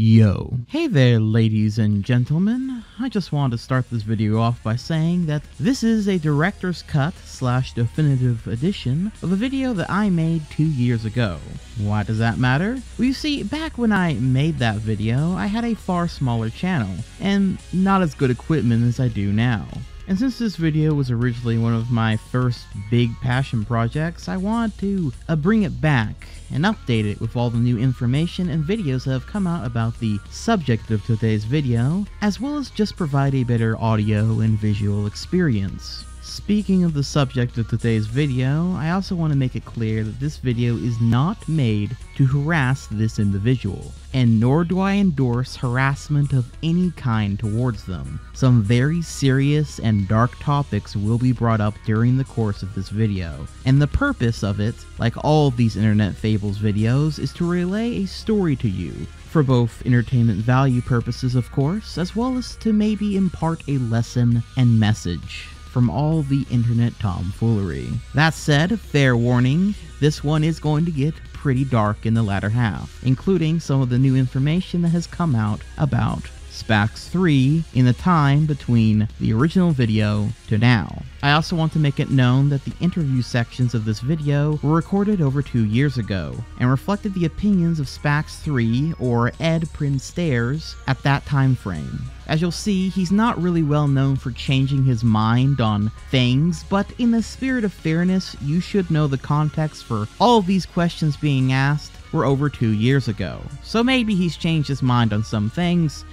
Yo. Hey there, ladies and gentlemen. I just wanted to start this video off by saying that this is a director's cut slash definitive edition of a video that I made two years ago. Why does that matter? Well, you see, back when I made that video, I had a far smaller channel, and not as good equipment as I do now. And since this video was originally one of my first big passion projects, I wanted to uh, bring it back and update it with all the new information and videos that have come out about the subject of today's video, as well as just provide a better audio and visual experience. Speaking of the subject of today's video, I also want to make it clear that this video is not made to harass this individual, and nor do I endorse harassment of any kind towards them. Some very serious and dark topics will be brought up during the course of this video, and the purpose of it, like all of these Internet Fables videos, is to relay a story to you, for both entertainment value purposes of course, as well as to maybe impart a lesson and message from all the internet tomfoolery. That said, fair warning, this one is going to get pretty dark in the latter half, including some of the new information that has come out about SPAX 3 in the time between the original video to now. I also want to make it known that the interview sections of this video were recorded over two years ago, and reflected the opinions of SPAX 3, or Ed Prins Stairs, at that time frame. As you'll see, he's not really well known for changing his mind on things, but in the spirit of fairness, you should know the context for all these questions being asked were over two years ago. So maybe he's changed his mind on some things,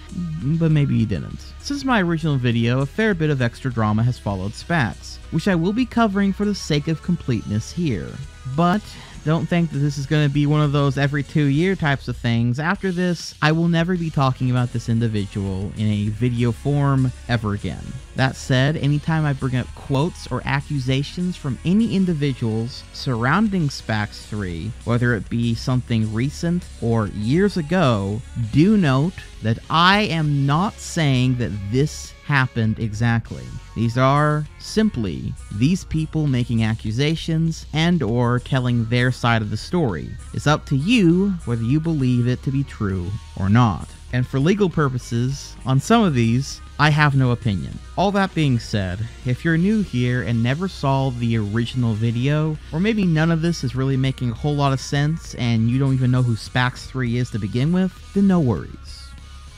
but maybe he didn't. Since my original video, a fair bit of extra drama has followed SPAX, which I will be covering for the sake of completeness here. But don't think that this is going to be one of those every two year types of things. After this, I will never be talking about this individual in a video form ever again. That said, anytime I bring up quotes or accusations from any individuals surrounding SPAX 3, whether it be something recent or years ago, do note that I am not saying that this happened exactly. These are simply these people making accusations and or telling their side of the story. It's up to you whether you believe it to be true or not. And for legal purposes, on some of these, I have no opinion. All that being said, if you're new here and never saw the original video, or maybe none of this is really making a whole lot of sense and you don't even know who SPAX 3 is to begin with, then no worries.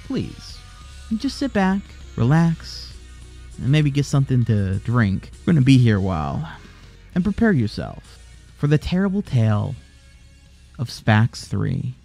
Please, just sit back, relax, and maybe get something to drink. We're gonna be here a while. And prepare yourself for the terrible tale of SPAX 3.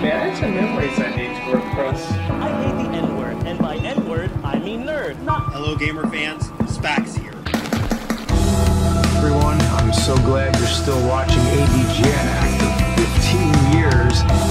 I'm I have some memories I need to repress. I hate the N-word, and by N-word, I mean nerd, not Hello, gamer fans. Spax here. everyone. I'm so glad you're still watching ADGN after 15 years.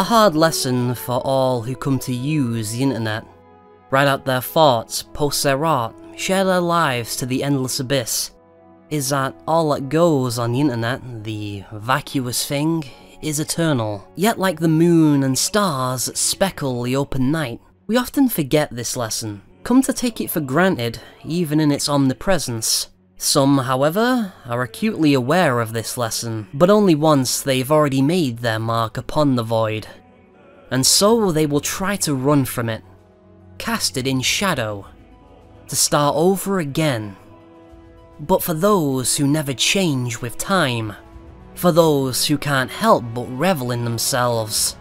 A hard lesson for all who come to use the internet. Write out their thoughts, post their art, share their lives to the endless abyss. Is that all that goes on the internet, the vacuous thing, is eternal. Yet like the moon and stars that speckle the open night, we often forget this lesson, come to take it for granted, even in its omnipresence. Some, however, are acutely aware of this lesson, but only once they've already made their mark upon the void. and so they will try to run from it, cast it in shadow, to start over again. But for those who never change with time, for those who can't help but revel in themselves,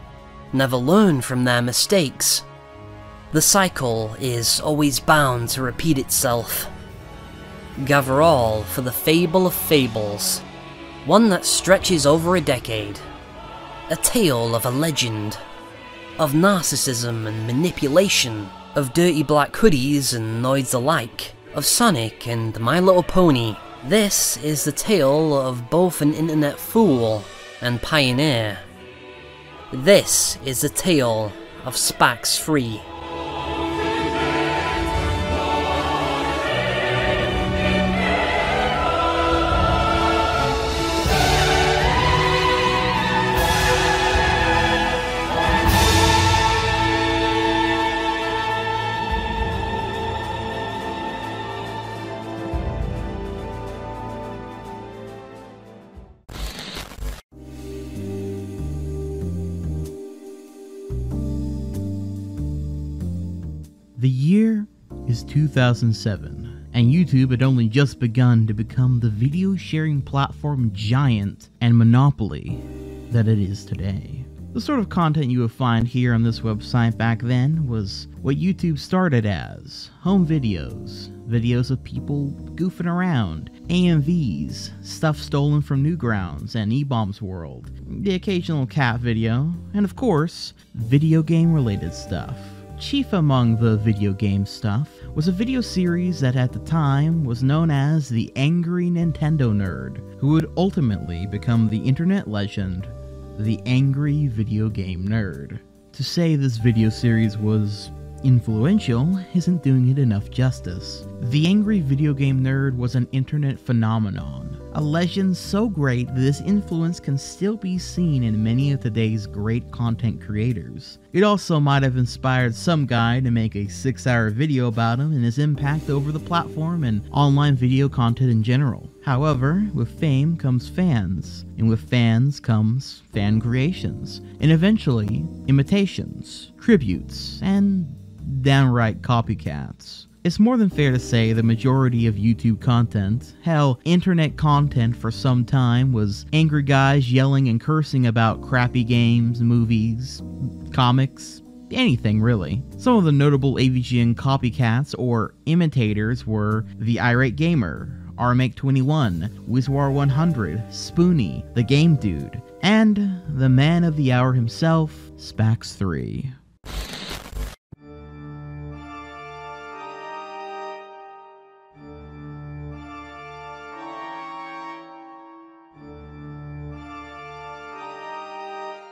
never learn from their mistakes, the cycle is always bound to repeat itself. Gather all for the fable of fables, one that stretches over a decade. A tale of a legend, of narcissism and manipulation, of dirty black hoodies and noids alike, of Sonic and My Little Pony. This is the tale of both an internet fool and pioneer. This is the tale of Spax 3. 2007, and YouTube had only just begun to become the video sharing platform giant and monopoly that it is today. The sort of content you would find here on this website back then was what YouTube started as home videos, videos of people goofing around, AMVs, stuff stolen from Newgrounds and eBaum's World, the occasional cat video, and of course, video game related stuff. Chief among the video game stuff was a video series that at the time was known as the Angry Nintendo Nerd, who would ultimately become the internet legend, the Angry Video Game Nerd. To say this video series was influential isn't doing it enough justice. The Angry Video Game Nerd was an internet phenomenon, a legend so great that this influence can still be seen in many of today's great content creators. It also might have inspired some guy to make a 6 hour video about him and his impact over the platform and online video content in general. However, with fame comes fans, and with fans comes fan creations, and eventually imitations, tributes, and downright copycats. It's more than fair to say the majority of YouTube content, hell, internet content for some time, was angry guys yelling and cursing about crappy games, movies, comics, anything really. Some of the notable AVGN copycats or imitators were The Irate Gamer, Armake21, WizWar100, Spoony, The Game Dude, and the man of the hour himself, Spax3.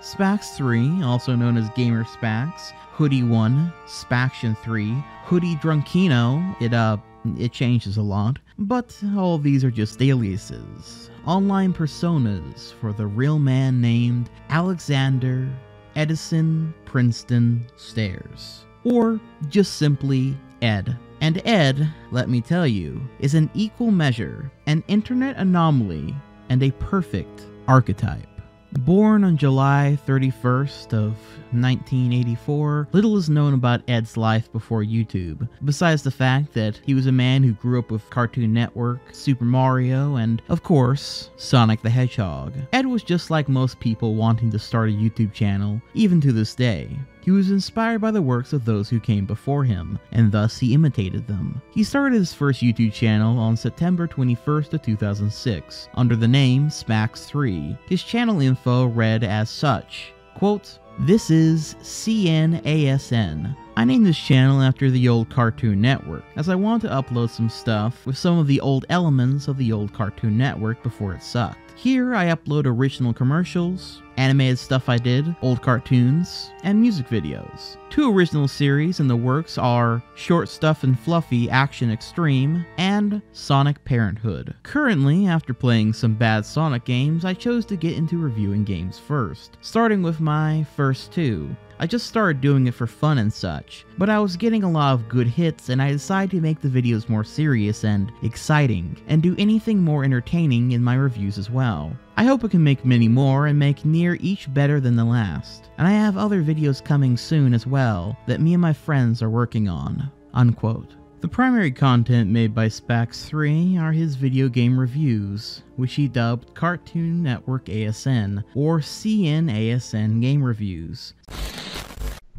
Spax 3, also known as Gamer Spax, Hoodie 1, Spaction 3, Hoodie Drunkino, it uh it changes a lot, but all these are just aliases, online personas for the real man named Alexander Edison Princeton Stairs, or just simply Ed. And Ed, let me tell you, is an equal measure, an internet anomaly, and a perfect archetype. Born on July 31st of 1984, little is known about Ed's life before YouTube, besides the fact that he was a man who grew up with Cartoon Network, Super Mario, and, of course, Sonic the Hedgehog. Ed was just like most people wanting to start a YouTube channel, even to this day. He was inspired by the works of those who came before him, and thus he imitated them. He started his first YouTube channel on September 21st of 2006, under the name Spax3. His channel info read as such, quote, this is CNASN. I named this channel after the old Cartoon Network, as I want to upload some stuff with some of the old elements of the old Cartoon Network before it sucked. Here I upload original commercials, animated stuff I did, old cartoons, and music videos. Two original series in the works are Short Stuff and Fluffy Action Extreme and Sonic Parenthood. Currently, after playing some bad Sonic games, I chose to get into reviewing games first, starting with my first two. I just started doing it for fun and such, but I was getting a lot of good hits and I decided to make the videos more serious and exciting, and do anything more entertaining in my reviews as well. I hope I can make many more and make near each better than the last, and I have other videos coming soon as well that me and my friends are working on. Unquote. The primary content made by Spax3 are his video game reviews, which he dubbed Cartoon Network ASN, or CNASN Game Reviews.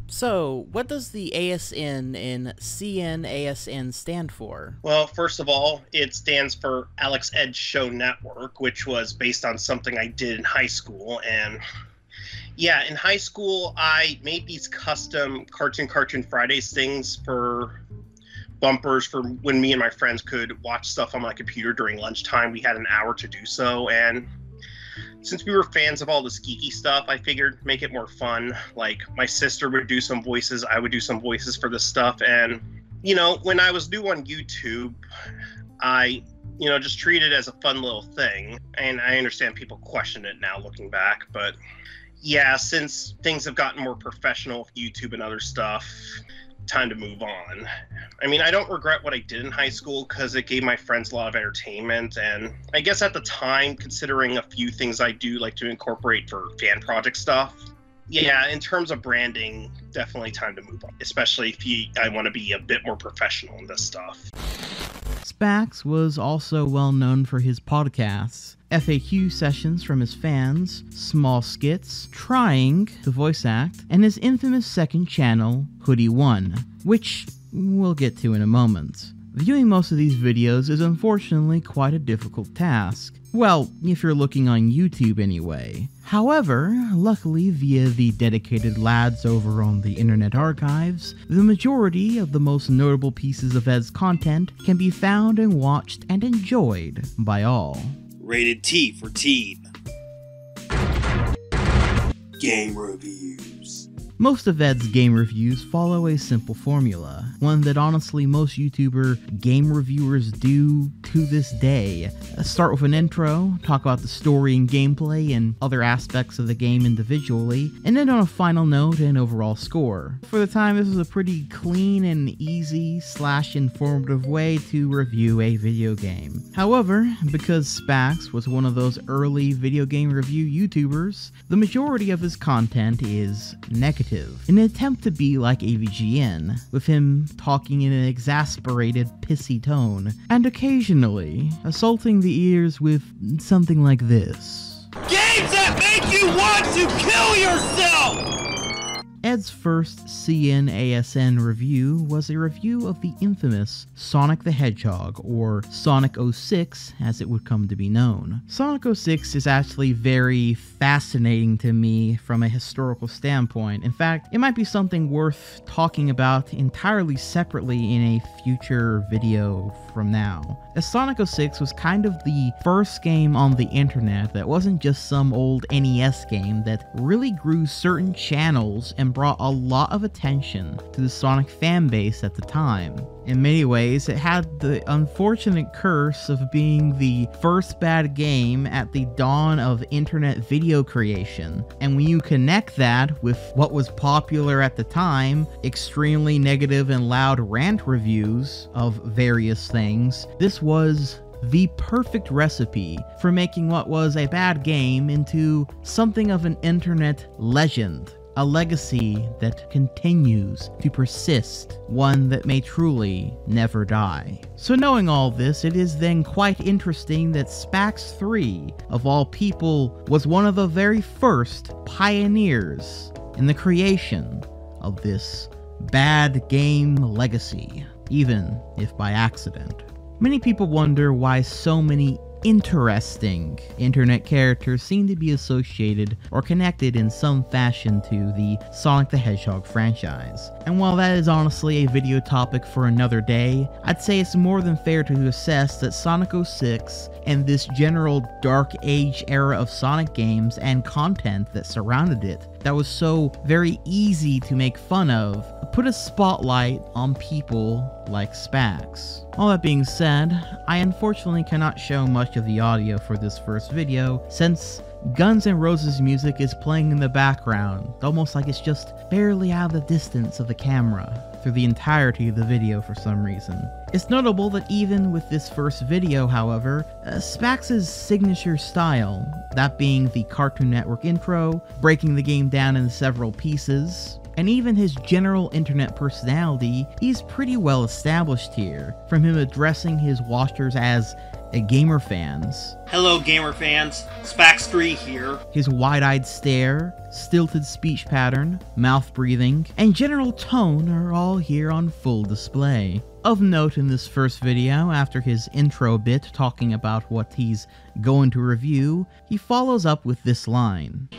So, what does the ASN in CNASN stand for? Well, first of all, it stands for Alex Edge Show Network, which was based on something I did in high school. And yeah, in high school, I made these custom Cartoon Cartoon Fridays things for bumpers for when me and my friends could watch stuff on my computer during lunchtime. We had an hour to do so, and since we were fans of all this geeky stuff, I figured make it more fun. Like my sister would do some voices, I would do some voices for this stuff, and you know, when I was new on YouTube, I you know just treat it as a fun little thing, and I understand people question it now looking back, but yeah, since things have gotten more professional with YouTube and other stuff, time to move on. I mean, I don't regret what I did in high school because it gave my friends a lot of entertainment. And I guess at the time, considering a few things I do like to incorporate for fan project stuff, yeah, in terms of branding, definitely time to move on, especially if you, I want to be a bit more professional in this stuff. Spax was also well known for his podcasts, FAQ sessions from his fans, small skits, trying to voice act, and his infamous second channel, Hoodie One, which we'll get to in a moment. Viewing most of these videos is unfortunately quite a difficult task. Well, if you're looking on YouTube anyway. However, luckily via the dedicated lads over on the Internet Archives, the majority of the most notable pieces of Ed's content can be found and watched and enjoyed by all. Rated T for teen. Game reviews. Most of Ed's game reviews follow a simple formula, one that honestly most YouTuber game reviewers do to this day. Uh, Start with an intro, talk about the story and gameplay and other aspects of the game individually, and end on a final note and overall score. For the time, this was a pretty clean and easy slash informative way to review a video game. However, because Spax was one of those early video game review YouTubers, the majority of his content is negative, in an attempt to be like AVGN, with him talking in an exasperated, pissy tone, and occasionally assaulting the ears with something like this. Games that make you want to kill yourself! Ed's first CNASN review was a review of the infamous Sonic the Hedgehog, or Sonic 06 as it would come to be known. Sonic 06 is actually very fascinating to me from a historical standpoint. In fact, it might be something worth talking about entirely separately in a future video from now. As Sonic 06 was kind of the first game on the internet that wasn't just some old NES game that really grew certain channels and brought a lot of attention to the Sonic fanbase at the time. In many ways, it had the unfortunate curse of being the first bad game at the dawn of internet video creation. And when you connect that with what was popular at the time, extremely negative and loud rant reviews of various things, this was the perfect recipe for making what was a bad game into something of an internet legend a legacy that continues to persist, one that may truly never die. So, knowing all this, it is then quite interesting that Spax 3, of all people, was one of the very first pioneers in the creation of this bad game legacy, even if by accident. Many people wonder why so many interesting internet characters seem to be associated or connected in some fashion to the Sonic the Hedgehog franchise. And while that is honestly a video topic for another day, I'd say it's more than fair to assess that Sonic 06 and this general dark age era of Sonic games and content that surrounded it that was so very easy to make fun of put a spotlight on people like Spax. All that being said, I unfortunately cannot show much of the audio for this first video since Guns N' Roses music is playing in the background, almost like it's just barely out of the distance of the camera through the entirety of the video for some reason. It's notable that even with this first video, however, uh, Spax' signature style, that being the Cartoon Network intro, breaking the game down into several pieces, and even his general internet personality, he's pretty well established here, from him addressing his watchers as uh, gamer fans, Hello, gamer fans. Spax3 here. his wide eyed stare, stilted speech pattern, mouth breathing, and general tone are all here on full display. Of note in this first video, after his intro bit talking about what he's going to review, he follows up with this line,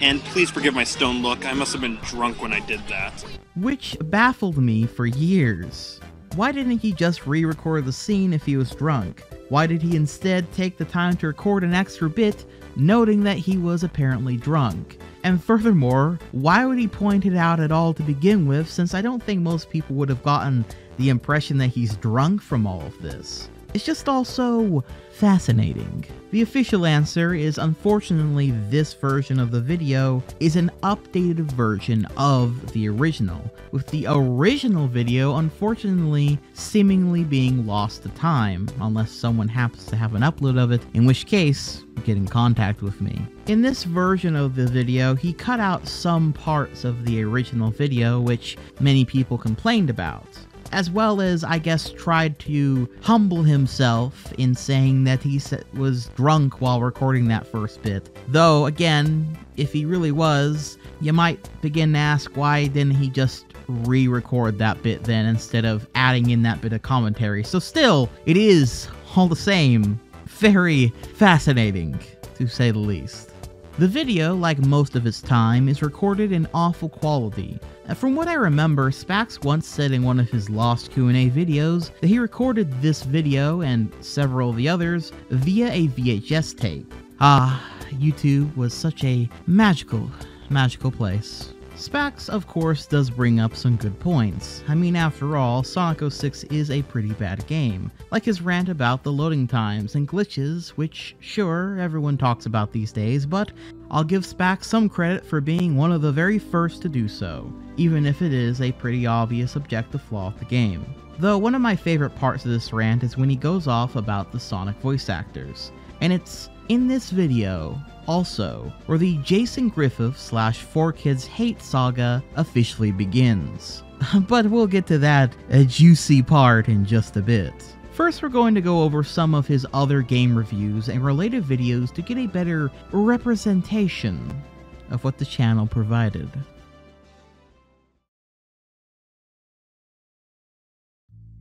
And please forgive my stone look. I must have been drunk when I did that. which baffled me for years. Why didn't he just re record the scene if he was drunk? Why did he instead take the time to record an extra bit, noting that he was apparently drunk? And furthermore, why would he point it out at all to begin with, since I don't think most people would have gotten the impression that he's drunk from all of this? It's just all so fascinating. The official answer is unfortunately this version of the video is an updated version of the original, with the original video unfortunately seemingly being lost to time, unless someone happens to have an upload of it, in which case, get in contact with me. In this version of the video, he cut out some parts of the original video which many people complained about as well as, I guess, tried to humble himself in saying that he was drunk while recording that first bit. Though, again, if he really was, you might begin to ask why didn't he just re record that bit then instead of adding in that bit of commentary. So, still, it is, all the same, very fascinating, to say the least. The video, like most of its time, is recorded in awful quality. Uh, From what I remember, Spax once said in one of his Lost Q&A videos that he recorded this video and several of the others via a VHS tape. Ah, YouTube was such a magical, magical place. Spax, of course, does bring up some good points. I mean, after all, Sonic 06 is a pretty bad game. Like his rant about the loading times and glitches, which, sure, everyone talks about these days, but I'll give Spax some credit for being one of the very first to do so, even if it is a pretty obvious objective flaw of the game. Though one of my favorite parts of this rant is when he goes off about the Sonic voice actors. And it's in this video, also, where the Jason Griffith slash 4Kids hate saga officially begins. but we'll get to that juicy part in just a bit. First, we're going to go over some of his other game reviews and related videos to get a better representation of what the channel provided.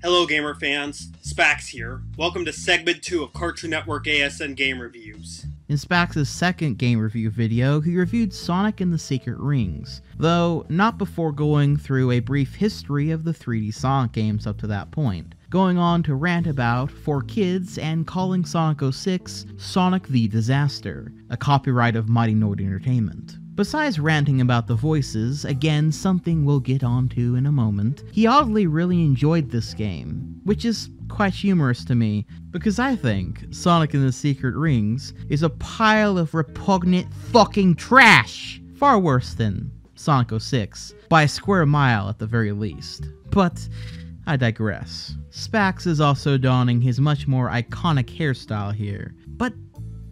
Hello, gamer fans. Spax here. Welcome to segment 2 of Cartoon Network ASN Game Reviews. In Spax's second game review video, he reviewed Sonic and the Secret Rings, though not before going through a brief history of the 3D Sonic games up to that point, going on to rant about 4Kids and calling Sonic 06 Sonic the Disaster, a copyright of Mighty Noid Entertainment. Besides ranting about the voices, again something we'll get onto in a moment, he oddly really enjoyed this game, which is quite humorous to me, because I think Sonic and the Secret Rings is a pile of repugnant fucking trash! Far worse than Sonic 06, by a square mile at the very least. But I digress. Spax is also donning his much more iconic hairstyle here, but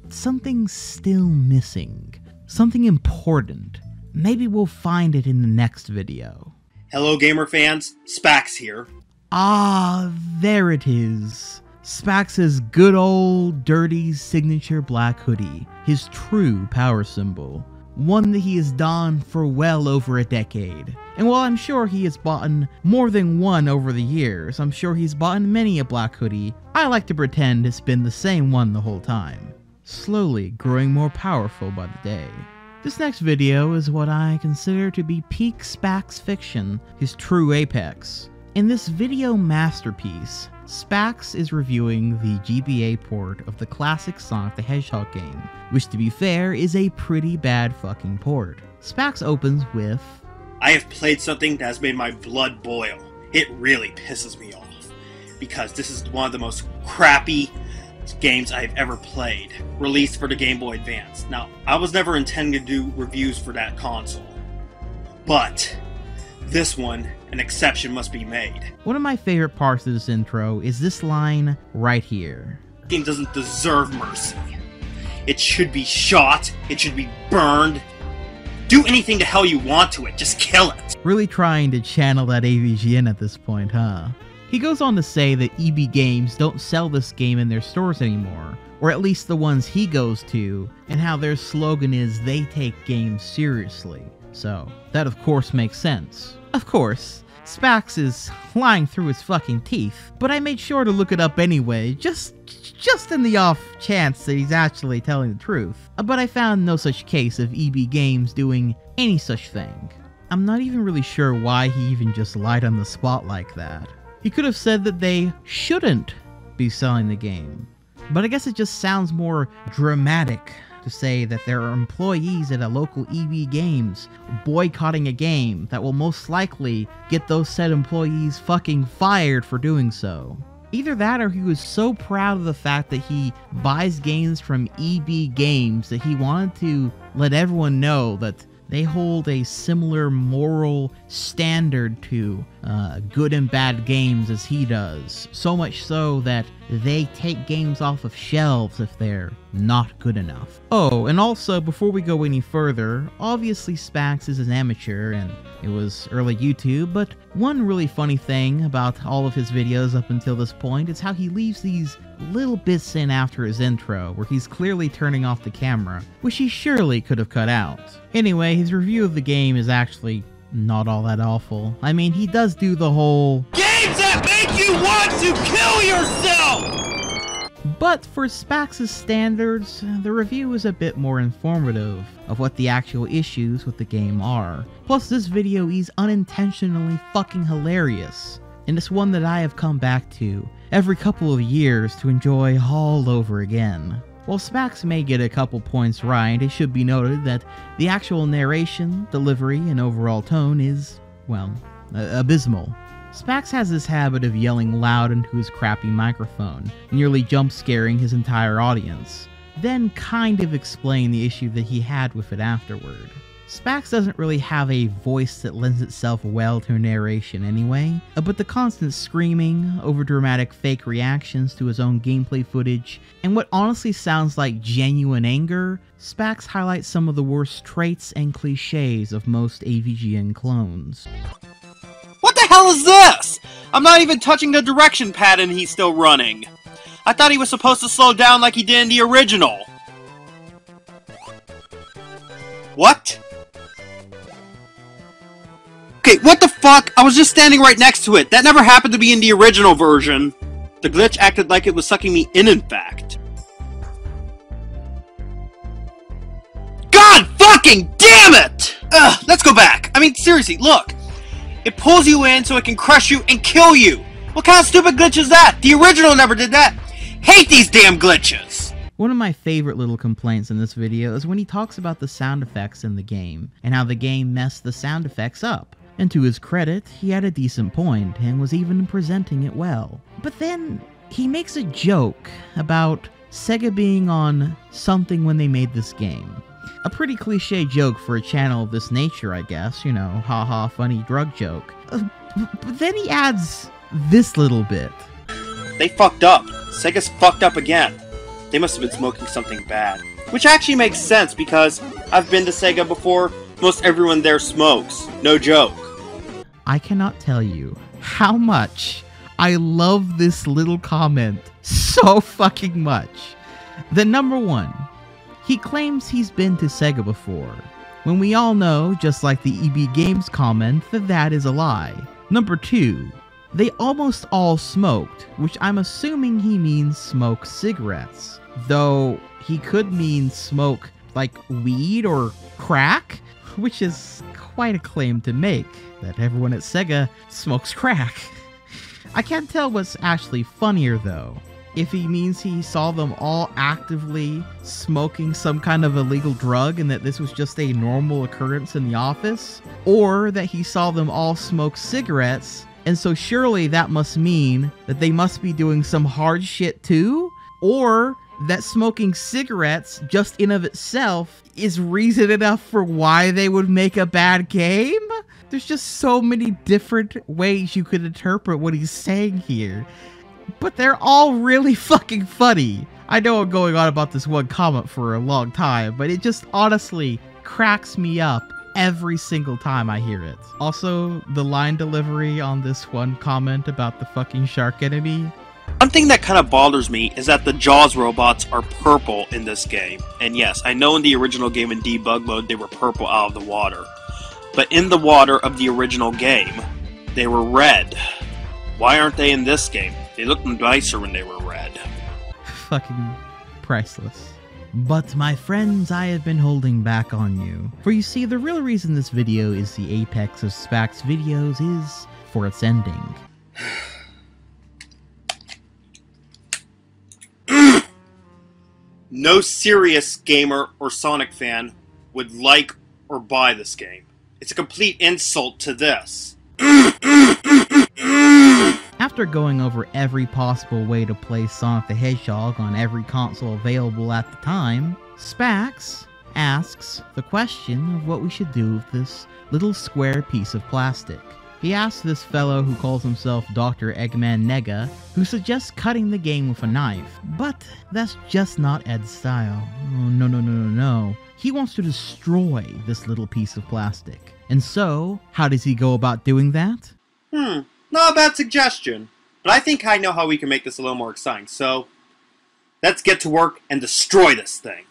something's still missing. Something important. Maybe we'll find it in the next video. Hello, gamer fans. Spax here. Ah, there it is. Spax's good old dirty signature black hoodie, his true power symbol. One that he has donned for well over a decade. And while I'm sure he has bought more than one over the years, I'm sure he's bought many a black hoodie, I like to pretend it's been the same one the whole time. Slowly growing more powerful by the day. This next video is what I consider to be peak Spax fiction, his true apex. In this video masterpiece, Spax is reviewing the GBA port of the classic Sonic the Hedgehog game, which to be fair is a pretty bad fucking port. Spax opens with I have played something that has made my blood boil. It really pisses me off. Because this is one of the most crappy, games I've ever played released for the Game Boy Advance. Now, I was never intending to do reviews for that console, but this one, an exception must be made. One of my favorite parts of this intro is this line right here. Game doesn't deserve mercy. It should be shot, it should be burned. Do anything the hell you want to it, just kill it. Really trying to channel that AVGN at this point, huh? He goes on to say that EB Games don't sell this game in their stores anymore, or at least the ones he goes to, and how their slogan is they take games seriously. So, that of course makes sense. Of course, Spax is lying through his fucking teeth, but I made sure to look it up anyway, just just in the off chance that he's actually telling the truth. Uh, but I found no such case of EB Games doing any such thing. I'm not even really sure why he even just lied on the spot like that. He could have said that they shouldn't be selling the game. But I guess it just sounds more dramatic to say that there are employees at a local EB Games boycotting a game that will most likely get those said employees fucking fired for doing so. Either that or he was so proud of the fact that he buys games from EB Games that he wanted to let everyone know that they hold a similar moral standard to uh, good and bad games as he does. So much so that they take games off of shelves if they're not good enough. Oh, and also, before we go any further, obviously Spax is an amateur and it was early YouTube, but one really funny thing about all of his videos up until this point is how he leaves these little bits in after his intro, where he's clearly turning off the camera, which he surely could have cut out. Anyway, his review of the game is actually not all that awful. I mean, he does do the whole Games that make you want to kill yourself! But for Spax's standards, the review is a bit more informative of what the actual issues with the game are. Plus, this video is unintentionally fucking hilarious, and it's one that I have come back to every couple of years to enjoy all over again. While Spax may get a couple points right, it should be noted that the actual narration, delivery, and overall tone is, well, abysmal. Spax has this habit of yelling loud into his crappy microphone, nearly jump scaring his entire audience, then kind of explain the issue that he had with it afterward. Spax doesn't really have a voice that lends itself well to narration anyway, uh, but the constant screaming, overdramatic fake reactions to his own gameplay footage, and what honestly sounds like genuine anger, Spax highlights some of the worst traits and cliches of most AVGN clones. What the hell is this? I'm not even touching the direction pad and he's still running. I thought he was supposed to slow down like he did in the original. What? Okay, what the fuck? I was just standing right next to it. That never happened to be in the original version. The glitch acted like it was sucking me in, in fact. God fucking damn it! Ugh, let's go back. I mean, seriously, look. It pulls you in so it can crush you and kill you. What kind of stupid glitch is that? The original never did that. Hate these damn glitches. One of my favorite little complaints in this video is when he talks about the sound effects in the game, and how the game messed the sound effects up. And to his credit, he had a decent point, and was even presenting it well. But then, he makes a joke about Sega being on something when they made this game. A pretty cliche joke for a channel of this nature, I guess, you know, haha, funny drug joke. Uh, but then he adds this little bit. They fucked up. Sega's fucked up again. They must have been smoking something bad. Which actually makes sense because I've been to Sega before. Most everyone there smokes. No joke. I cannot tell you how much I love this little comment so fucking much. The number one, he claims he's been to Sega before, when we all know, just like the EB Games comment, that that is a lie. Number two, they almost all smoked, which I'm assuming he means smoke cigarettes. Though he could mean smoke like weed or crack, which is quite a claim to make, that everyone at Sega smokes crack. I can't tell what's actually funnier though. If he means he saw them all actively smoking some kind of illegal drug and that this was just a normal occurrence in the office, or that he saw them all smoke cigarettes and so surely that must mean that they must be doing some hard shit too? or that smoking cigarettes just in of itself is reason enough for why they would make a bad game. There's just so many different ways you could interpret what he's saying here. But they're all really fucking funny. I know I'm going on about this one comment for a long time, but it just honestly cracks me up every single time I hear it. Also, the line delivery on this one comment about the fucking shark enemy. One thing that kind of bothers me is that the Jaws robots are purple in this game. And yes, I know in the original game in debug mode they were purple out of the water. But in the water of the original game, they were red. Why aren't they in this game? They looked nicer when they were red. Fucking priceless. But my friends, I have been holding back on you. For you see, the real reason this video is the apex of Spax videos is for its ending. No serious gamer or Sonic fan would like or buy this game. It's a complete insult to this. After going over every possible way to play Sonic the Hedgehog on every console available at the time, Spax asks the question of what we should do with this little square piece of plastic. He asks this fellow who calls himself Dr. Eggman Nega, who suggests cutting the game with a knife. But that's just not Ed's style. Oh, no, no, no, no, no. He wants to destroy this little piece of plastic. And so, how does he go about doing that? Hmm, not a bad suggestion. But I think I know how we can make this a little more exciting, so let's get to work and destroy this thing.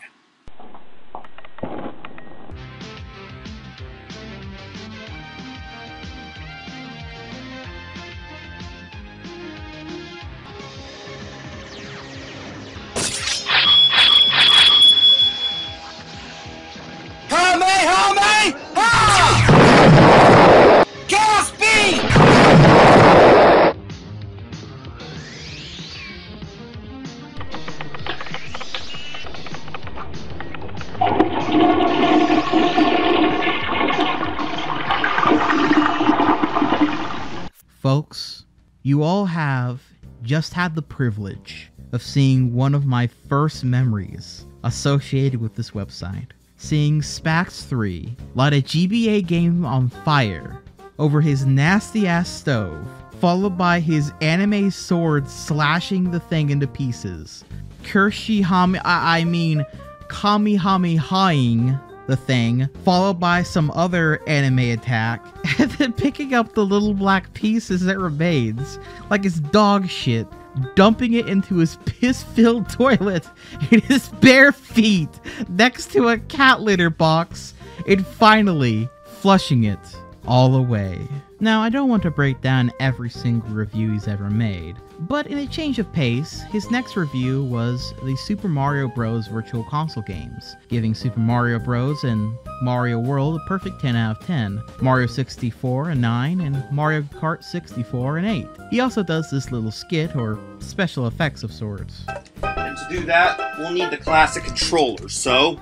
You all have just had the privilege of seeing one of my first memories associated with this website. Seeing Spax 3 light a GBA game on fire over his nasty ass stove, followed by his anime sword slashing the thing into pieces. Kirshihami, I, I mean, Kami Hami Kamihamehaing the thing, followed by some other anime attack, and then picking up the little black pieces that remains, like it's dog shit, dumping it into his piss filled toilet in his bare feet next to a cat litter box, and finally flushing it all away. Now, I don't want to break down every single review he's ever made, but in a change of pace, his next review was the Super Mario Bros. Virtual Console games, giving Super Mario Bros. and Mario World a perfect 10 out of 10, Mario 64 a 9, and Mario Kart 64 an 8. He also does this little skit or special effects of sorts. And to do that, we'll need the classic controller. So,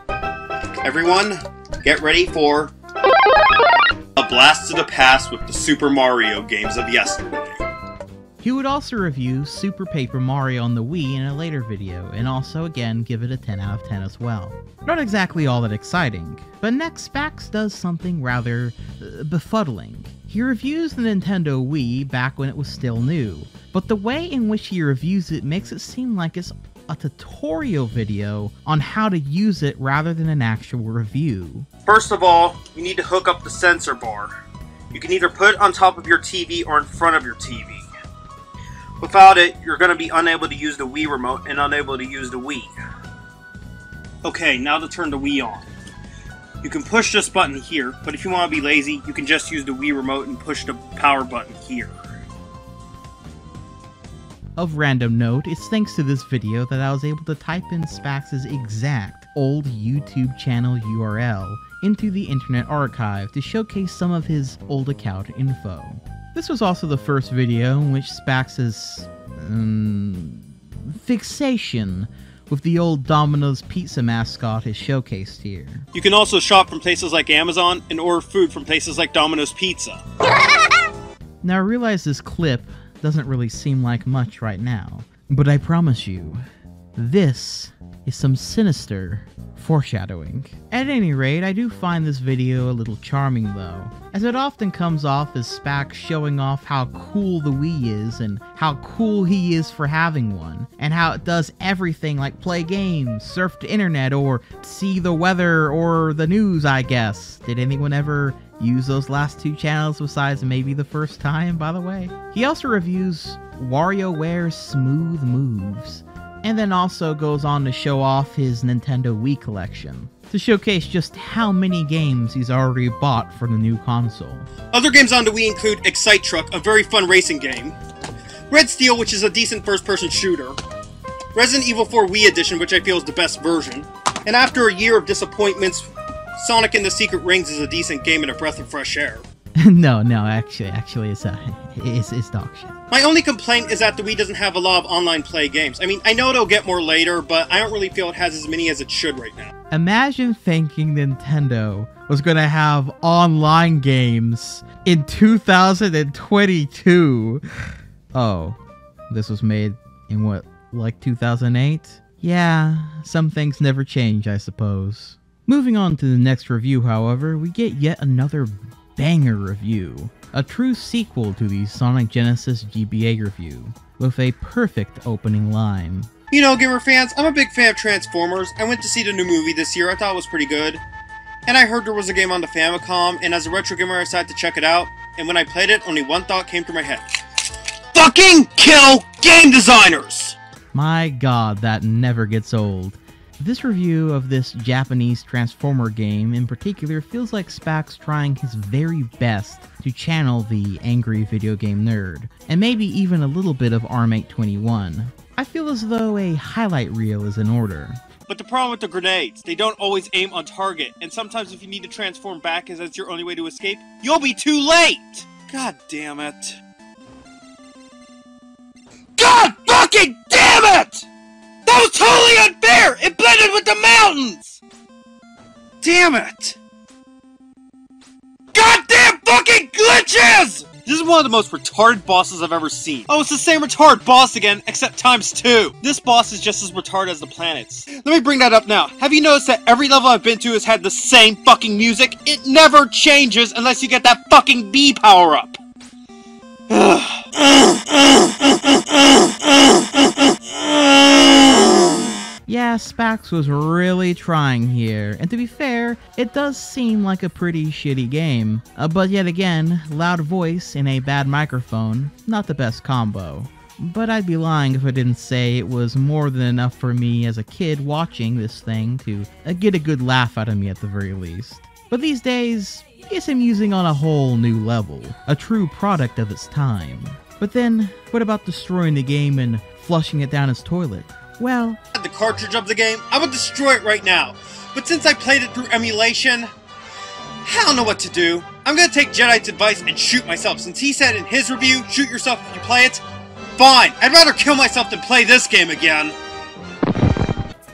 everyone, get ready for a blast to the past with the Super Mario games of yesterday. He would also review Super Paper Mario on the Wii in a later video, and also again give it a 10 out of 10 as well. Not exactly all that exciting, but next Spax does something rather uh, befuddling. He reviews the Nintendo Wii back when it was still new, but the way in which he reviews it makes it seem like it's a tutorial video on how to use it rather than an actual review. First of all, you need to hook up the sensor bar. You can either put it on top of your TV or in front of your TV. Without it, you're going to be unable to use the Wii remote and unable to use the Wii. Okay, now to turn the Wii on. You can push this button here, but if you want to be lazy, you can just use the Wii remote and push the power button here. Of random note, it's thanks to this video that I was able to type in Spax's exact old YouTube channel URL into the Internet Archive to showcase some of his old account info. This was also the first video in which Spax's um, fixation with the old Domino's pizza mascot is showcased here. You can also shop from places like Amazon and order food from places like Domino's Pizza. Now I realize this clip doesn't really seem like much right now, but I promise you, this is some sinister foreshadowing. At any rate, I do find this video a little charming though, as it often comes off as Spax showing off how cool the Wii is and how cool he is for having one, and how it does everything like play games, surf the internet, or see the weather or the news, I guess. Did anyone ever use those last two channels besides maybe the first time, by the way? He also reviews WarioWare's Smooth Moves, and then also goes on to show off his Nintendo Wii collection to showcase just how many games he's already bought for the new console. Other games on the Wii include Excite Truck, a very fun racing game, Red Steel, which is a decent first-person shooter, Resident Evil 4 Wii Edition, which I feel is the best version, and after a year of disappointments, Sonic and the Secret Rings is a decent game and a breath of fresh air. no, no, actually, actually, it's uh, it's, it's dog shit. My only complaint is that the Wii doesn't have a lot of online play games. I mean, I know it'll get more later, but I don't really feel it has as many as it should right now. Imagine thinking Nintendo was going to have online games in 2022. Oh, this was made in what, like 2008? Yeah, some things never change, I suppose. Moving on to the next review, however, we get yet another banger review. A true sequel to the Sonic Genesis GBA review, with a perfect opening line. You know, gamer fans, I'm a big fan of Transformers. I went to see the new movie this year, I thought it was pretty good. And I heard there was a game on the Famicom, and as a retro gamer, I decided to check it out. And when I played it, only one thought came to my head. Fucking kill game designers! My god, that never gets old. This review of this Japanese Transformer game in particular feels like Spax trying his very best to channel the angry video game nerd, and maybe even a little bit of Armake21. I feel as though a highlight reel is in order. But the problem with the grenades, they don't always aim on target, and sometimes if you need to transform back as that's your only way to escape, you'll be too late! God damn it. God fucking damn it! That was totally unfair! It blended with the mountains! Damn it! Goddamn fucking glitches! This is one of the most retarded bosses I've ever seen. Oh, it's the same retarded boss again, except times two. This boss is just as retarded as the planets. Let me bring that up now. Have you noticed that every level I've been to has had the same fucking music? It never changes unless you get that fucking B power up. Yeah, Spax was really trying here, and to be fair, it does seem like a pretty shitty game. Uh, but yet again, loud voice in a bad microphone, not the best combo. But I'd be lying if I didn't say it was more than enough for me as a kid watching this thing to uh, get a good laugh out of me at the very least. But these days, it's amusing on a whole new level, a true product of its time. But then, what about destroying the game and flushing it down his toilet? Well, the cartridge of the game, I would destroy it right now. But since I played it through emulation, I don't know what to do. I'm gonna take Jedi's advice and shoot myself. Since he said in his review, shoot yourself if you play it, fine. I'd rather kill myself than play this game again.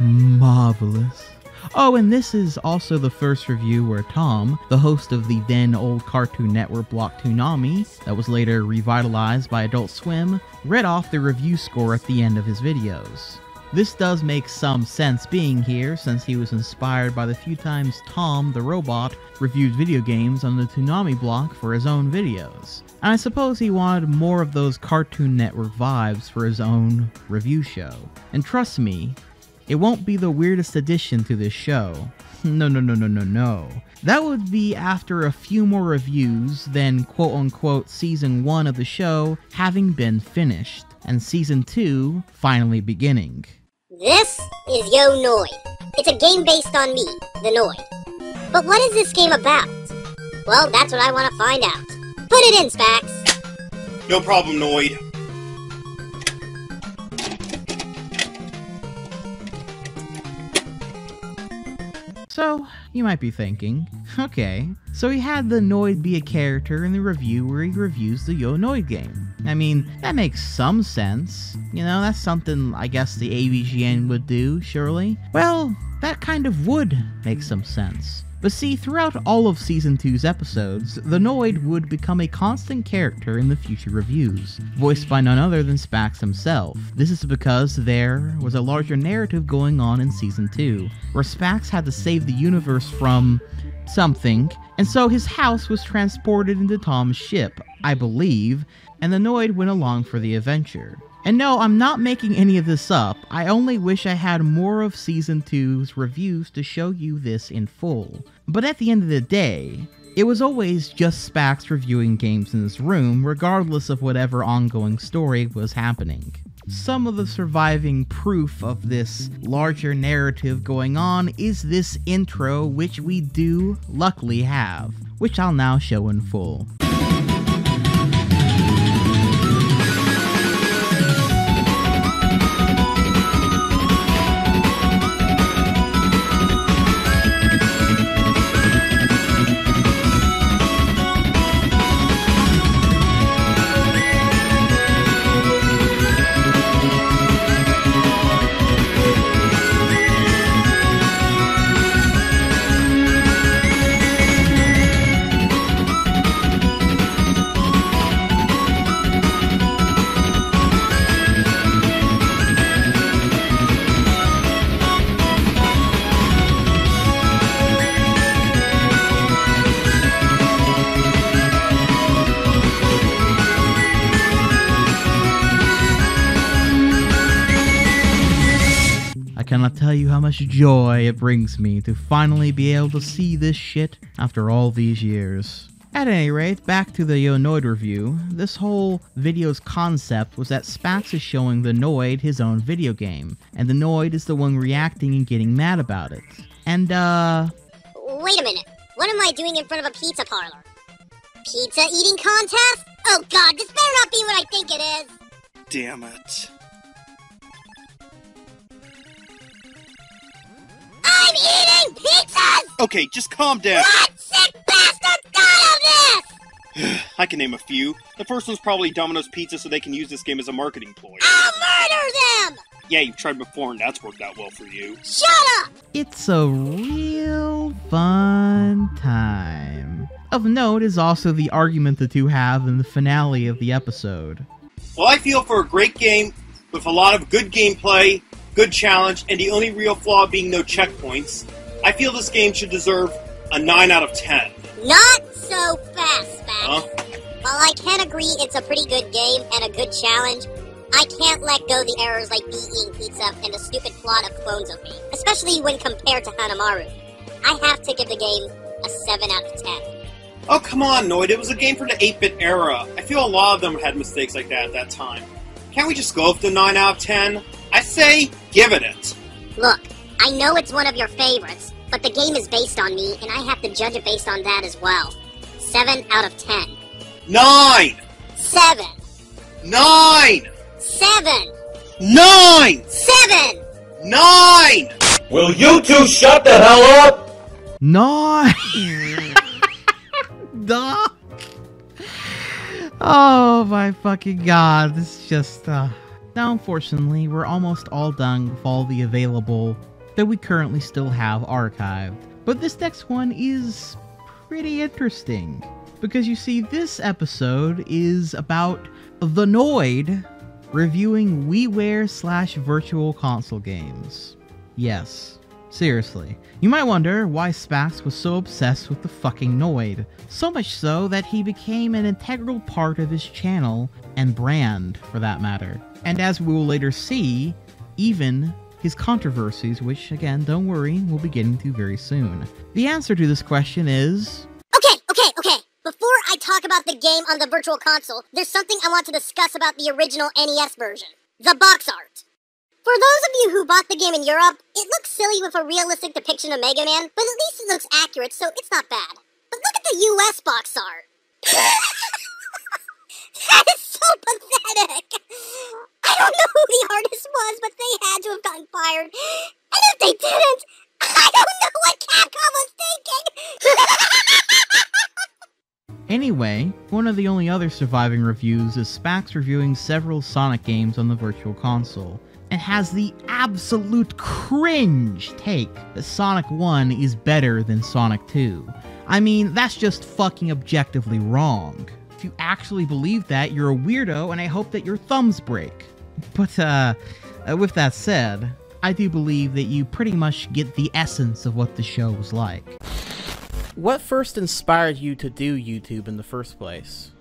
Marvelous. Oh, and this is also the first review where Tom, the host of the then old Cartoon Network block Toonami, that was later revitalized by Adult Swim, read off the review score at the end of his videos. This does make some sense being here, since he was inspired by the few times Tom, the robot, reviewed video games on the Toonami block for his own videos. And I suppose he wanted more of those Cartoon Network vibes for his own review show. And trust me, it won't be the weirdest addition to this show. No, no, no, no, no, no. That would be after a few more reviews than quote unquote season 1 of the show having been finished, and season 2 finally beginning. This is Yo Noid. It's a game based on me, the Noid. But what is this game about? Well, that's what I want to find out. Put it in, Spax. No problem, Noid. So, you might be thinking, okay, so he had the Noid be a character in the review where he reviews the Yo Noid game. I mean, that makes some sense. You know, that's something I guess the AVGN would do, surely. Well, that kind of would make some sense. But see, throughout all of Season 2's episodes, the Noid would become a constant character in the future reviews, voiced by none other than Spax himself. This is because there was a larger narrative going on in Season 2, where Spax had to save the universe from something, and so his house was transported into Tom's ship, I believe, and the Noid went along for the adventure. And no, I'm not making any of this up, I only wish I had more of Season 2's reviews to show you this in full. But at the end of the day, it was always just Spax reviewing games in his room, regardless of whatever ongoing story was happening. Some of the surviving proof of this larger narrative going on is this intro, which we do luckily have, which I'll now show in full. Cannot tell you how much joy it brings me to finally be able to see this shit after all these years. At any rate, back to the Yo Noid review, this whole video's concept was that Spax is showing the Noid his own video game, and the Noid is the one reacting and getting mad about it. And, uh, Wait a minute. What am I doing in front of a pizza parlor? Pizza eating contest? Oh god, this better not be what I think it is. Damn it. I'm eating pizzas! Okay, just calm down. What sick bastard thought of this? I can name a few. The first one's probably Domino's Pizza so they can use this game as a marketing ploy. I'll murder them! Yeah, you've tried before and that's worked out well for you. Shut up! it's a real fun time. Of note is also the argument the two have in the finale of the episode. Well, I feel for a great game with a lot of good gameplay, good challenge, and the only real flaw being no checkpoints, I feel this game should deserve a 9 out of 10. Not so fast, Spax. Huh? While I can agree it's a pretty good game and a good challenge, I can't let go the errors like me eating pizza and the stupid plot of Clones of Me, especially when compared to Hanamaru. I have to give the game a 7 out of 10. Oh, come on, Noid. It was a game for the 8 bit era. I feel a lot of them had mistakes like that at that time. Can't we just go with the 9 out of 10? I say, give it it. Look, I know it's one of your favorites, but the game is based on me, and I have to judge it based on that as well. 7 out of 10. 9! 7! 9! 7! 9! 7! 9! Will you two shut the hell up? No. Duh. Oh my fucking god, this is just uh now unfortunately we're almost all done with all the available that we currently still have archived. But this next one is pretty interesting. Because you see, this episode is about the Noid reviewing WiiWare slash virtual console games. Yes, seriously. You might wonder why Spax was so obsessed with the fucking Noid. So much so that he became an integral part of his channel and brand, for that matter. And as we will later see, even his controversies, which again, don't worry, we'll be getting to very soon. The answer to this question is Okay, okay, okay. Before I talk about the game on the Virtual Console, there's something I want to discuss about the original NES version the box art. For those of you who bought the game in Europe, it looks silly with a realistic depiction of Mega Man, but at least it looks accurate, so it's not bad. But look at the US box art. that is so pathetic. I don't know who the artist was, but they had to have gotten fired. And if they didn't, I don't know what Capcom was thinking. Anyway, one of the only other surviving reviews is Spax reviewing several Sonic games on the Virtual Console. and has the absolute cringe take that Sonic 1 is better than Sonic 2. I mean, that's just fucking objectively wrong. If you actually believe that, you're a weirdo, and I hope that your thumbs break. But, uh, uh, with that said, I do believe that you pretty much get the essence of what the show was like. What first inspired you to do YouTube in the first place?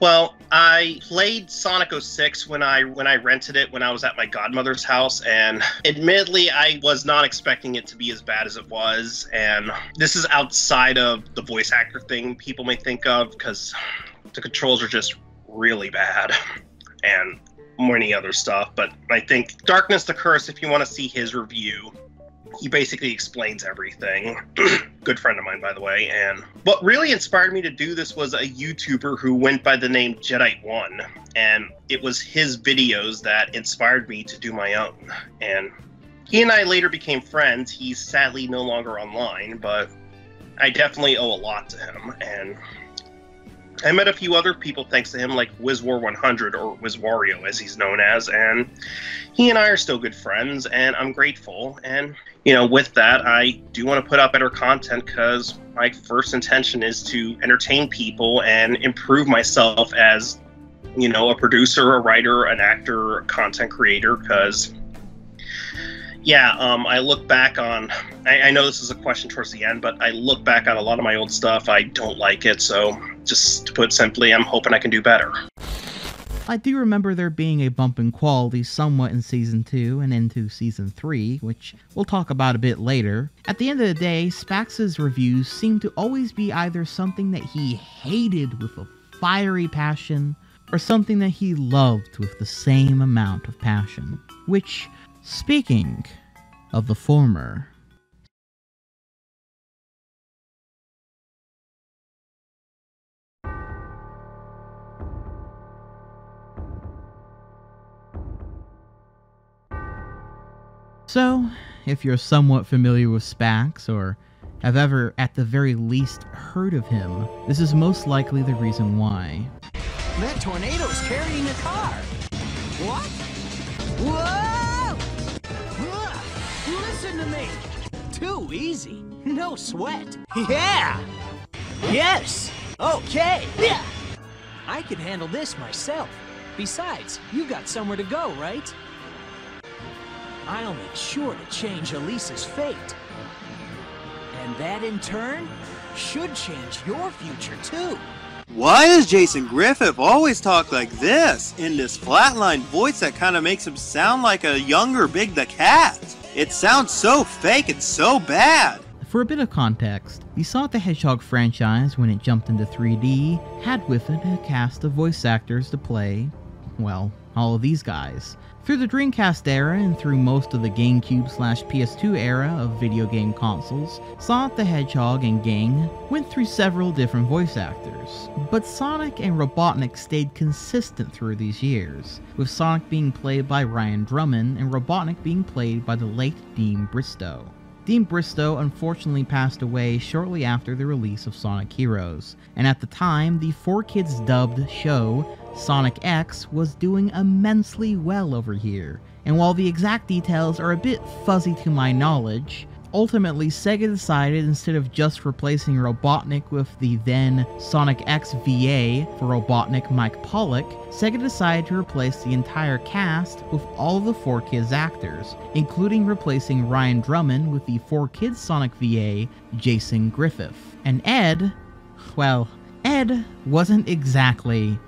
Well, I played Sonic 06 when I when I rented it when I was at my godmother's house and admittedly I was not expecting it to be as bad as it was and this is outside of the voice actor thing people may think of because the controls are just really bad and many other stuff but I think Darkness the Curse if you want to see his review he basically explains everything. Good friend of mine, by the way. And what really inspired me to do this was a YouTuber who went by the name Jedi One, and it was his videos that inspired me to do my own. And he and I later became friends. He's sadly no longer online, but I definitely owe a lot to him. And I met a few other people thanks to him, like WizWar100 or WizWario, as he's known as, and he and I are still good friends, and I'm grateful. And you know, with that, I do want to put out better content because my first intention is to entertain people and improve myself as, you know, a producer, a writer, an actor, a content creator. Because, yeah, um, I look back on. I, I know this is a question towards the end, but I look back on a lot of my old stuff. I don't like it, so just to put simply, I'm hoping I can do better. I do remember there being a bump in quality somewhat in Season 2 and into Season 3, which we'll talk about a bit later. At the end of the day, Spax's reviews seem to always be either something that he hated with a fiery passion, or something that he loved with the same amount of passion. Which, speaking of the former, So, if you're somewhat familiar with Spax, or have ever at the very least heard of him, this is most likely the reason why. That tornado's carrying a car. What? Whoa! Whoa! Listen to me. Too easy. No sweat. Yeah! Yes! Okay! Yeah! I can handle this myself. Besides, you got somewhere to go, right? I'll make sure to change Elise's fate. And that in turn should change your future too. Why does Jason Griffith always talk like this, in this flatline voice that kind of makes him sound like a younger Big the Cat? It sounds so fake and so bad. For a bit of context, the Sonic the Hedgehog franchise, when it jumped into 3D, had with it a cast of voice actors to play, well, all of these guys. Through the Dreamcast era and through most of the GameCube slash PS2 era of video game consoles, Sonic the Hedgehog and gang went through several different voice actors. But Sonic and Robotnik stayed consistent through these years, with Sonic being played by Ryan Drummond and Robotnik being played by the late Deem Bristow. Deem Bristow unfortunately passed away shortly after the release of Sonic Heroes, and at the time, the 4Kids dubbed show Sonic X was doing immensely well over here, and while the exact details are a bit fuzzy to my knowledge, ultimately Sega decided instead of just replacing Robotnik with the then Sonic X VA for Robotnik Mike Pollock, Sega decided to replace the entire cast with all the 4Kids actors, including replacing Ryan Drummond with the 4Kids Sonic VA, Jason Griffith. And Ed, well, Ed wasn't exactly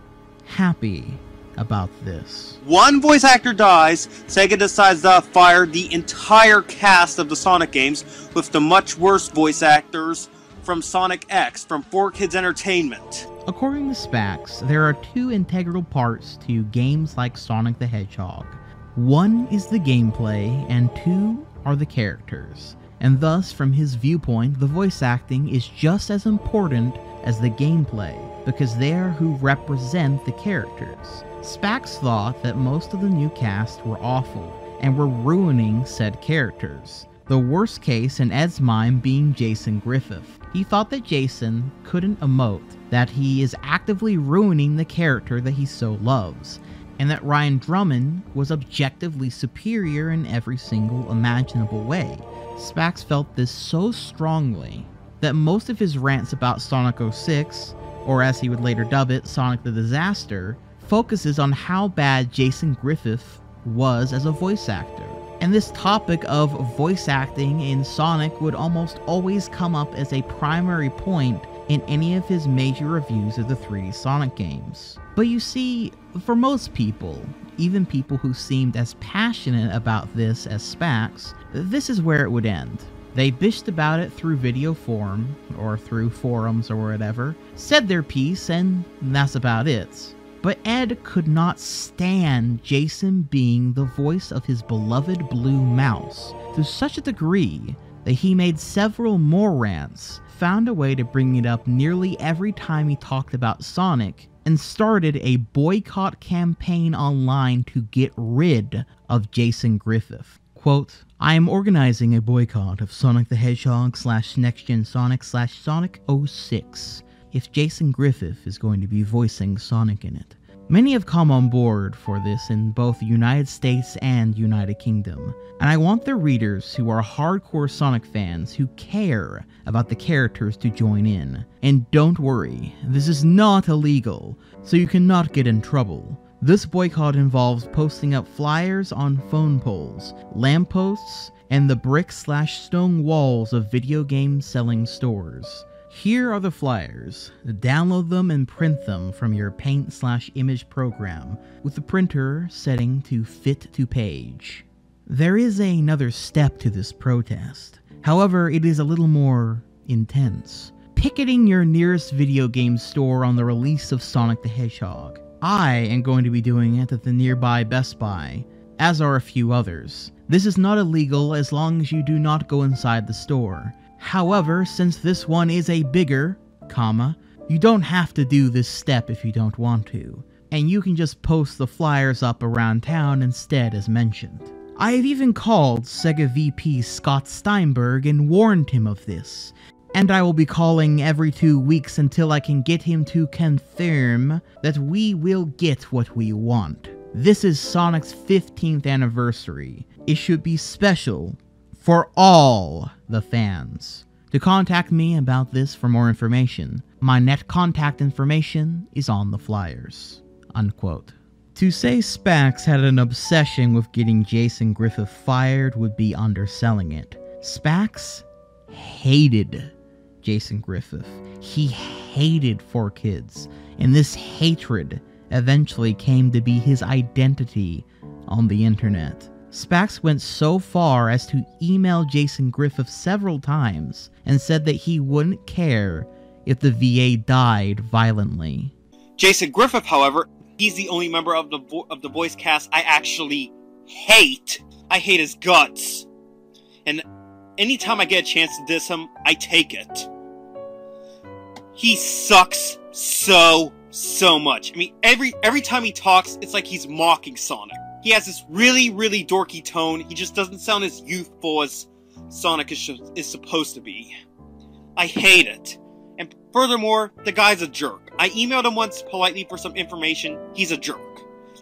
happy about this. One voice actor dies, Sega decides to fire the entire cast of the Sonic games with the much worse voice actors from Sonic X from 4Kids Entertainment. According to Spax, there are two integral parts to games like Sonic the Hedgehog. One is the gameplay, and two are the characters. And thus, from his viewpoint, the voice acting is just as important as the gameplay, because they are who represent the characters. Spax thought that most of the new cast were awful, and were ruining said characters. The worst case in Ed's mind being Jason Griffith. He thought that Jason couldn't emote, that he is actively ruining the character that he so loves. and that Ryan Drummond was objectively superior in every single imaginable way. Spax felt this so strongly that most of his rants about Sonic 06, or as he would later dub it, Sonic the Disaster, focuses on how bad Jason Griffith was as a voice actor. And this topic of voice acting in Sonic would almost always come up as a primary point in any of his major reviews of the 3D Sonic games. But you see, for most people, even people who seemed as passionate about this as Spax, this is where it would end. They bitched about it through video form, or through forums or whatever, said their piece, and that's about it. But Ed could not stand Jason being the voice of his beloved Blue Mouse to such a degree that he made several more rants, found a way to bring it up nearly every time he talked about Sonic, and started a boycott campaign online to get rid of Jason Griffith. Quote, I am organizing a boycott of Sonic the Hedgehog slash Next Gen Sonic slash Sonic 06 if Jason Griffith is going to be voicing Sonic in it. Many have come on board for this in both the United States and United Kingdom, and I want the readers who are hardcore Sonic fans who care about the characters to join in. And don't worry, this is not illegal, so you cannot get in trouble. This boycott involves posting up flyers on phone poles, lampposts, and the brick slash stone walls of video game selling stores. Here are the flyers. Download them and print them from your paint slash image program with the printer setting to fit to page. There is another step to this protest. However, it is a little more intense. Picketing your nearest video game store on the release of Sonic the Hedgehog. I am going to be doing it at the nearby Best Buy, as are a few others. This is not illegal as long as you do not go inside the store. However, since this one is a bigger, comma, you don't have to do this step if you don't want to, and you can just post the flyers up around town instead as mentioned. I have even called Sega VP Scott Steinberg and warned him of this, and I will be calling every two weeks until I can get him to confirm that we will get what we want. This is Sonic's 15th anniversary. It should be special for all the fans. To contact me about this for more information, my net contact information is on the flyers. Unquote. To say Spax had an obsession with getting Jason Griffith fired would be underselling it. Spax hated Jason Griffith. He hated 4Kids, and this hatred eventually came to be his identity on the internet. Spax went so far as to email Jason Griffith several times and said that he wouldn't care if the VA died violently. Jason Griffith, however, he's the only member of the of the voice cast I actually hate. I hate his guts. And anytime I get a chance to diss him, I take it. He sucks so so much. I mean, every every time he talks, it's like he's mocking Sonic. He has this really, really dorky tone. He just doesn't sound as youthful as Sonic is, is supposed to be. I hate it. And furthermore, the guy's a jerk. I emailed him once politely for some information. He's a jerk.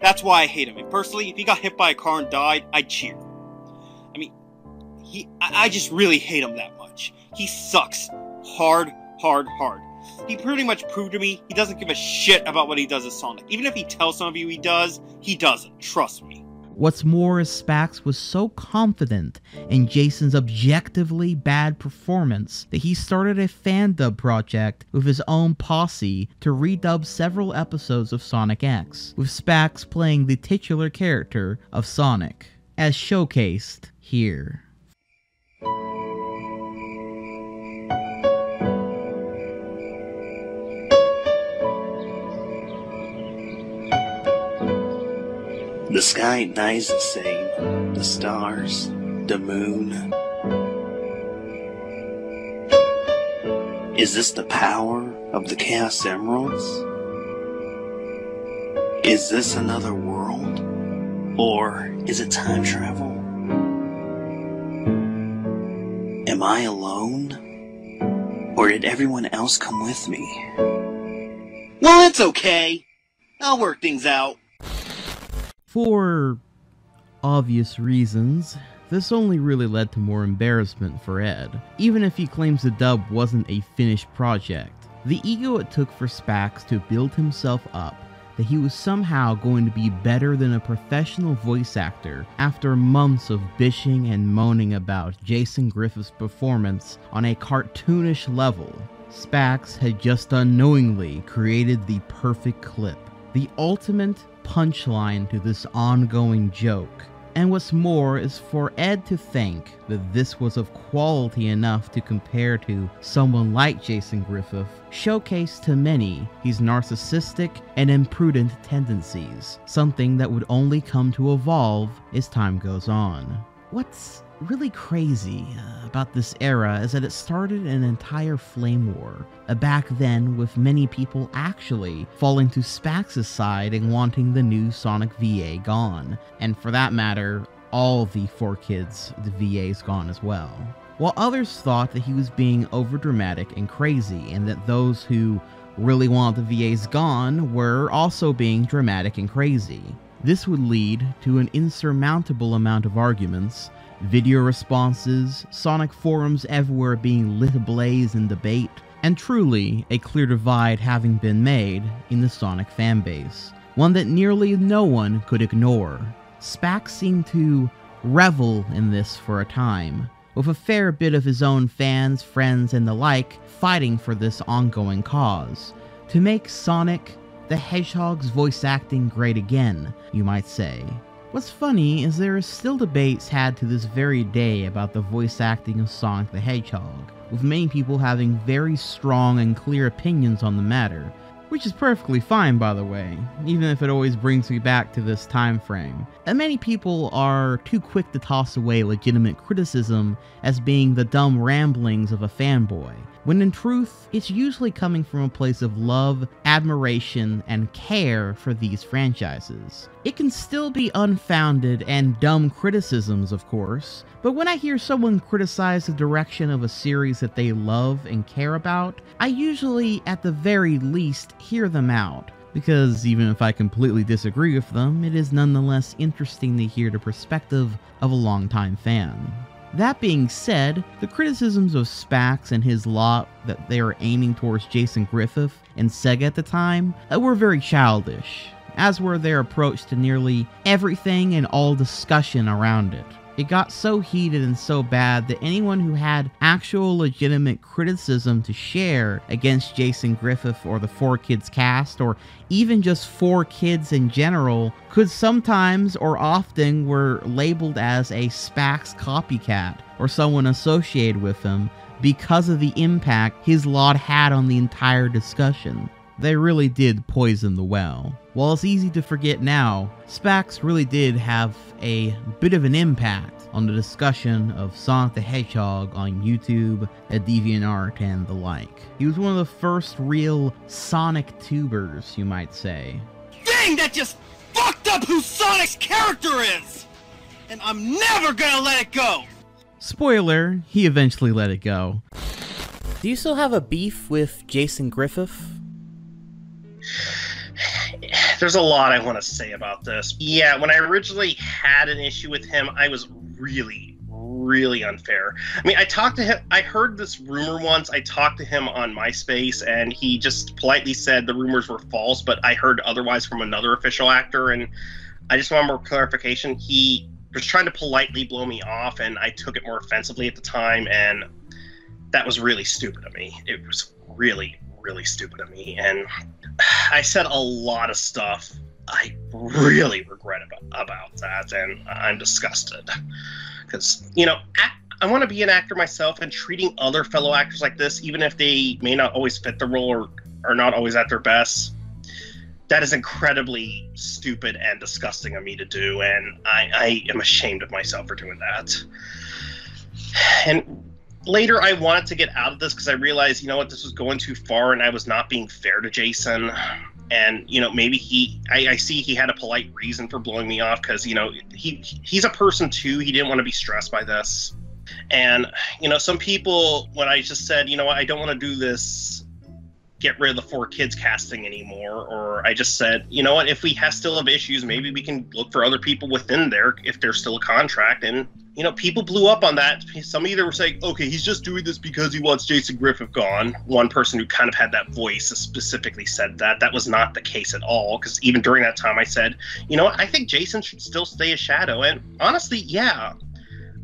That's why I hate him. And personally, if he got hit by a car and died, I'd cheer. I mean, he, I, I just really hate him that much. He sucks. Hard, hard, hard. He pretty much proved to me he doesn't give a shit about what he does as Sonic. Even if he tells some of you he does, he doesn't. Trust me. What's more is Spax was so confident in Jason's objectively bad performance that he started a fan dub project with his own posse to redub several episodes of Sonic X, with Spax playing the titular character of Sonic, as showcased here. The sky at the same. The stars, the moon. Is this the power of the Chaos Emeralds? Is this another world? Or is it time travel? Am I alone? Or did everyone else come with me? Well, it's okay. I'll work things out. For obvious reasons, this only really led to more embarrassment for Ed, even if he claims the dub wasn't a finished project. The ego it took for Spax to build himself up that he was somehow going to be better than a professional voice actor after months of bitching and moaning about Jason Griffith's performance on a cartoonish level. Spax had just unknowingly created the perfect clip, the ultimate punchline to this ongoing joke. And what's more is for Ed to think that this was of quality enough to compare to someone like Jason Griffith showcased to many his narcissistic and imprudent tendencies, something that would only come to evolve as time goes on. What's really crazy uh, about this era is that it started an entire flame war. Uh, back then, with many people actually falling to Spax's side and wanting the new Sonic VA gone. And for that matter, all the 4Kids, the VAs gone as well. While others thought that he was being overdramatic and crazy, and that those who really wanted the VAs gone were also being dramatic and crazy. This would lead to an insurmountable amount of arguments video responses, Sonic forums everywhere being lit ablaze in debate, and truly a clear divide having been made in the Sonic fanbase, one that nearly no one could ignore. Spax seemed to revel in this for a time, with a fair bit of his own fans, friends, and the like fighting for this ongoing cause, to make Sonic the Hedgehog's voice acting great again, you might say. What's funny is there are still debates had to this very day about the voice acting of Sonic the Hedgehog, with many people having very strong and clear opinions on the matter, which is perfectly fine by the way, even if it always brings me back to this time frame. And many people are too quick to toss away legitimate criticism as being the dumb ramblings of a fanboy, when in truth, it's usually coming from a place of love, admiration, and care for these franchises. It can still be unfounded and dumb criticisms, of course, but when I hear someone criticize the direction of a series that they love and care about, I usually, at the very least, hear them out because even if I completely disagree with them, it is nonetheless interesting to hear the perspective of a longtime fan. That being said, the criticisms of Spax and his lot that they were aiming towards Jason Griffith and Sega at the time uh, were very childish, as were their approach to nearly everything and all discussion around it. It got so heated and so bad that anyone who had actual legitimate criticism to share against Jason Griffith or the 4Kids cast, or even just 4Kids in general, could sometimes or often were labeled as a Spax copycat or someone associated with him because of the impact his lot had on the entire discussion. They really did poison the well. While it's easy to forget now, Spax really did have a bit of an impact on the discussion of Sonic the Hedgehog on YouTube, at DeviantArt, and the like. He was one of the first real Sonic tubers, you might say. Dang, that just fucked up who Sonic's character is! And I'm never gonna let it go! Spoiler, he eventually let it go. Do you still have a beef with Jason Griffith? There's a lot I want to say about this. Yeah, when I originally had an issue with him, I was really, really unfair. I mean, I talked to him, I heard this rumor once. I talked to him on MySpace, and he just politely said the rumors were false, but I heard otherwise from another official actor, and I just want more clarification. He was trying to politely blow me off, and I took it more offensively at the time, and that was really stupid of me. It was really, really stupid of me, and I said a lot of stuff I really regret about, about that, and I'm disgusted because you know I, I want to be an actor myself, and treating other fellow actors like this, even if they may not always fit the role or are not always at their best, that is incredibly stupid and disgusting of me to do, and I, I am ashamed of myself for doing that. And later I wanted to get out of this because I realized, you know what, this was going too far and I was not being fair to Jason. And you know, maybe he, I, I see he had a polite reason for blowing me off because you know he he's a person too. He didn't want to be stressed by this. And you know, some people when I just said, you know, I don't want to do this get rid of the 4Kids casting anymore, or I just said, you know what, if we have still have issues, maybe we can look for other people within there if there's still a contract. And you know, people blew up on that. Some either were saying, okay, he's just doing this because he wants Jason Griffith gone. One person who kind of had that voice specifically said that. That was not the case at all. Because even during that time, I said, you know I think Jason should still stay a shadow. And honestly, yeah,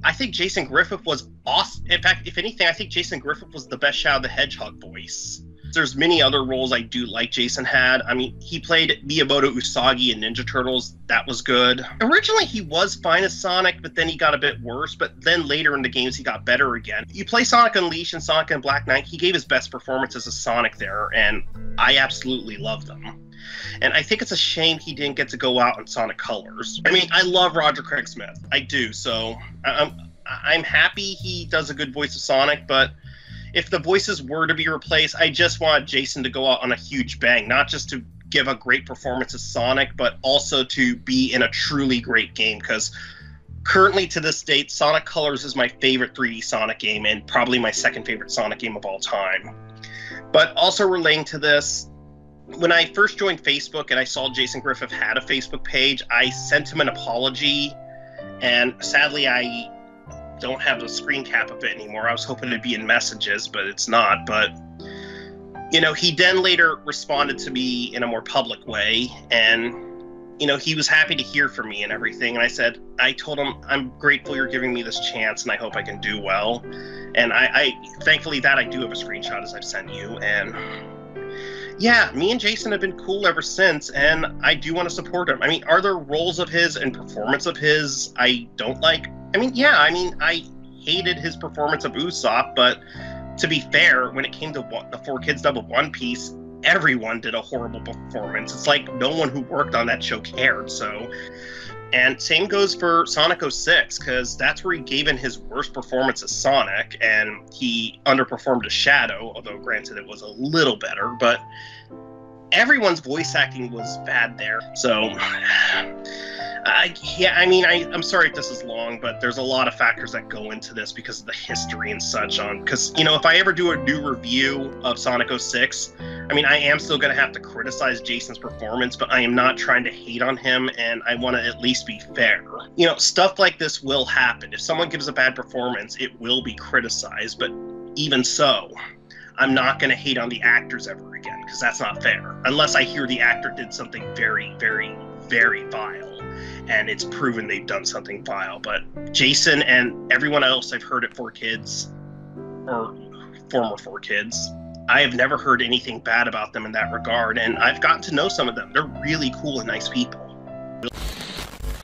I think Jason Griffith was awesome. In fact, if anything, I think Jason Griffith was the best Shadow of the Hedgehog voice. There's many other roles I do like Jason had. I mean, he played Miyamoto Usagi in Ninja Turtles. That was good. Originally, he was fine as Sonic, but then he got a bit worse. But then later in the games, he got better again. You play Sonic Unleashed and Sonic and Black Knight, he gave his best performance as a Sonic there, and I absolutely love them. And I think it's a shame he didn't get to go out in Sonic Colors. I mean, I love Roger Craig Smith. I do. So I'm I'm happy he does a good voice of Sonic, but if the voices were to be replaced, I just want Jason to go out on a huge bang, not just to give a great performance as Sonic, but also to be in a truly great game. Because currently, to this date, Sonic Colors is my favorite 3D Sonic game and probably my second favorite Sonic game of all time. But also relating to this, when I first joined Facebook and I saw Jason Griffith had a Facebook page, I sent him an apology. And sadly, I don't have the screen cap of it anymore. I was hoping it'd be in messages, but it's not. But you know, he then later responded to me in a more public way, and you know, he was happy to hear from me and everything. And I said, I told him, I'm grateful you're giving me this chance, and I hope I can do well. And I, I thankfully that I do have a screenshot as I've sent you, and yeah, me and Jason have been cool ever since, and I do want to support him. I mean, are there roles of his and performance of his I don't like? I mean, yeah, I mean, I hated his performance of Usopp, but to be fair, when it came to the 4Kids Double One Piece, everyone did a horrible performance. It's like no one who worked on that show cared. So, and same goes for Sonic 06, because that's where he gave in his worst performance as Sonic, and he underperformed as Shadow, although granted it was a little better, but everyone's voice acting was bad there. So, I, yeah, I mean, I, I'm sorry if this is long, but there's a lot of factors that go into this because of the history and such on. Because, you know, if I ever do a new review of Sonic 06, I mean, I am still going to have to criticize Jason's performance, but I am not trying to hate on him, and I want to at least be fair. You know, stuff like this will happen. If someone gives a bad performance, it will be criticized, but even so, I'm not going to hate on the actors ever again because that's not fair. Unless I hear the actor did something very, very, very vile and it's proven they've done something vile. But Jason and everyone else I've heard at 4Kids, or former 4Kids, I have never heard anything bad about them in that regard, and I've gotten to know some of them. They're really cool and nice people.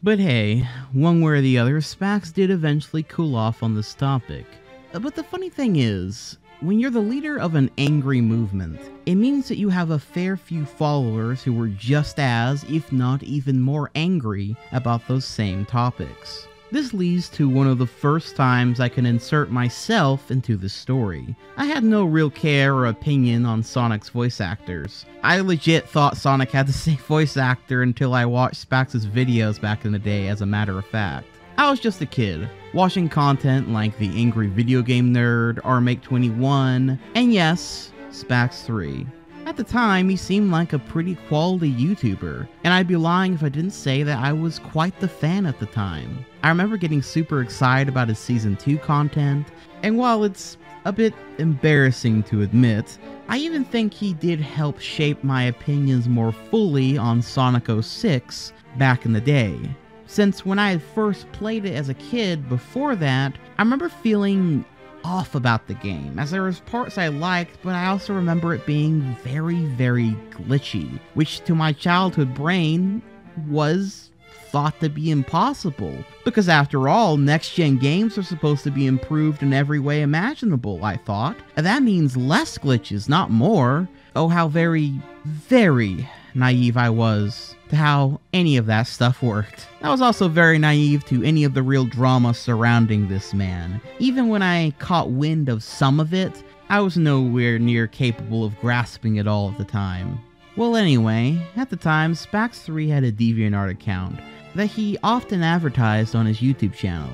But hey, one way or the other, Spax did eventually cool off on this topic. Uh, but the funny thing is, when you're the leader of an angry movement, it means that you have a fair few followers who are just as, if not even more angry about those same topics. This leads to one of the first times I can insert myself into the story. I had no real care or opinion on Sonic's voice actors. I legit thought Sonic had the same voice actor until I watched Spax's videos back in the day, as a matter of fact. I was just a kid, watching content like The Angry Video Game Nerd, Armake21, and yes, Spax 3. At the time, he seemed like a pretty quality YouTuber, and I'd be lying if I didn't say that I was quite the fan at the time. I remember getting super excited about his Season 2 content, and while it's a bit embarrassing to admit, I even think he did help shape my opinions more fully on Sonic 06 back in the day since when I first played it as a kid before that, I remember feeling off about the game, as there was parts I liked, but I also remember it being very, very glitchy, which to my childhood brain was thought to be impossible. Because after all, next gen games are supposed to be improved in every way imaginable, I thought. And that means less glitches, not more. Oh, how very, very naive I was to how any of that stuff worked. I was also very naive to any of the real drama surrounding this man. Even when I caught wind of some of it, I was nowhere near capable of grasping it all at the time. Well, anyway, at the time, Spax3 had a DeviantArt account that he often advertised on his YouTube channel.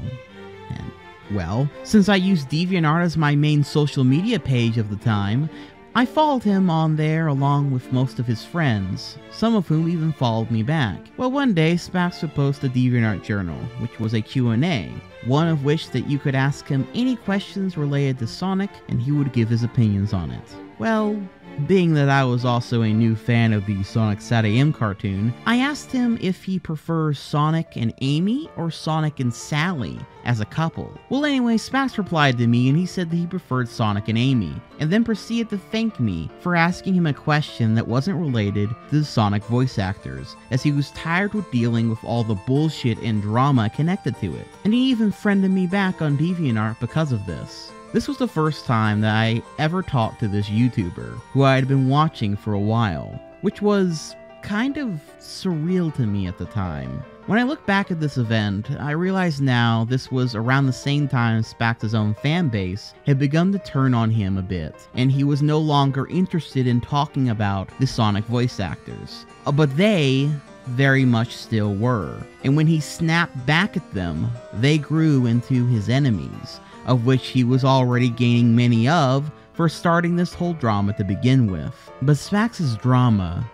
And, well, since I used DeviantArt as my main social media page of the time, I followed him on there along with most of his friends, some of whom even followed me back. Well, one day, Spax would post a DeviantArt journal, which was a Q&A, one of which that you could ask him any questions related to Sonic and he would give his opinions on it. Well, being that I was also a new fan of the Sonic SatAM cartoon, I asked him if he prefers Sonic and Amy or Sonic and Sally as a couple. Well anyway, Spax replied to me and he said that he preferred Sonic and Amy, and then proceeded to thank me for asking him a question that wasn't related to the Sonic voice actors, as he was tired with dealing with all the bullshit and drama connected to it. And he even friended me back on DeviantArt because of this. This was the first time that I ever talked to this YouTuber, who I had been watching for a while, which was kind of surreal to me at the time. When I look back at this event, I realize now this was around the same time Spax's own fanbase had begun to turn on him a bit, and he was no longer interested in talking about the Sonic voice actors. Uh, but they very much still were. And when he snapped back at them, they grew into his enemies, of which he was already gaining many of for starting this whole drama to begin with. But Spax's drama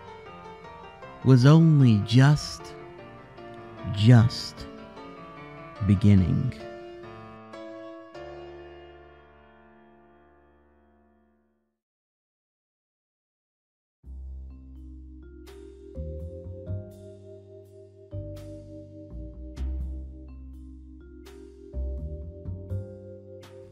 was only just, just beginning.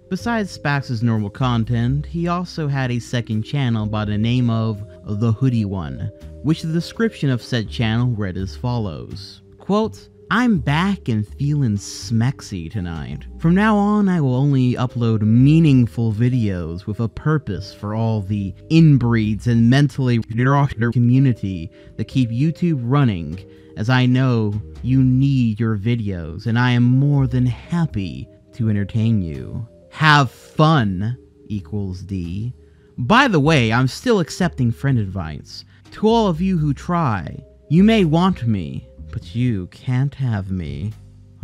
Besides Spax's normal content, he also had a second channel by the name of The Hoodie One, which the description of said channel read as follows. Quote, I'm back and feeling smexy tonight. From now on, I will only upload meaningful videos with a purpose for all the inbreeds and mentally community that keep YouTube running, as I know you need your videos, and I am more than happy to entertain you. Have fun equals D. By the way, I'm still accepting friend advice. To all of you who try, you may want me, but you can't have me.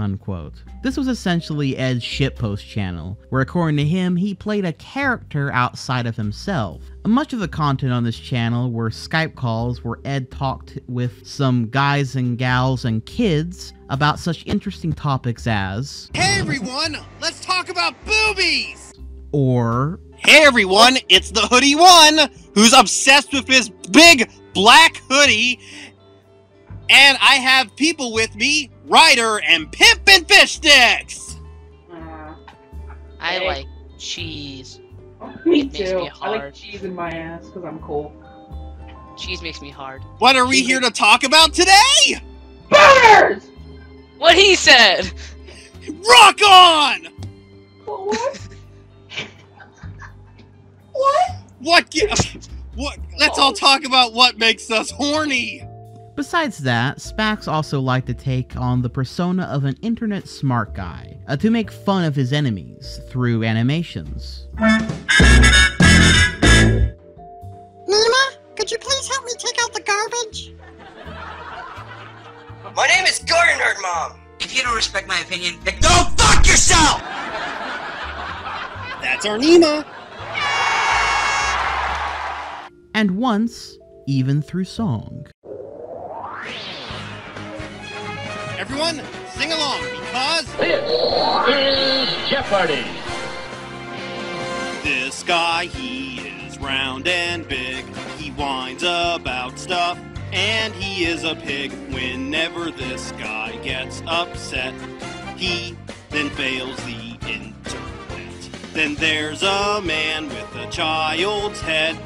Unquote. This was essentially Ed's shitpost channel, where according to him, he played a character outside of himself. Much of the content on this channel were Skype calls where Ed talked with some guys and gals and kids about such interesting topics as Hey everyone, let's talk about boobies! Or Hey everyone, it's the Hoodie One, who's obsessed with his big black hoodie, and I have people with me, Ryder and Pimp and Fish Sticks! I like cheese. Me It makes too. me I like cheese in my ass because I'm cool. Cheese makes me hard. What are we here to talk about today? Burgers! What he said! Rock on! What? what? What? What? Let's all talk about what makes us horny. Besides that, Spax also liked to take on the persona of an internet smart guy, uh, to make fun of his enemies through animations. Nima, could you please help me take out the garbage? My name is Garden Nerd Mom. If you don't respect my opinion, then go fuck yourself! That's our Nima. And once, even through song. Everyone, sing along because This is Jeopardy! this guy, he is round and big. He whines about stuff, and he is a pig. Whenever this guy gets upset, he then fails the internet. Then there's a man with a child's head.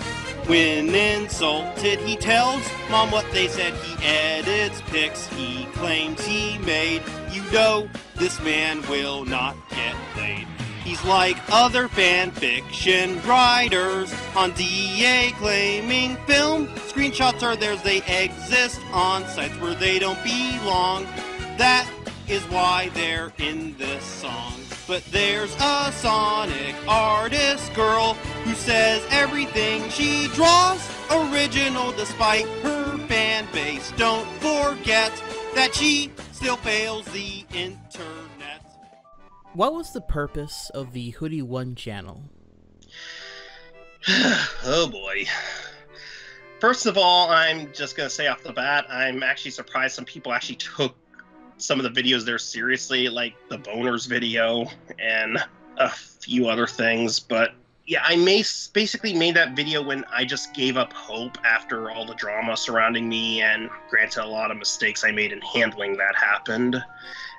When insulted, he tells mom what they said. He edits pics he claims he made. You know, this man will not get laid. He's like other fan fiction writers on DA claiming film. Screenshots are theirs, they exist on sites where they don't belong. That is why they're in this song. But there's a Sonic artist girl who says everything she draws original despite her fan base. Don't forget that she still fails the internet. What was the purpose of the Hoodie One channel? oh boy. First of all, I'm just gonna say off the bat, I'm actually surprised some people actually took some of the videos there seriously, like the boners video and a few other things. But yeah, I may basically made that video when I just gave up hope after all the drama surrounding me, and granted, a lot of mistakes I made in handling that happened.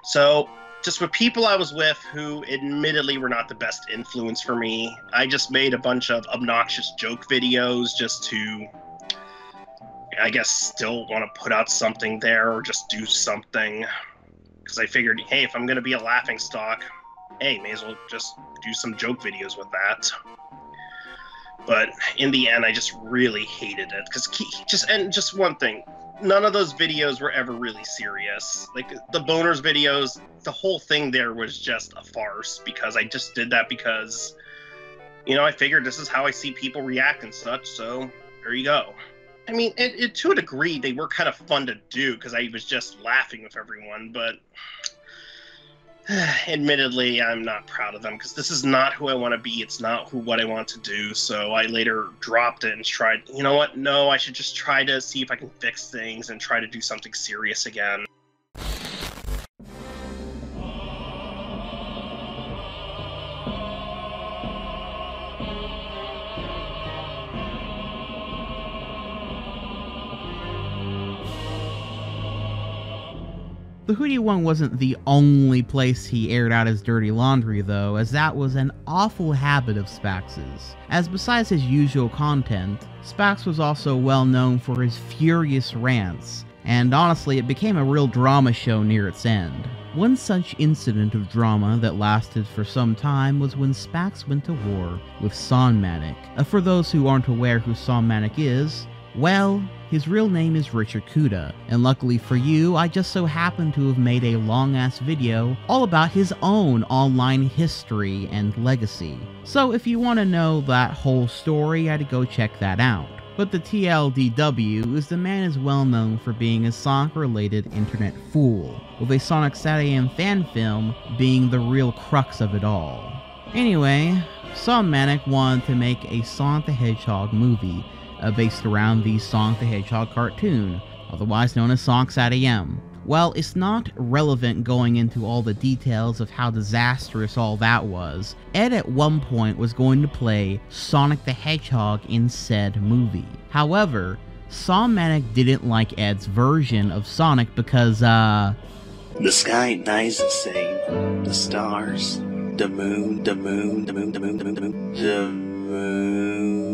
So just with people I was with who admittedly were not the best influence for me, I just made a bunch of obnoxious joke videos just to I guess still want to put out something there or just do something. Because I figured, hey, if I'm going to be a laughing stock, hey, may as well just do some joke videos with that. But in the end, I just really hated it. Because just, and just one thing, none of those videos were ever really serious. Like the boners videos, the whole thing there was just a farce because I just did that because, you know, I figured this is how I see people react and such. So there you go. I mean, it, it, to a degree, they were kind of fun to do because I was just laughing with everyone. But admittedly, I'm not proud of them because this is not who I want to be. It's not who what I want to do. So I later dropped it and tried. You know what? No, I should just try to see if I can fix things and try to do something serious again. The Hoodie one wasn't the only place he aired out his dirty laundry, though, as that was an awful habit of Spax's. As besides his usual content, Spax was also well known for his furious rants, and honestly, it became a real drama show near its end. One such incident of drama that lasted for some time was when Spax went to war with Sonmanic. Uh, for those who aren't aware who Sonmanic is, well, his real name is Richard Kuta, and luckily for you, I just so happen to have made a long ass video all about his own online history and legacy. So if you want to know that whole story, I'd go check that out. But the TLDW is the man is well known for being a Sonic related internet fool, with a Sonic SatAM fan film being the real crux of it all. Anyway, Sonmanic wanted to make a Sonic the Hedgehog movie uh, based around the Sonic the Hedgehog cartoon, otherwise known as Sonic SatAM. Well, it's not relevant going into all the details of how disastrous all that was. Ed at one point was going to play Sonic the Hedgehog in said movie. However, Sonmanic didn't like Ed's version of Sonic because, uh... The sky nice and same. The stars. The moon, the moon, the moon, the moon, the moon, the moon. The moon.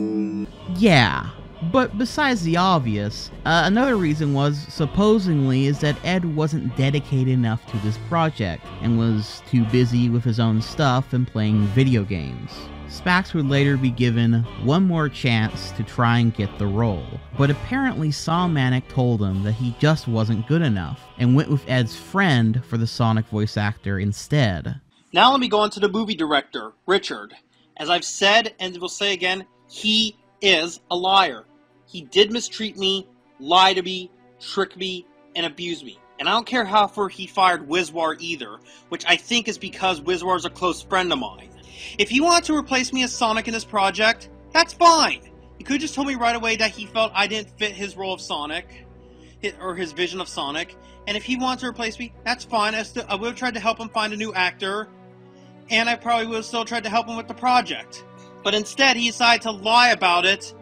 Yeah, but besides the obvious, uh, another reason was supposedly is that Ed wasn't dedicated enough to this project and was too busy with his own stuff and playing video games. Spax would later be given one more chance to try and get the role, but apparently Sonmanic told him that he just wasn't good enough and went with Ed's friend for the Sonic voice actor instead. Now let me go on to the movie director, Richard. As I've said and will say again, he is a liar. He did mistreat me, lie to me, trick me, and abuse me. And I don't care how far he fired Wizwar either, which I think is because Wizwar is a close friend of mine. If he wanted to replace me as Sonic in this project, that's fine. He could just told me right away that he felt I didn't fit his role of Sonic, or his vision of Sonic. And if he wants to replace me, that's fine. I, still, I would have tried to help him find a new actor, and I probably would have still tried to help him with the project. But instead, he decided to lie about it,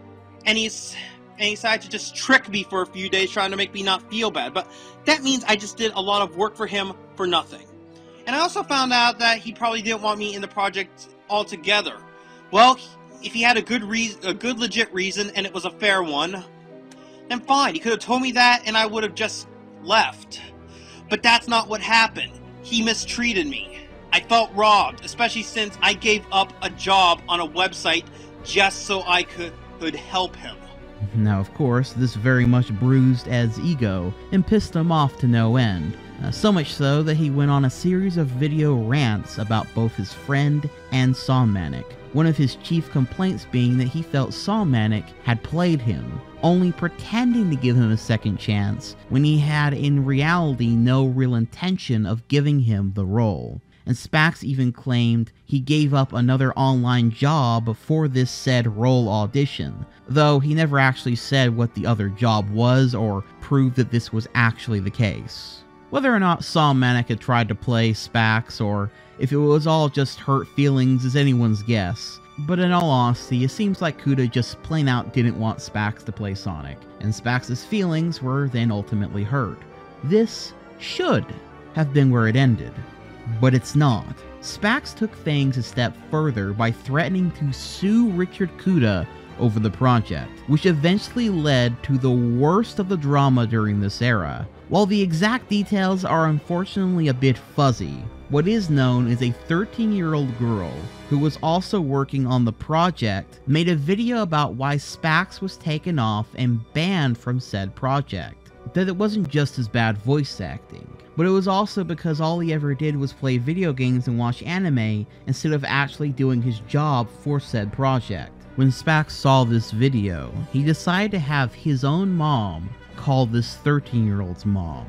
and he's and he decided to just trick me for a few days, trying to make me not feel bad. But that means I just did a lot of work for him for nothing. And I also found out that he probably didn't want me in the project altogether. Well, if he had a good reason, a good legit reason, and it was a fair one, then fine. He could have told me that, and I would have just left. But that's not what happened. He mistreated me. I felt robbed, especially since I gave up a job on a website just so I could, could help him. Now, of course, this very much bruised Ed's ego and pissed him off to no end. Uh, so much so that he went on a series of video rants about both his friend and Sonmanic. One of his chief complaints being that he felt Sonmanic had played him, only pretending to give him a second chance when he had in reality no real intention of giving him the role. And Spax even claimed he gave up another online job before this said role audition, though he never actually said what the other job was or proved that this was actually the case. Whether or not Sonmanic had tried to play Spax or if it was all just hurt feelings is anyone's guess, but in all honesty, it seems like Kuta just plain out didn't want Spax to play Sonic, and Spax's feelings were then ultimately hurt. This should have been where it ended, but it's not. Spax took things a step further by threatening to sue Richard Kuta over the project, which eventually led to the worst of the drama during this era. While the exact details are unfortunately a bit fuzzy, what is known is a 13 year old girl who was also working on the project made a video about why Spax was taken off and banned from said project. That it wasn't just his bad voice acting, but it was also because all he ever did was play video games and watch anime instead of actually doing his job for said project. When Spax saw this video, he decided to have his own mom call this 13 year old's mom.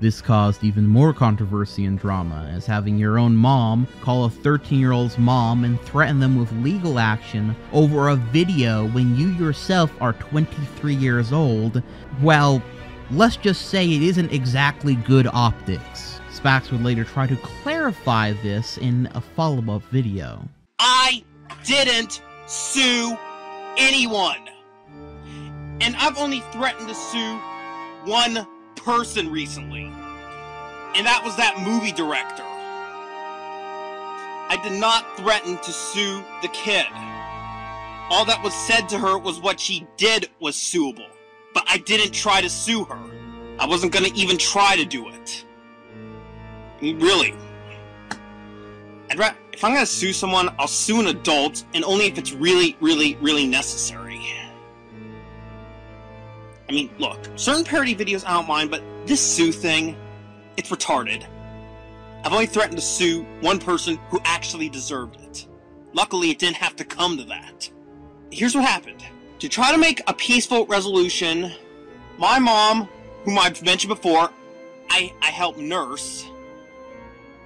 This caused even more controversy and drama, as having your own mom call a 13 year old's mom and threaten them with legal action over a video when you yourself are 23 years old, well, let's just say it isn't exactly good optics. Spax would later try to clarify this in a follow up video. I didn't sue anyone. And I've only threatened to sue one person recently. And that was that movie director. I did not threaten to sue the kid. All that was said to her was what she did was suable. But I didn't try to sue her. I wasn't gonna even try to do it. Really. If I'm gonna sue someone, I'll sue an adult, and only if it's really, really, really necessary. I mean, look, certain parody videos I don't mind, but this sue thing, it's retarded. I've only threatened to sue one person who actually deserved it. Luckily, it didn't have to come to that. Here's what happened. To try to make a peaceful resolution, my mom, whom I've mentioned before, I, I helped nurse,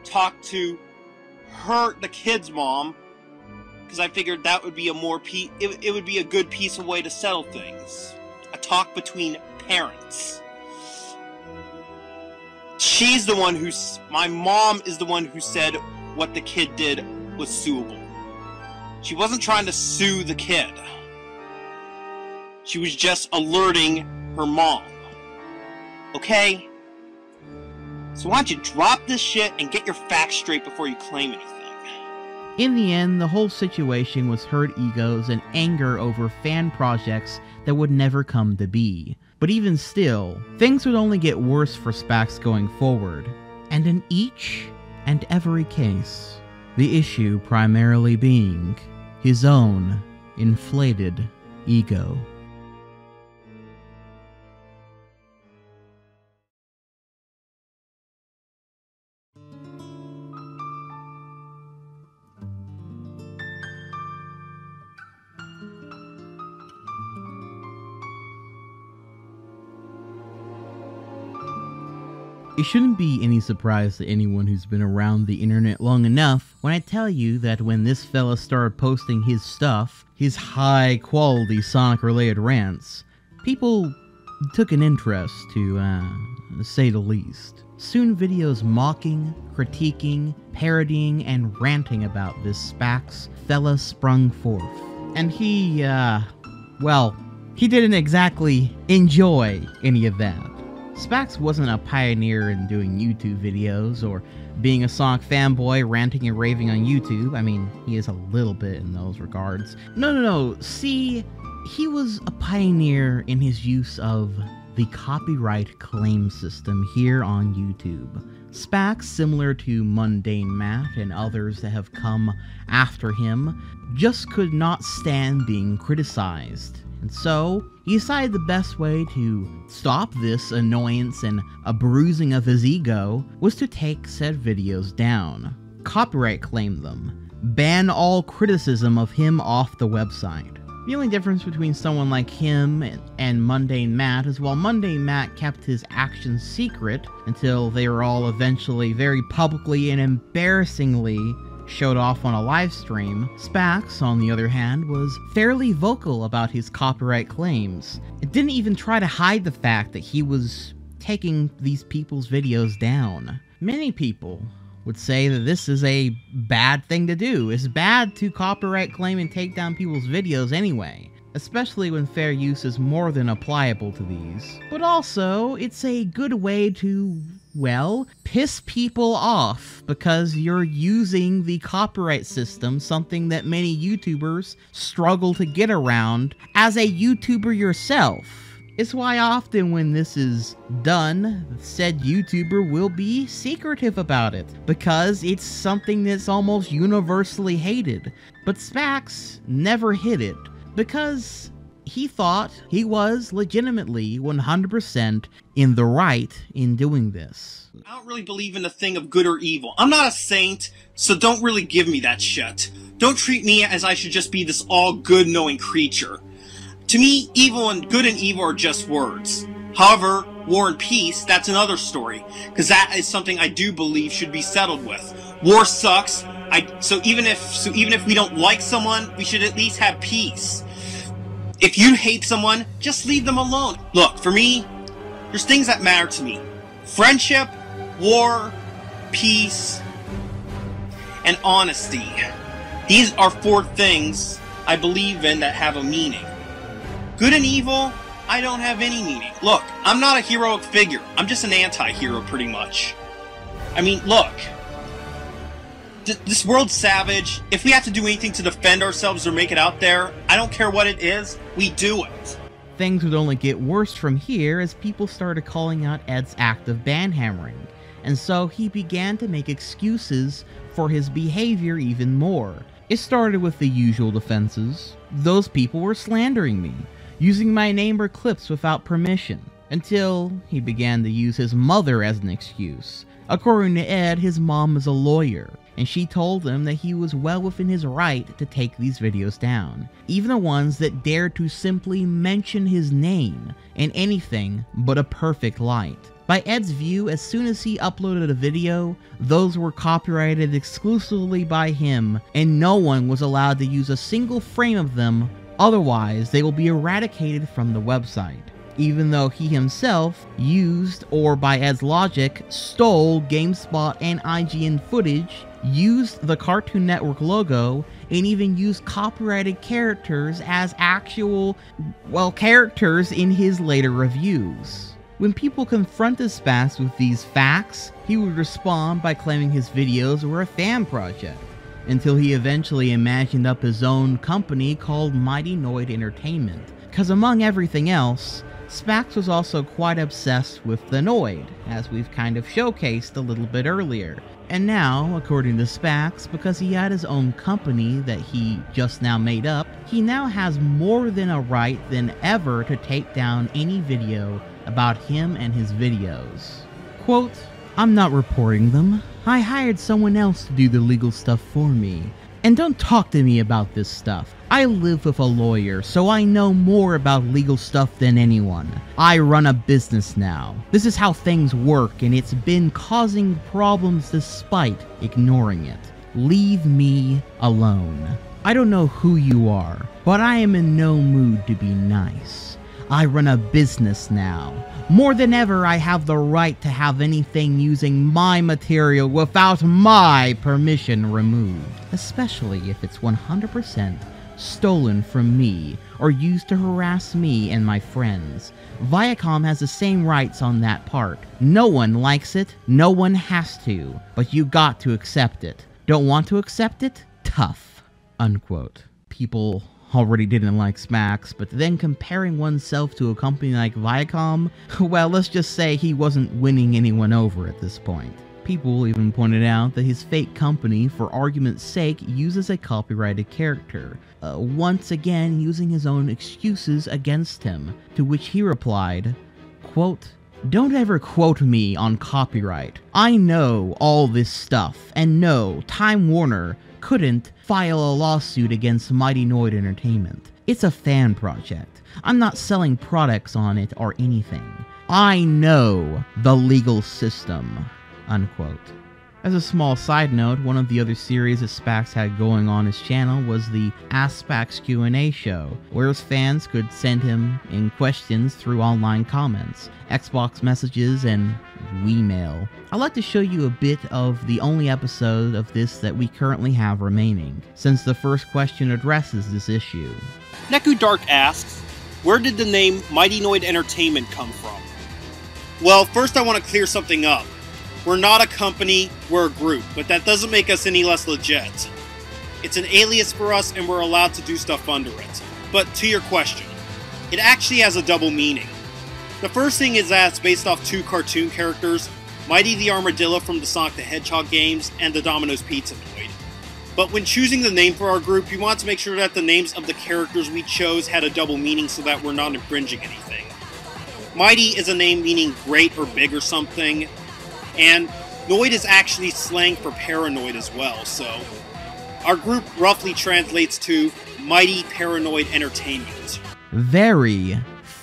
talk to her, the kid's mom, because I figured that would be a more pe- it, it would be a good peaceful way to settle things. A talk between parents. She's the one who's my mom is the one who said what the kid did was suable. She wasn't trying to sue the kid. She was just alerting her mom. Okay? So why don't you drop this shit and get your facts straight before you claim anything? In the end, the whole situation was hurt egos and anger over fan projects that would never come to be. But even still, things would only get worse for Spax going forward. And in each and every case, the issue primarily being his own inflated ego. It shouldn't be any surprise to anyone who's been around the internet long enough when I tell you that when this fella started posting his stuff, his high quality Sonic related rants, people took an interest to, uh, say the least. Soon videos mocking, critiquing, parodying, and ranting about this Spax fella sprung forth. And he, uh, well, he didn't exactly enjoy any of that. Spax wasn't a pioneer in doing YouTube videos or being a Sonic fanboy ranting and raving on YouTube. I mean, he is a little bit in those regards. No, no, no. See, he was a pioneer in his use of the copyright claim system here on YouTube. Spax, similar to Mundane Matt and others that have come after him, just could not stand being criticized. And so, he decided the best way to stop this annoyance and a bruising of his ego was to take said videos down, copyright claim them, ban all criticism of him off the website. The only difference between someone like him and, and Mundane Matt is while Mundane Matt kept his actions secret until they were all eventually very publicly and embarrassingly showed off on a live stream, Spax, on the other hand, was fairly vocal about his copyright claims. It didn't even try to hide the fact that he was taking these people's videos down. Many people would say that this is a bad thing to do. It's bad to copyright claim and take down people's videos anyway, especially when fair use is more than applicable to these. But also, it's a good way to, well, piss people off because you're using the copyright system, something that many YouTubers struggle to get around as a YouTuber yourself. It's why often when this is done, said YouTuber will be secretive about it, because it's something that's almost universally hated. But Spax never hid it, because he thought he was legitimately 100% in the right in doing this. I don't really believe in the thing of good or evil. I'm not a saint, so don't really give me that shit. Don't treat me as I should just be this all good knowing creature. To me, evil and good and evil are just words. However, war and peace, that's another story, because that is something I do believe should be settled with. War sucks. I so even if so even if we don't like someone, we should at least have peace. If you hate someone, just leave them alone. Look, for me, there's things that matter to me. Friendship, war, peace, and honesty. These are four things I believe in that have a meaning. Good and evil, I don't have any meaning. Look, I'm not a heroic figure. I'm just an anti-hero, pretty much. I mean, look. Th- this world's savage. If we have to do anything to defend ourselves or make it out there, I don't care what it is, we do it. Things would only get worse from here as people started calling out Ed's act of banhammering, and so he began to make excuses for his behavior even more. It started with the usual defenses. Those people were slandering me, using my name or clips without permission, until he began to use his mother as an excuse. According to Ed, his mom is a lawyer, and she told him that he was well within his right to take these videos down, even the ones that dared to simply mention his name in anything but a perfect light. By Ed's view, as soon as he uploaded a video, those were copyrighted exclusively by him, and no one was allowed to use a single frame of them, otherwise they will be eradicated from the website. Even though he himself used, or by Ed's logic, stole GameSpot and IGN footage, used the Cartoon Network logo, and even used copyrighted characters as actual, well, characters in his later reviews. When people confronted Spax with these facts, he would respond by claiming his videos were a fan project, until he eventually imagined up his own company called Mighty Noid Entertainment. Because among everything else, Spax was also quite obsessed with the Noid, as we've kind of showcased a little bit earlier. And now, according to Spax, because he had his own company that he just now made up, he now has more than a right than ever to take down any video about him and his videos. Quote, I'm not reporting them. I hired someone else to do the legal stuff for me. And don't talk to me about this stuff. I live with a lawyer, so I know more about legal stuff than anyone. I run a business now. This is how things work, and it's been causing problems despite ignoring it. Leave me alone. I don't know who you are, but I am in no mood to be nice. I run a business now. More than ever, I have the right to have anything using my material without my permission removed, especially if it's 100% stolen from me or used to harass me and my friends. Viacom has the same rights on that part. No one likes it, no one has to, but you got to accept it. Don't want to accept it? Tough. Unquote. People already didn't like Spax, but then comparing oneself to a company like Viacom, well, let's just say he wasn't winning anyone over at this point. People even pointed out that his fake company, for argument's sake, uses a copyrighted character, uh, once again using his own excuses against him, to which he replied, quote, don't ever quote me on copyright. I know all this stuff, and no, Time Warner couldn't file a lawsuit against Mighty Noid Entertainment. It's a fan project. I'm not selling products on it or anything. I know the legal system. Unquote. As a small side note, one of the other series that Spax had going on his channel was the Ask Spax Q&A show, where his fans could send him in questions through online comments, Xbox messages, and Wii mail. I'd like to show you a bit of the only episode of this that we currently have remaining, since the first question addresses this issue. Neku Dark asks, where did the name Mighty Noid Entertainment come from? Well, first I want to clear something up. We're not a company, we're a group, but that doesn't make us any less legit. It's an alias for us and we're allowed to do stuff under it. But to your question, it actually has a double meaning. The first thing is that it's based off two cartoon characters, Mighty the Armadillo from the Sonic the Hedgehog games and the Domino's Pizza Noid. But when choosing the name for our group, we want to make sure that the names of the characters we chose had a double meaning so that we're not infringing anything. Mighty is a name meaning great or big or something, and Noid is actually slang for paranoid as well, so our group roughly translates to Mighty Paranoid Entertainment. Very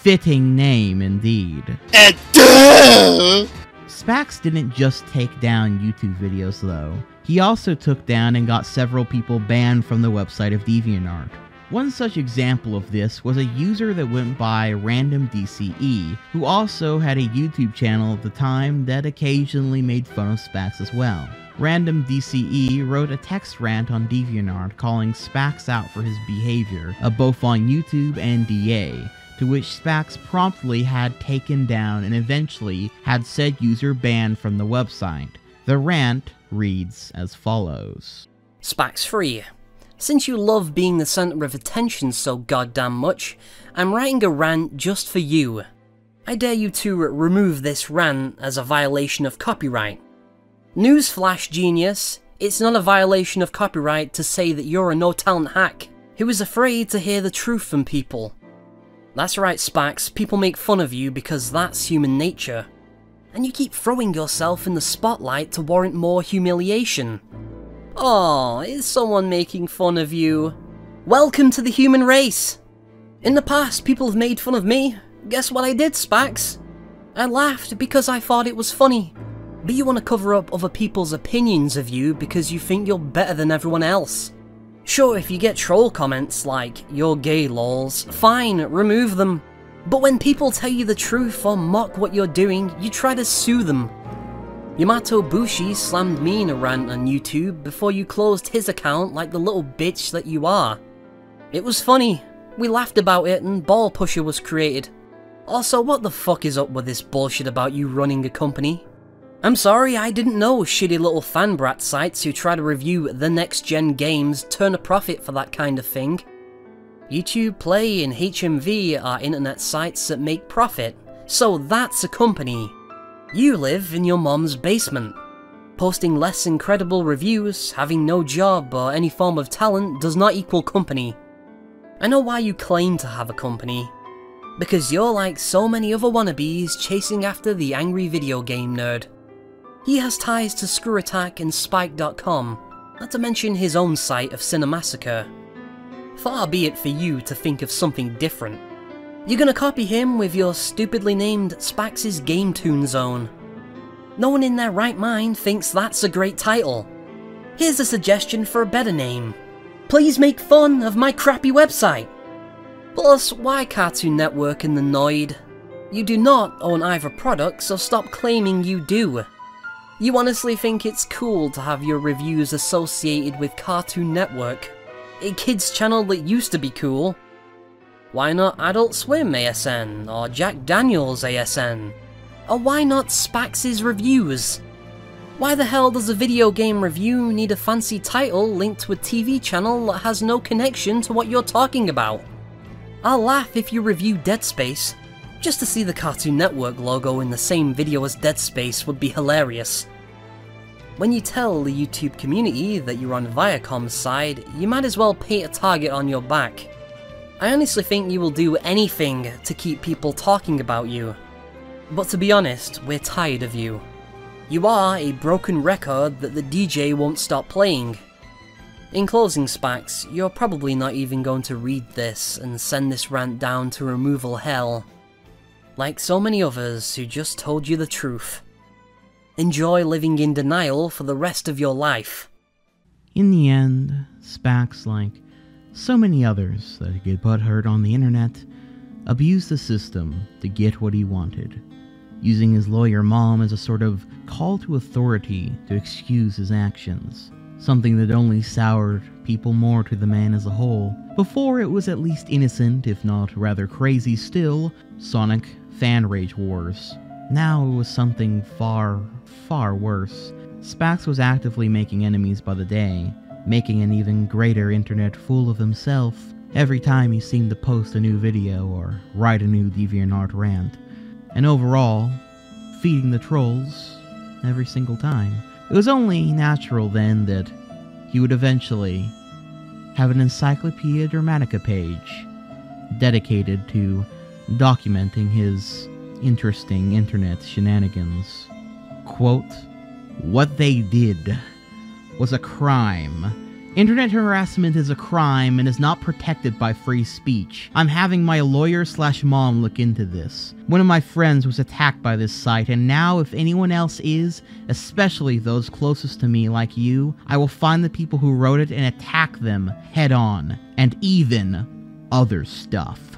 fitting name indeed. And duh! Spax didn't just take down YouTube videos though. He also took down and got several people banned from the website of DeviantArt. One such example of this was a user that went by Random DCE, who also had a YouTube channel at the time that occasionally made fun of Spax as well. Random DCE wrote a text rant on DeviantArt calling Spax out for his behavior, uh, both on YouTube and DA, to which Spax promptly had taken down and eventually had said user banned from the website. The rant reads as follows. Spax3. Since you love being the centre of attention so goddamn much, I'm writing a rant just for you. I dare you to remove this rant as a violation of copyright. Newsflash genius, it's not a violation of copyright to say that you're a no-talent hack who is afraid to hear the truth from people. That's right, Spax, people make fun of you because that's human nature. And you keep throwing yourself in the spotlight to warrant more humiliation. Oh, is someone making fun of you? Welcome to the human race! In the past, people have made fun of me. Guess what I did, Spax? I laughed because I thought it was funny. But you want to cover up other people's opinions of you because you think you're better than everyone else. Sure, if you get troll comments like, you're gay lols, fine, remove them. But when people tell you the truth or mock what you're doing, you try to sue them. Yamato Bushi slammed me in a rant on YouTube before you closed his account like the little bitch that you are. It was funny, we laughed about it and Ball Pusher was created. Also, what the fuck is up with this bullshit about you running a company? I'm sorry, I didn't know shitty little fanbrat sites who try to review the next gen games turn a profit for that kind of thing. YouTube Play and HMV are internet sites that make profit, so that's a company. You live in your mom's basement. Posting less incredible reviews, having no job or any form of talent does not equal company. I know why you claim to have a company. Because you're like so many other wannabes chasing after the angry video game nerd. He has ties to Screw Attack and Spike.com, not to mention his own site of Cinemassacre. Far be it for you to think of something different. You're gonna copy him with your stupidly named Spax's Game Toon Zone. No one in their right mind thinks that's a great title. Here's a suggestion for a better name. Please make fun of my crappy website. Plus, why Cartoon Network and the Noid? You do not own either product, so stop claiming you do. You honestly think it's cool to have your reviews associated with Cartoon Network, a kids channel that used to be cool? Why not Adult Swim ASN, or Jack Daniels ASN? Or why not Spax's Reviews? Why the hell does a video game review need a fancy title linked to a TV channel that has no connection to what you're talking about? I'll laugh if you review Dead Space. Just to see the Cartoon Network logo in the same video as Dead Space would be hilarious. When you tell the YouTube community that you're on Viacom's side, you might as well paint a target on your back. I honestly think you will do anything to keep people talking about you. But to be honest, we're tired of you. You are a broken record that the DJ won't stop playing. In closing, Spax, you're probably not even going to read this and send this rant down to removal hell. Like so many others who just told you the truth. Enjoy living in denial for the rest of your life. In the end, Spax, like so many others that get butthurt on the internet, abused the system to get what he wanted, using his lawyer mom as a sort of call to authority to excuse his actions, something that only soured people more to the man as a whole. Before it was at least innocent, if not rather crazy still, Sonic fan rage wars. Now it was something far, far worse. Spax was actively making enemies by the day, making an even greater internet fool of himself every time he seemed to post a new video or write a new DeviantArt rant. And overall, feeding the trolls every single time. It was only natural then that he would eventually have an Encyclopedia Dramatica page dedicated to documenting his interesting internet shenanigans. Quote, What they did was a crime. Internet harassment is a crime and is not protected by free speech. I'm having my lawyer slash mom look into this. One of my friends was attacked by this site, and now if anyone else is, especially those closest to me like you, I will find the people who wrote it and attack them head on, and even other stuff.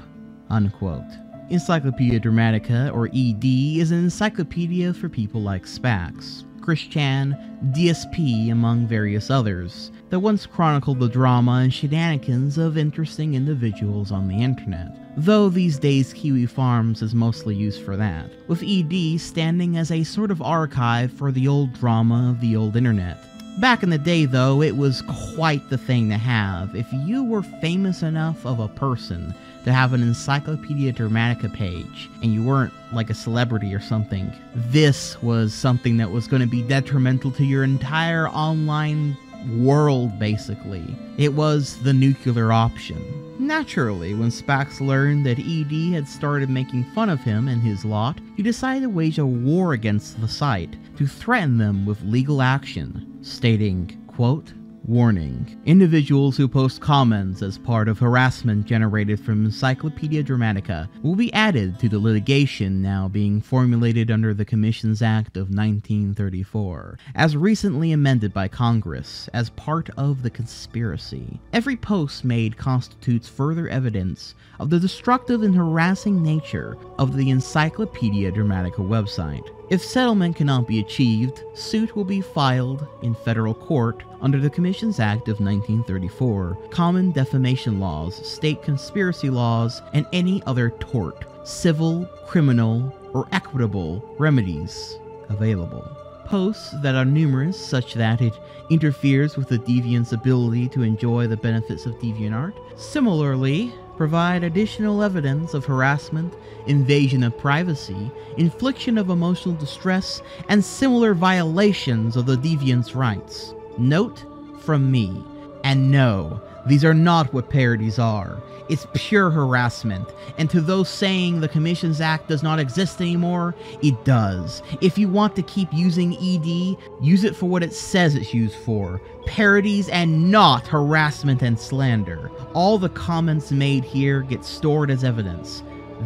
Unquote. Encyclopedia Dramatica, or ED, is an encyclopedia for people like Spax, Chris Chan, DSP, among various others, that once chronicled the drama and shenanigans of interesting individuals on the internet. Though these days Kiwi Farms is mostly used for that, with ED standing as a sort of archive for the old drama of the old internet. Back in the day, though, it was quite the thing to have. If you were famous enough of a person to have an Encyclopedia Dramatica page, and you weren't like a celebrity or something, this was something that was going to be detrimental to your entire online world, basically. It was the nuclear option. Naturally, when Spax learned that ED had started making fun of him and his lot, he decided to wage a war against the site to threaten them with legal action, stating, quote, Warning. Individuals who post comments as part of harassment generated from Encyclopedia Dramatica will be added to the litigation now being formulated under the Commissions Act of 1934, as recently amended by Congress as part of the conspiracy. Every post made constitutes further evidence of the destructive and harassing nature of the Encyclopedia Dramatica website. If settlement cannot be achieved, suit will be filed in federal court under the Commissions Act of 1934, common defamation laws, state conspiracy laws, and any other tort, civil, criminal, or equitable remedies available. Posts that are numerous, such that it interferes with the deviant's ability to enjoy the benefits of deviant art. similarly provide additional evidence of harassment, invasion of privacy, infliction of emotional distress, and similar violations of the deviant's rights. Note from me, and no, these are not what parodies are. It's pure harassment, and to those saying the Commissions Act does not exist anymore, it does. If you want to keep using ED, use it for what it says it's used for parodies and not harassment and slander. All the comments made here get stored as evidence.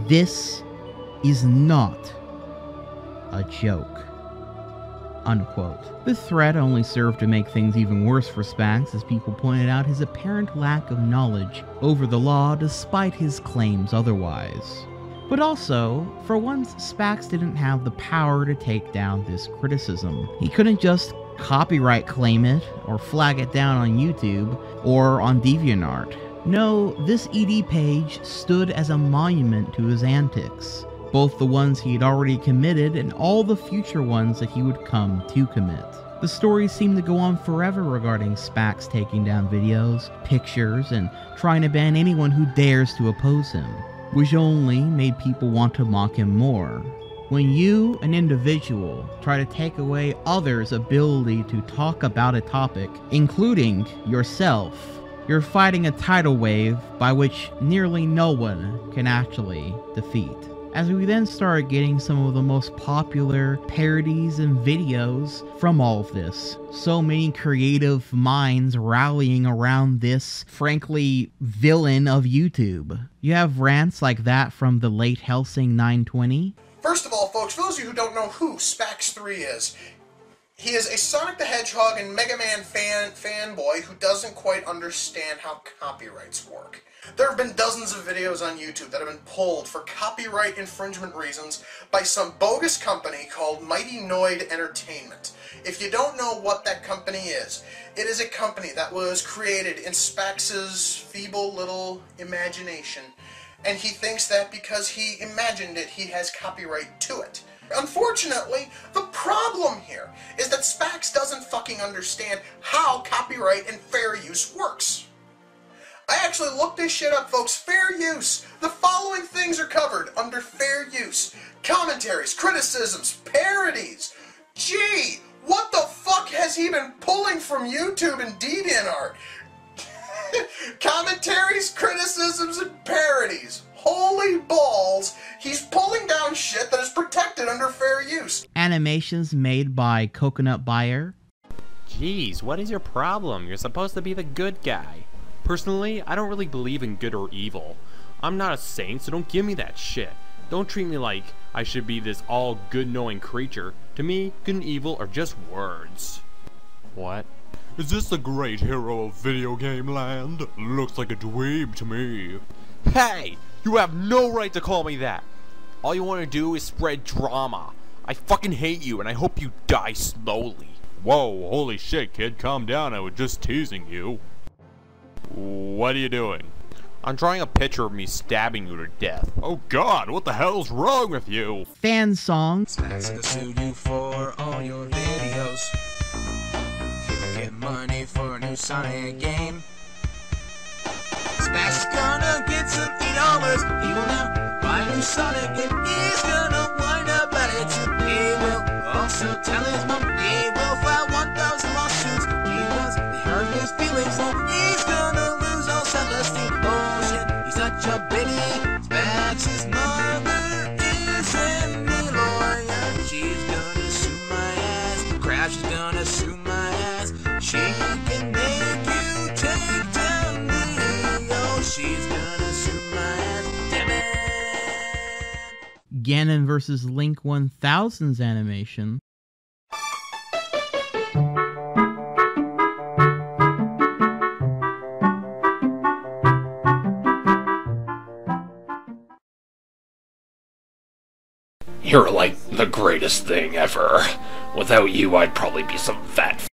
This is not a joke. Unquote. The threat only served to make things even worse for Spax as people pointed out his apparent lack of knowledge over the law despite his claims otherwise. But also, for once, Spax didn't have the power to take down this criticism. He couldn't just copyright claim it or flag it down on YouTube or on DeviantArt. No, this ED page stood as a monument to his antics both the ones he had already committed and all the future ones that he would come to commit. The stories seem to go on forever regarding Spax taking down videos, pictures, and trying to ban anyone who dares to oppose him, which only made people want to mock him more. When you, an individual, try to take away others' ability to talk about a topic, including yourself, you're fighting a tidal wave by which nearly no one can actually defeat. As we then started getting some of the most popular parodies and videos from all of this. So many creative minds rallying around this, frankly, villain of YouTube. You have rants like that from the late Helsing 920. First of all, folks, for those of you who don't know who Spax 3 is, he is a Sonic the Hedgehog and Mega Man fan fanboy who doesn't quite understand how copyrights work. There have been dozens of videos on YouTube that have been pulled for copyright infringement reasons by some bogus company called Mighty Noid Entertainment. If you don't know what that company is, it is a company that was created in Spax's feeble little imagination, and he thinks that because he imagined it, he has copyright to it. Unfortunately, the problem here is that Spax doesn't fucking understand how copyright and fair use works. I actually looked this shit up, folks. Fair use. The following things are covered under fair use. Commentaries, criticisms, parodies. Gee, what the fuck has he been pulling from YouTube and DeviantArt? Commentaries, criticisms, and parodies. Holy balls, he's pulling down shit that is protected under fair use. Animations made by Coconut Buyer. Jeez, what is your problem? You're supposed to be the good guy. Personally, I don't really believe in good or evil. I'm not a saint, so don't give me that shit. Don't treat me like I should be this all good knowing creature. To me, good and evil are just words. What? Is this the great hero of video game land? Looks like a dweeb to me. Hey! You have no right to call me that! All you want to do is spread drama. I fucking hate you and I hope you die slowly. Whoa, holy shit, kid, calm down. I was just teasing you. What are you doing? I'm drawing a picture of me stabbing you to death. Oh god, what the hell's wrong with you? Fan songs. Spax will sue you for all your videos. Get money for a new Sonic game. Spax gonna get some eight dollars. He will now buy a new Sonic and he's gonna wind up at it. He will also tell his mom Ganon vs. Link 1000's animation. You're like the greatest thing ever. Without you, I'd probably be some fat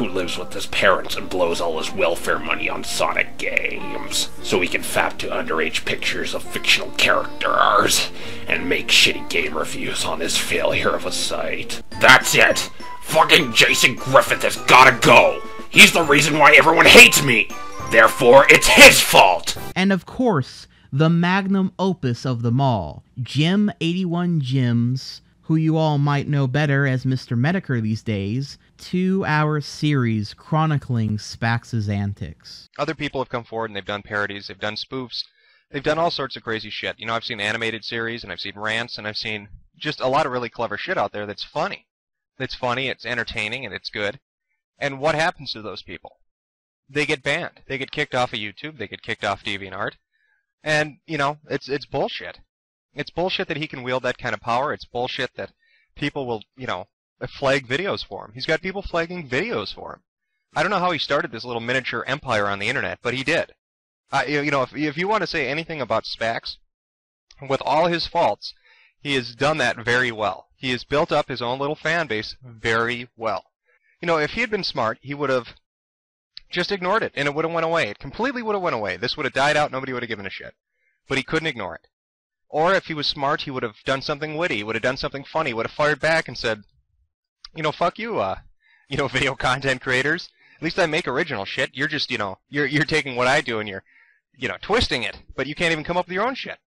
who lives with his parents and blows all his welfare money on Sonic games, so he can fap to underage pictures of fictional characters and make shitty game reviews on his failure of a site. That's it! Fucking Jason Griffith has gotta go! He's the reason why everyone hates me! Therefore, it's his fault! And of course, the magnum opus of them all, Jim 81 Jims, who you all might know better as Mr. Medicare these days, two hour series chronicling Spax's antics. Other people have come forward and they've done parodies, they've done spoofs, they've done all sorts of crazy shit. You know, I've seen animated series and I've seen rants and I've seen just a lot of really clever shit out there that's funny. That's funny, it's entertaining, and it's good. And what happens to those people? They get banned. They get kicked off of YouTube. They get kicked off DeviantArt. And, you know, it's it's bullshit. It's bullshit that he can wield that kind of power. It's bullshit that people will, you know, flag videos for him. He's got people flagging videos for him. I don't know how he started this little miniature empire on the internet, but he did. Uh, you, know, if, if you want to say anything about Spax, with all his faults, he has done that very well. He has built up his own little fan base very well. You know, if he had been smart, he would have just ignored it, and it would have went away. It completely would have went away. This would have died out. Nobody would have given a shit. But he couldn't ignore it. Or if he was smart, he would have done something witty. He would have done something funny. Would have fired back and said, you know, fuck you, uh, you know, video content creators. At least I make original shit. You're just, you know, you're you're taking what I do and you're, you know, twisting it. But you can't even come up with your own shit.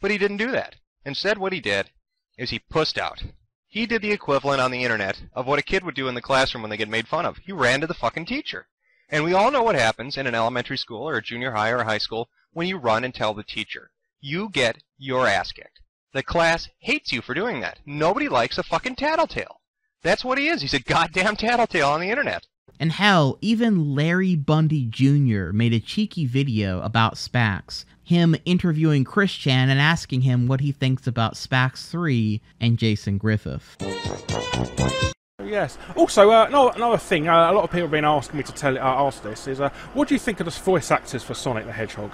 But he didn't do that. Instead, what he did is he pussed out. He did the equivalent on the internet of what a kid would do in the classroom when they get made fun of. He ran to the fucking teacher. And we all know what happens in an elementary school or a junior high or a high school when you run and tell the teacher. You get your ass kicked. The class hates you for doing that. Nobody likes a fucking tattletale. That's what he is. He's a goddamn tattletale on the internet. And hell, even Larry Bundy Jr. made a cheeky video about Spax, him interviewing Chris Chan and asking him what he thinks about Spax 3 and Jason Griffith. Yes. Also, uh, no, another thing, uh, a lot of people have been asking me to tell, uh, ask this is, uh, what do you think of the voice actors for Sonic the Hedgehog?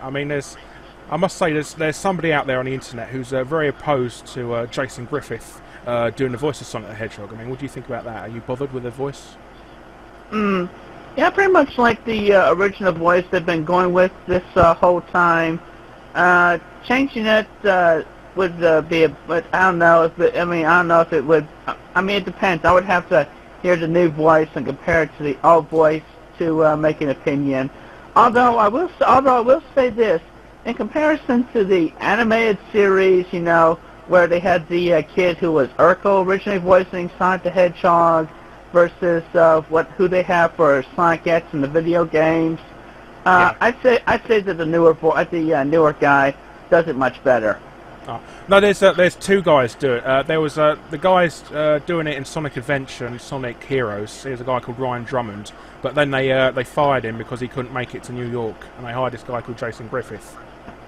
I mean, there's, I must say, there's there's somebody out there on the internet who's uh, very opposed to uh, Jason Griffith uh, doing the voice of Sonic the Hedgehog. I mean, what do you think about that? Are you bothered with the voice? Mm, yeah, pretty much like the uh, original voice they've been going with this uh, whole time. Uh, changing it uh, would uh, be a, but I don't know if it, I mean I don't know if it would. I mean it depends. I would have to hear the new voice and compare it to the old voice to uh, make an opinion. Although I will, although I will say this, in comparison to the animated series, you know, where they had the uh, kid who was Urkel originally voicing Sonic the Hedgehog versus uh, what who they have for Sonic X in the video games. Uh, I'd say I'd say that the newer vo- uh, the uh, newer guy does it much better. Oh. No, there's uh, there's two guys do it. Uh, there was uh, the guys uh, doing it in Sonic Adventure and Sonic Heroes. There's a guy called Ryan Drummond, but then they uh, they fired him because he couldn't make it to New York, and they hired this guy called Jason Griffith.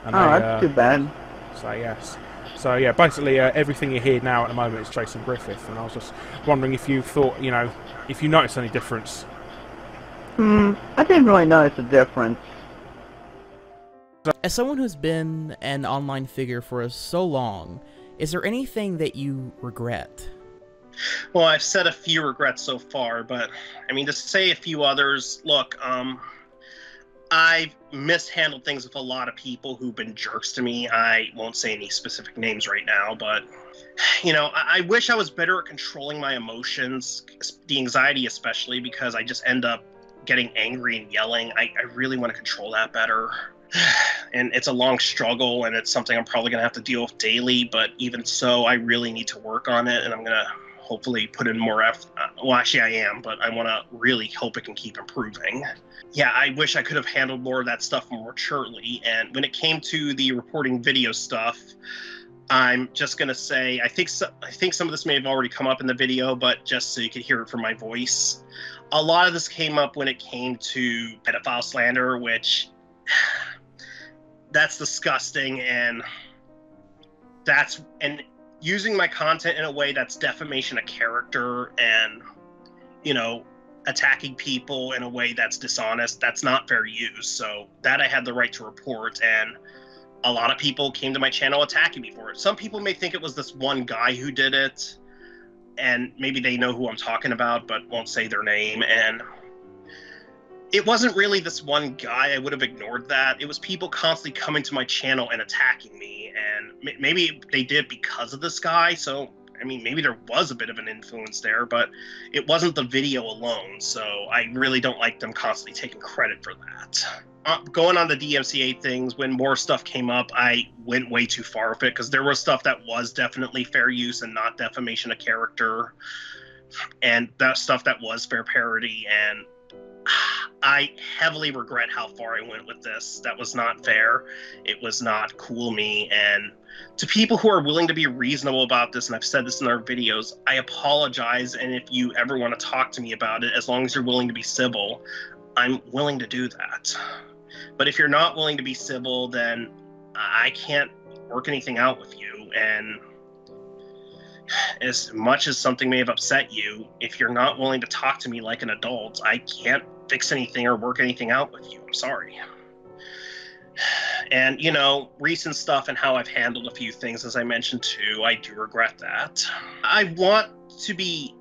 And oh, they, that's too bad. So yes. So yeah, basically uh, everything you hear now at the moment is Jason Griffith, and I was just wondering if you thought, you know, if you noticed any difference. Hmm, I didn't really notice a difference. As someone who's been an online figure for so long, is there anything that you regret? Well, I've said a few regrets so far, but I mean to say a few others. Look, um, I've mishandled things with a lot of people who've been jerks to me. I won't say any specific names right now, but you know, I, I wish I was better at controlling my emotions, the anxiety especially, because I just end up getting angry and yelling. I, I really want to control that better. And it's a long struggle, and it's something I'm probably going to have to deal with daily. But even so, I really need to work on it, and I'm going to hopefully put in more effort. Uh, well, actually, I am, but I want to really hope it can keep improving. Yeah, I wish I could have handled more of that stuff more maturely. And when it came to the reporting video stuff, I'm just gonna say I think so, I think some of this may have already come up in the video, but just so you could hear it from my voice, a lot of this came up when it came to pedophile slander, which that's disgusting and that's and using my content in a way that's defamation of character and you know attacking people in a way that's dishonest that's not fair use so that i had the right to report and a lot of people came to my channel attacking me for it some people may think it was this one guy who did it and maybe they know who i'm talking about but won't say their name and it wasn't really this one guy. I would have ignored that. It was people constantly coming to my channel and attacking me, and maybe they did because of this guy. So, I mean, maybe there was a bit of an influence there, but it wasn't the video alone. So, I really don't like them constantly taking credit for that. Uh, going on the DMCA things, when more stuff came up, I went way too far with it because there was stuff that was definitely fair use and not defamation of character, and that stuff that was fair parody and I heavily regret how far I went with this. That was not fair. It was not cool me. And to people who are willing to be reasonable about this, and I've said this in our videos, I apologize. And if you ever want to talk to me about it, as long as you're willing to be civil, I'm willing to do that. But if you're not willing to be civil, then I can't work anything out with you. And as much as something may have upset you, if you're not willing to talk to me like an adult, I can't fix anything or work anything out with you. I'm sorry. And, you know, recent stuff and how I've handled a few things, as I mentioned too, I do regret that. I want to be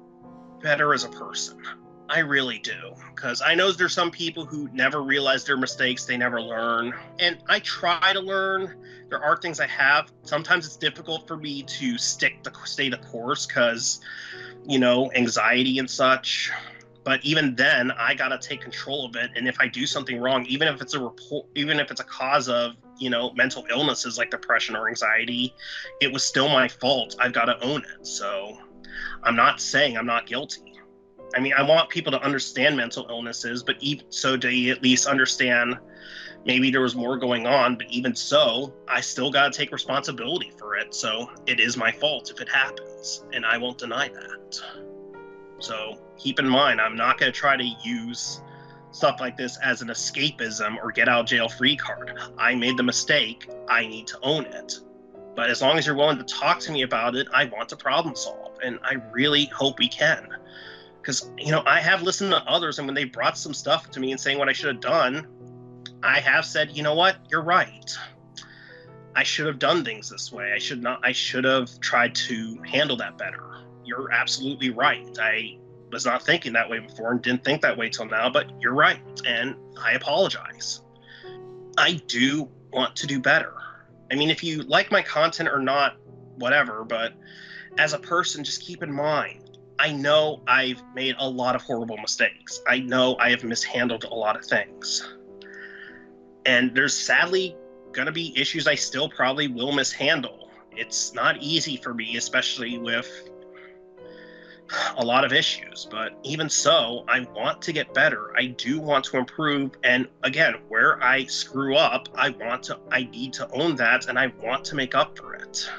better as a person. I really do. Because I know there's some people who never realize their mistakes, they never learn. And I try to learn. There are things I have. Sometimes it's difficult for me to stick the stay the course because, you know, anxiety and such. But even then, I gotta take control of it. And if I do something wrong, even if it's a report, even if it's a cause of, you know, mental illnesses like depression or anxiety, it was still my fault. I've got to own it. So I'm not saying I'm not guilty. I mean, I want people to understand mental illnesses, but even so, they at least understand maybe there was more going on. But even so, I still got to take responsibility for it. So it is my fault if it happens, and I won't deny that. So keep in mind, I'm not going to try to use stuff like this as an escapism or get out jail free card. I made the mistake. I need to own it. But as long as you're willing to talk to me about it, I want to problem solve. And I really hope we can. Because, you know, I have listened to others, and when they brought some stuff to me and saying what I should have done, I have said, you know what, you're right. I should have done things this way. I should not, I should have tried to handle that better. You're absolutely right. I was not thinking that way before and didn't think that way till now, but you're right. And I apologize. I do want to do better. I mean, if you like my content or not, whatever, but as a person, just keep in mind I know I've made a lot of horrible mistakes. I know I have mishandled a lot of things. And there's sadly going to be issues I still probably will mishandle. It's not easy for me, especially with a lot of issues. But even so, I want to get better. I do want to improve. And again, where I screw up, I want to, I need to own that and I want to make up for it.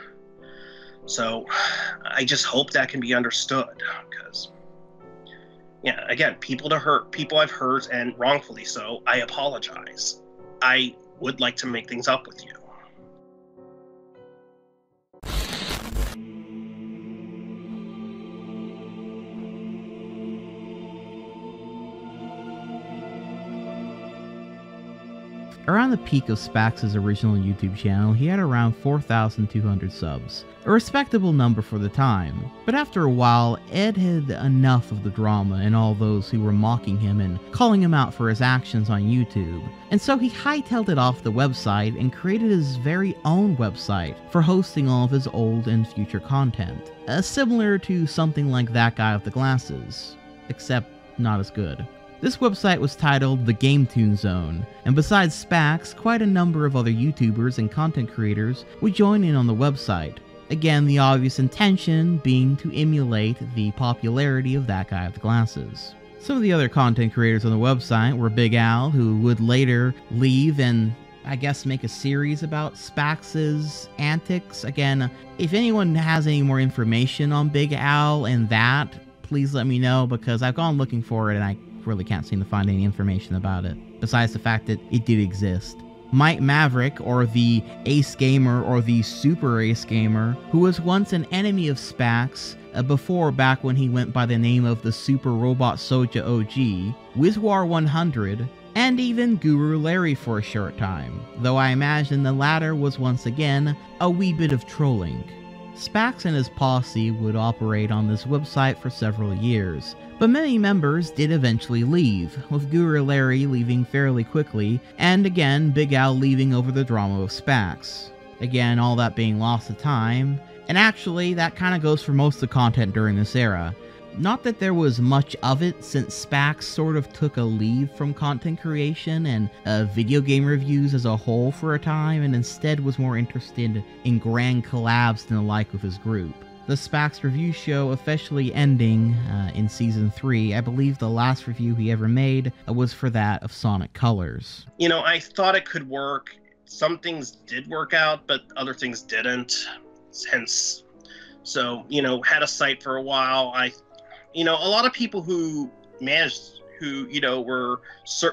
So I just hope that can be understood because, yeah, again, people to hurt, people I've hurt and wrongfully so, I apologize. I would like to make things up with you. Around the peak of Spax's original YouTube channel, he had around 4,200 subs, a respectable number for the time. But after a while, Ed had enough of the drama and all those who were mocking him and calling him out for his actions on YouTube, and so he hightailed it off the website and created his very own website for hosting all of his old and future content, uh, similar to something like that guy with the glasses, except not as good. This website was titled The Game Toon Zone, and besides Spax, quite a number of other YouTubers and content creators would join in on the website. Again, the obvious intention being to emulate the popularity of that guy with the glasses. Some of the other content creators on the website were Big Al, who would later leave and I guess make a series about Spax's antics. Again, if anyone has any more information on Big Al and that, please let me know because I've gone looking for it and I really can't seem to find any information about it, besides the fact that it did exist. Mike Maverick, or the Ace Gamer, or the Super Ace Gamer, who was once an enemy of Spax uh, before back when he went by the name of the Super Robot Soja OG, Wizwar 100, and even Guru Larry for a short time, though I imagine the latter was once again a wee bit of trolling. Spax and his posse would operate on this website for several years, but many members did eventually leave, with Guru Larry leaving fairly quickly, and again Big Al leaving over the drama of Spax. Again, all that being lost to time, and actually, that kind of goes for most of the content during this era. Not that there was much of it, since Spax sort of took a leave from content creation and uh, video game reviews as a whole for a time, and instead was more interested in grand collabs and the like with his group. The Spax review show officially ending uh, in season 3. I believe the last review he ever made uh, was for that of Sonic Colors. You know, I thought it could work. Some things did work out, but other things didn't. Hence, so, you know, had a site for a while. I you know, a lot of people who managed, who you know were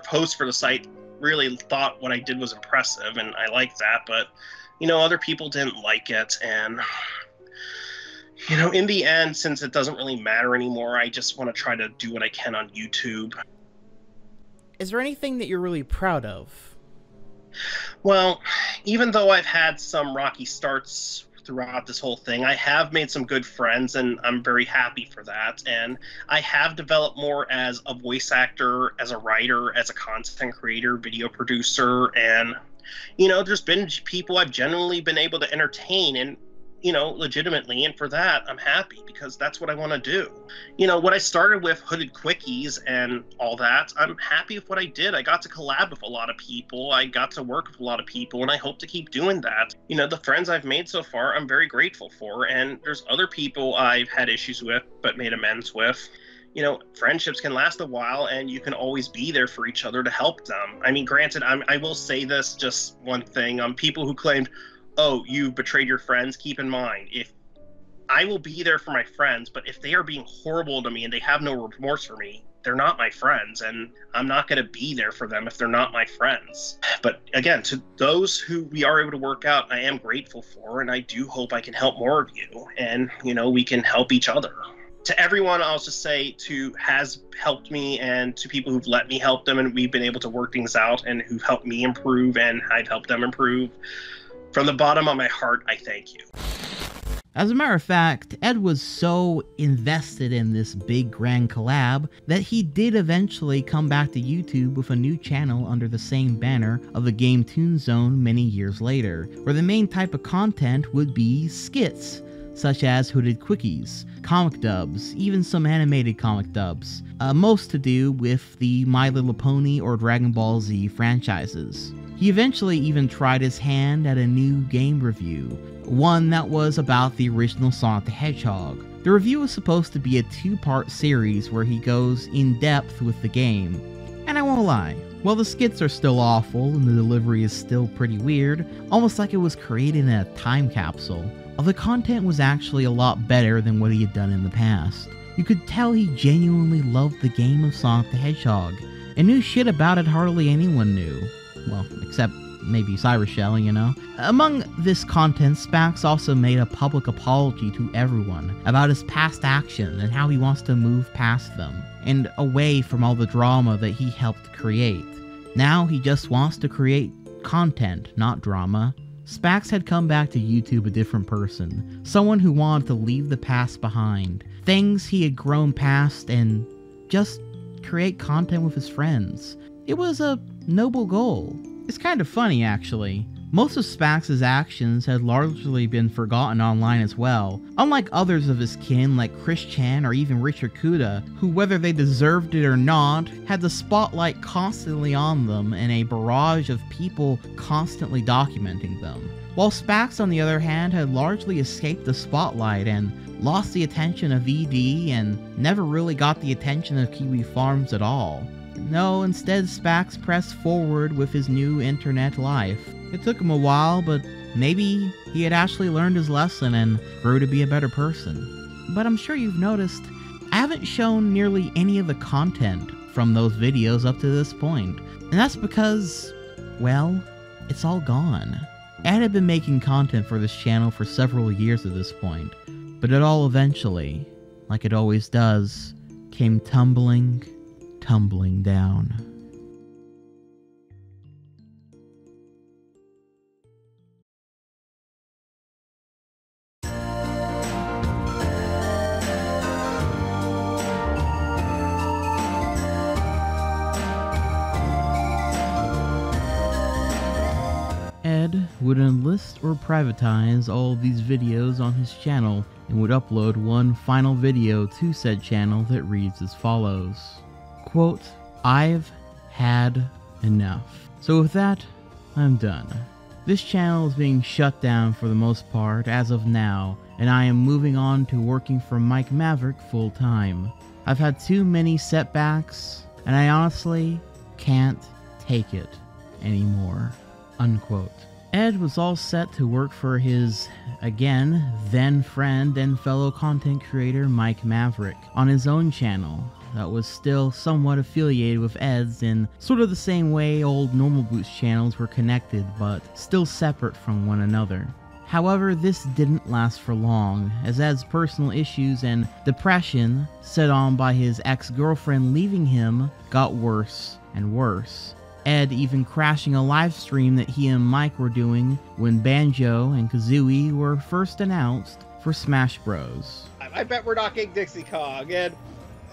hosts for the site, really thought what I did was impressive, and I liked that. But you know, other people didn't like it, and you know, in the end, since it doesn't really matter anymore, I just want to try to do what I can on YouTube. Is there anything that you're really proud of? Well, even though I've had some rocky starts throughout this whole thing. I have made some good friends, and I'm very happy for that. And I have developed more as a voice actor, as a writer, as a content creator, video producer, and you know, there's been people I've genuinely been able to entertain and you know, legitimately. And for that, I'm happy because that's what I want to do. You know, what I started with Hooded Quickies and all that, I'm happy with what I did. I got to collab with a lot of people, I got to work with a lot of people, and I hope to keep doing that. You know, the friends I've made so far, I'm very grateful for. And there's other people I've had issues with, but made amends with you know, friendships can last a while and you can always be there for each other to help them. I mean, granted, I'm, I will say this just one thing on um, people who claimed, oh, you betrayed your friends, keep in mind, if I will be there for my friends, but if they are being horrible to me and they have no remorse for me, they're not my friends and I'm not going to be there for them if they're not my friends. But again, to those who we are able to work out, I am grateful for and I do hope I can help more of you and, you know, we can help each other to everyone i'll just say to has helped me and to people who've let me help them and we've been able to work things out and who've helped me improve and i've helped them improve from the bottom of my heart i thank you as a matter of fact, Ed was so invested in this big grand collab that he did eventually come back to YouTube with a new channel under the same banner of the game Toon Zone many years later, where the main type of content would be skits, such as hooded quickies, comic dubs, even some animated comic dubs, uh, most to do with the My Little Pony or Dragon Ball Z franchises. He eventually even tried his hand at a new game review, one that was about the original Sonic the Hedgehog. The review was supposed to be a two part series where he goes in depth with the game. And I won't lie, while the skits are still awful and the delivery is still pretty weird, almost like it was created in a time capsule, the content was actually a lot better than what he had done in the past. You could tell he genuinely loved the game of Sonic the Hedgehog, and knew shit about it hardly anyone knew. Well, except maybe Cyrus Shell, you know? Among this content, Spax also made a public apology to everyone about his past action and how he wants to move past them, and away from all the drama that he helped create. Now he just wants to create content, not drama, Spax had come back to YouTube a different person, someone who wanted to leave the past behind, things he had grown past, and just create content with his friends. It was a noble goal. It's kind of funny, actually. Most of Spax's actions had largely been forgotten online as well, unlike others of his kin like Chris Chan or even Richard Kuta, who whether they deserved it or not, had the spotlight constantly on them and a barrage of people constantly documenting them. While Spax on the other hand had largely escaped the spotlight and lost the attention of ED and never really got the attention of Kiwi Farms at all. No, instead Spax pressed forward with his new internet life. It took him a while, but maybe he had actually learned his lesson and grew to be a better person. But I'm sure you've noticed, I haven't shown nearly any of the content from those videos up to this point. And that's because, well, it's all gone. Ed had been making content for this channel for several years at this point, but it all eventually, like it always does, came tumbling, tumbling down. Ed would enlist or privatize all these videos on his channel and would upload one final video to said channel that reads as follows. Quote, I've had enough. So with that, I'm done. This channel is being shut down for the most part as of now, and I am moving on to working for Mike Maverick full time. I've had too many setbacks, and I honestly can't take it anymore. Unquote. Ed was all set to work for his, again, then friend and fellow content creator Mike Maverick on his own channel that was still somewhat affiliated with Ed's in sort of the same way old Normal Boots channels were connected but still separate from one another. However, this didn't last for long, as Ed's personal issues and depression, set on by his ex girlfriend leaving him, got worse and worse. Ed even crashing a live stream that he and Mike were doing when Banjo and Kazooie were first announced for Smash Bros. I bet we're not getting Dixie Kong, and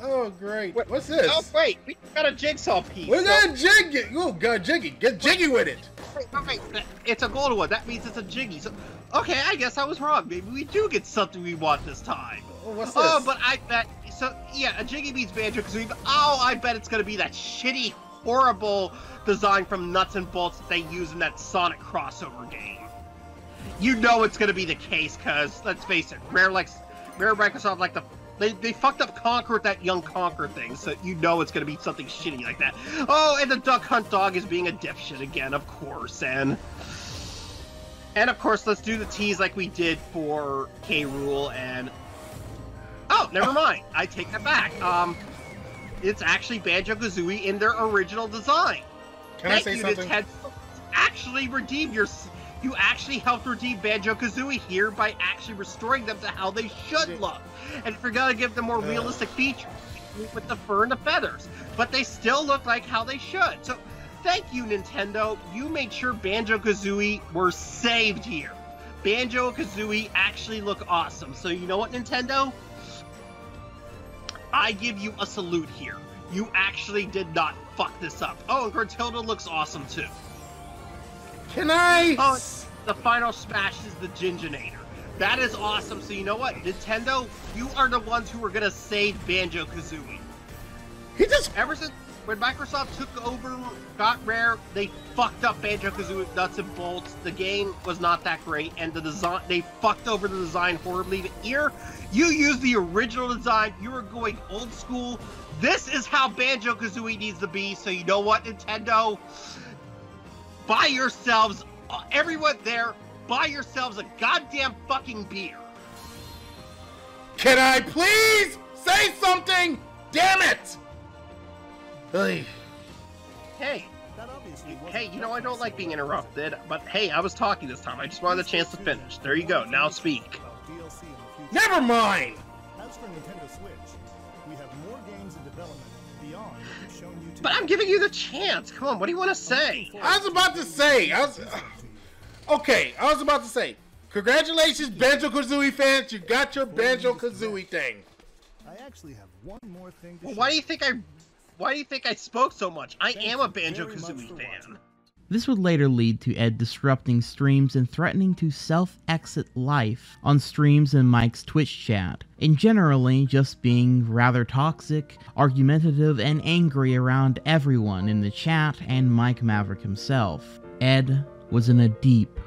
Oh, great. What, What's this? Oh, wait. We got a jigsaw piece. What's so... that jiggy? Oh, God, jiggy. Get jiggy with it. Wait, wait, wait. It's a gold one. That means it's a jiggy. So, okay, I guess I was wrong. Maybe we do get something we want this time. Oh, what's oh, this? Oh, but I bet. So, yeah, a jiggy means banjo because we've. Oh, I bet it's going to be that shitty, horrible design from Nuts and Bolts that they use in that Sonic crossover game. You know it's going to be the case because, let's face it, Rare likes. Rare Microsoft like to They, they fucked up Conker with that young Conker thing, so you know it's gonna be something shitty like that. Oh, and the Duck Hunt dog is being a dipshit again, of course, and and of course let's do the tease like we did for K. Rool and oh, never mind, I take that back. Um, it's actually Banjo Kazooie in their original design. Can I say you, something? Actually, redeem your. You actually helped redeem Banjo Kazooie here by actually restoring them to how they should look. And forgot gonna give them more uh. realistic features with the fur and the feathers, but they still look like how they should. So, thank you, Nintendo. You made sure Banjo Kazooie were saved here. Banjo Kazooie actually look awesome. So, you know what, Nintendo? I give you a salute here. You actually did not fuck this up. Oh, and Gruntilda looks awesome too. Can I? Oh, the final smash is the Jinjonator. That is awesome. So you know what, Nintendo, you are the ones who are gonna save Banjo Kazooie. He just ever since when Microsoft took over, got Rare, they fucked up Banjo Kazooie nuts and bolts. The game was not that great, and the design they fucked over the design horribly. But here, you used the original design. You were going old school. This is how Banjo Kazooie needs to be. So you know what, Nintendo? Buy yourselves, uh, everyone there, buy yourselves a goddamn fucking beer. Can I please say something? Damn it! Hey. Hey. Hey, you know I don't like being interrupted, but hey, I was talking this time. I just wanted a chance to finish. There you go. Now speak. Never mind. But I'm giving you the chance. Come on, what do you want to say? I was about to say. I was. Okay, I was about to say. Congratulations, Banjo Kazooie fans. You got your Banjo Kazooie thing. I actually have one more thing to Well, why do you think I? Why do you think I spoke so much? I am a Banjo Kazooie fan. This would later lead to Ed disrupting streams and threatening to self exit life on streams and Mike's Twitch chat, and generally just being rather toxic, argumentative, and angry around everyone in the chat and Mike Maverick himself. Ed was in a deep,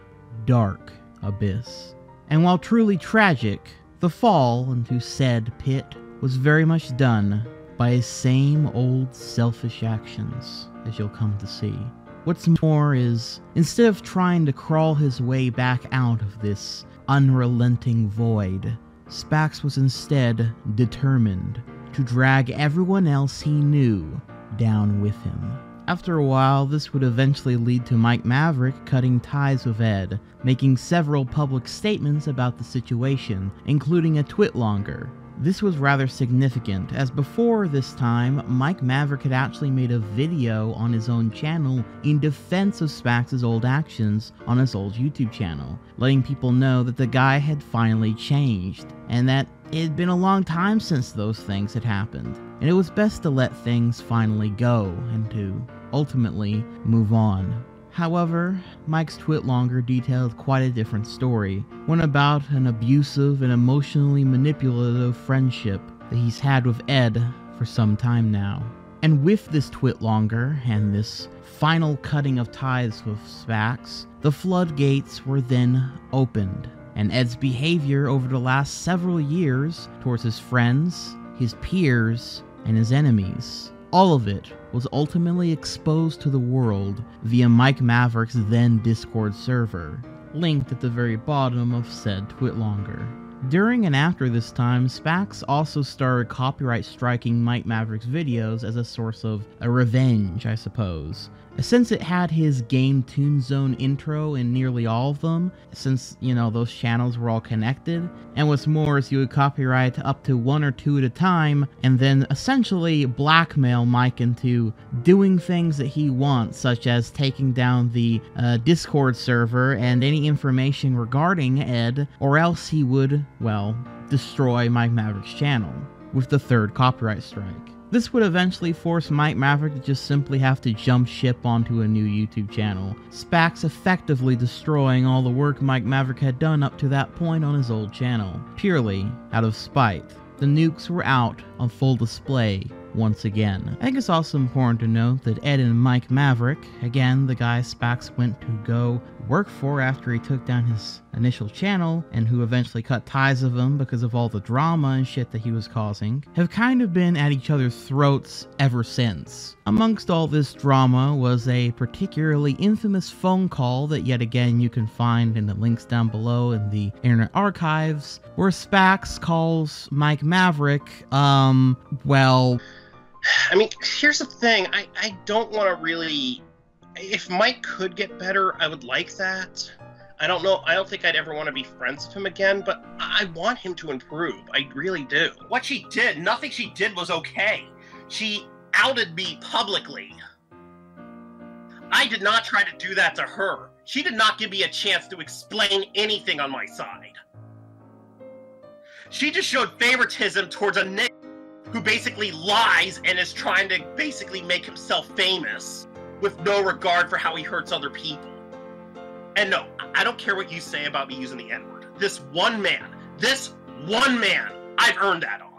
dark abyss. And while truly tragic, the fall into said pit was very much done by his same old selfish actions, as you'll come to see. What's more is, instead of trying to crawl his way back out of this unrelenting void, Spax was instead determined to drag everyone else he knew down with him. After a while, this would eventually lead to Mike Maverick cutting ties with Ed, making several public statements about the situation, including a Twitlonger. This was rather significant, as before this time, Mike Maverick had actually made a video on his own channel in defense of Spax's old actions on his old YouTube channel, letting people know that the guy had finally changed, and that it had been a long time since those things had happened, and it was best to let things finally go and to ultimately move on. However, Mike's Twitlonger detailed quite a different story, one about an abusive and emotionally manipulative friendship that he's had with Ed for some time now. And with this Twitlonger and this final cutting of ties with Spax, the floodgates were then opened, and Ed's behavior over the last several years towards his friends, his peers, and his enemies all of it was ultimately exposed to the world via Mike Maverick's then Discord server, linked at the very bottom of said Twitlonger. During and after this time, Spax also started copyright striking Mike Maverick's videos as a source of a revenge, I suppose. Since it had his Game Toon Zone intro in nearly all of them, since, you know, those channels were all connected, and what's more is you would copyright up to one or two at a time, and then essentially blackmail Mike into doing things that he wants, such as taking down the uh, Discord server and any information regarding Ed, or else he would, well, destroy Mike Maverick's channel with the third copyright strike. This would eventually force Mike Maverick to just simply have to jump ship onto a new YouTube channel, Spax effectively destroying all the work Mike Maverick had done up to that point on his old channel, purely out of spite. The nukes were out on full display once again. I think it's also important to note that Ed and Mike Maverick, again, the guy Spax went to go work for after he took down his initial channel and who eventually cut ties with him because of all the drama and shit that he was causing, have kind of been at each other's throats ever since. Amongst all this drama was a particularly infamous phone call that yet again you can find in the links down below in the Internet Archives, where Spax calls Mike Maverick, um, well... I mean, here's the thing. I, I don't want to really if Mike could get better, I would like that. I don't know. I don't think I'd ever want to be friends with him again, but I want him to improve. I really do. What she did, nothing she did was okay. She outed me publicly. I did not try to do that to her. She did not give me a chance to explain anything on my side. She just showed favoritism towards a nigga who basically lies and is trying to basically make himself famous with no regard for how he hurts other people. And no, I don't care what you say about me using the N word. This one man, this one man, I've earned that on.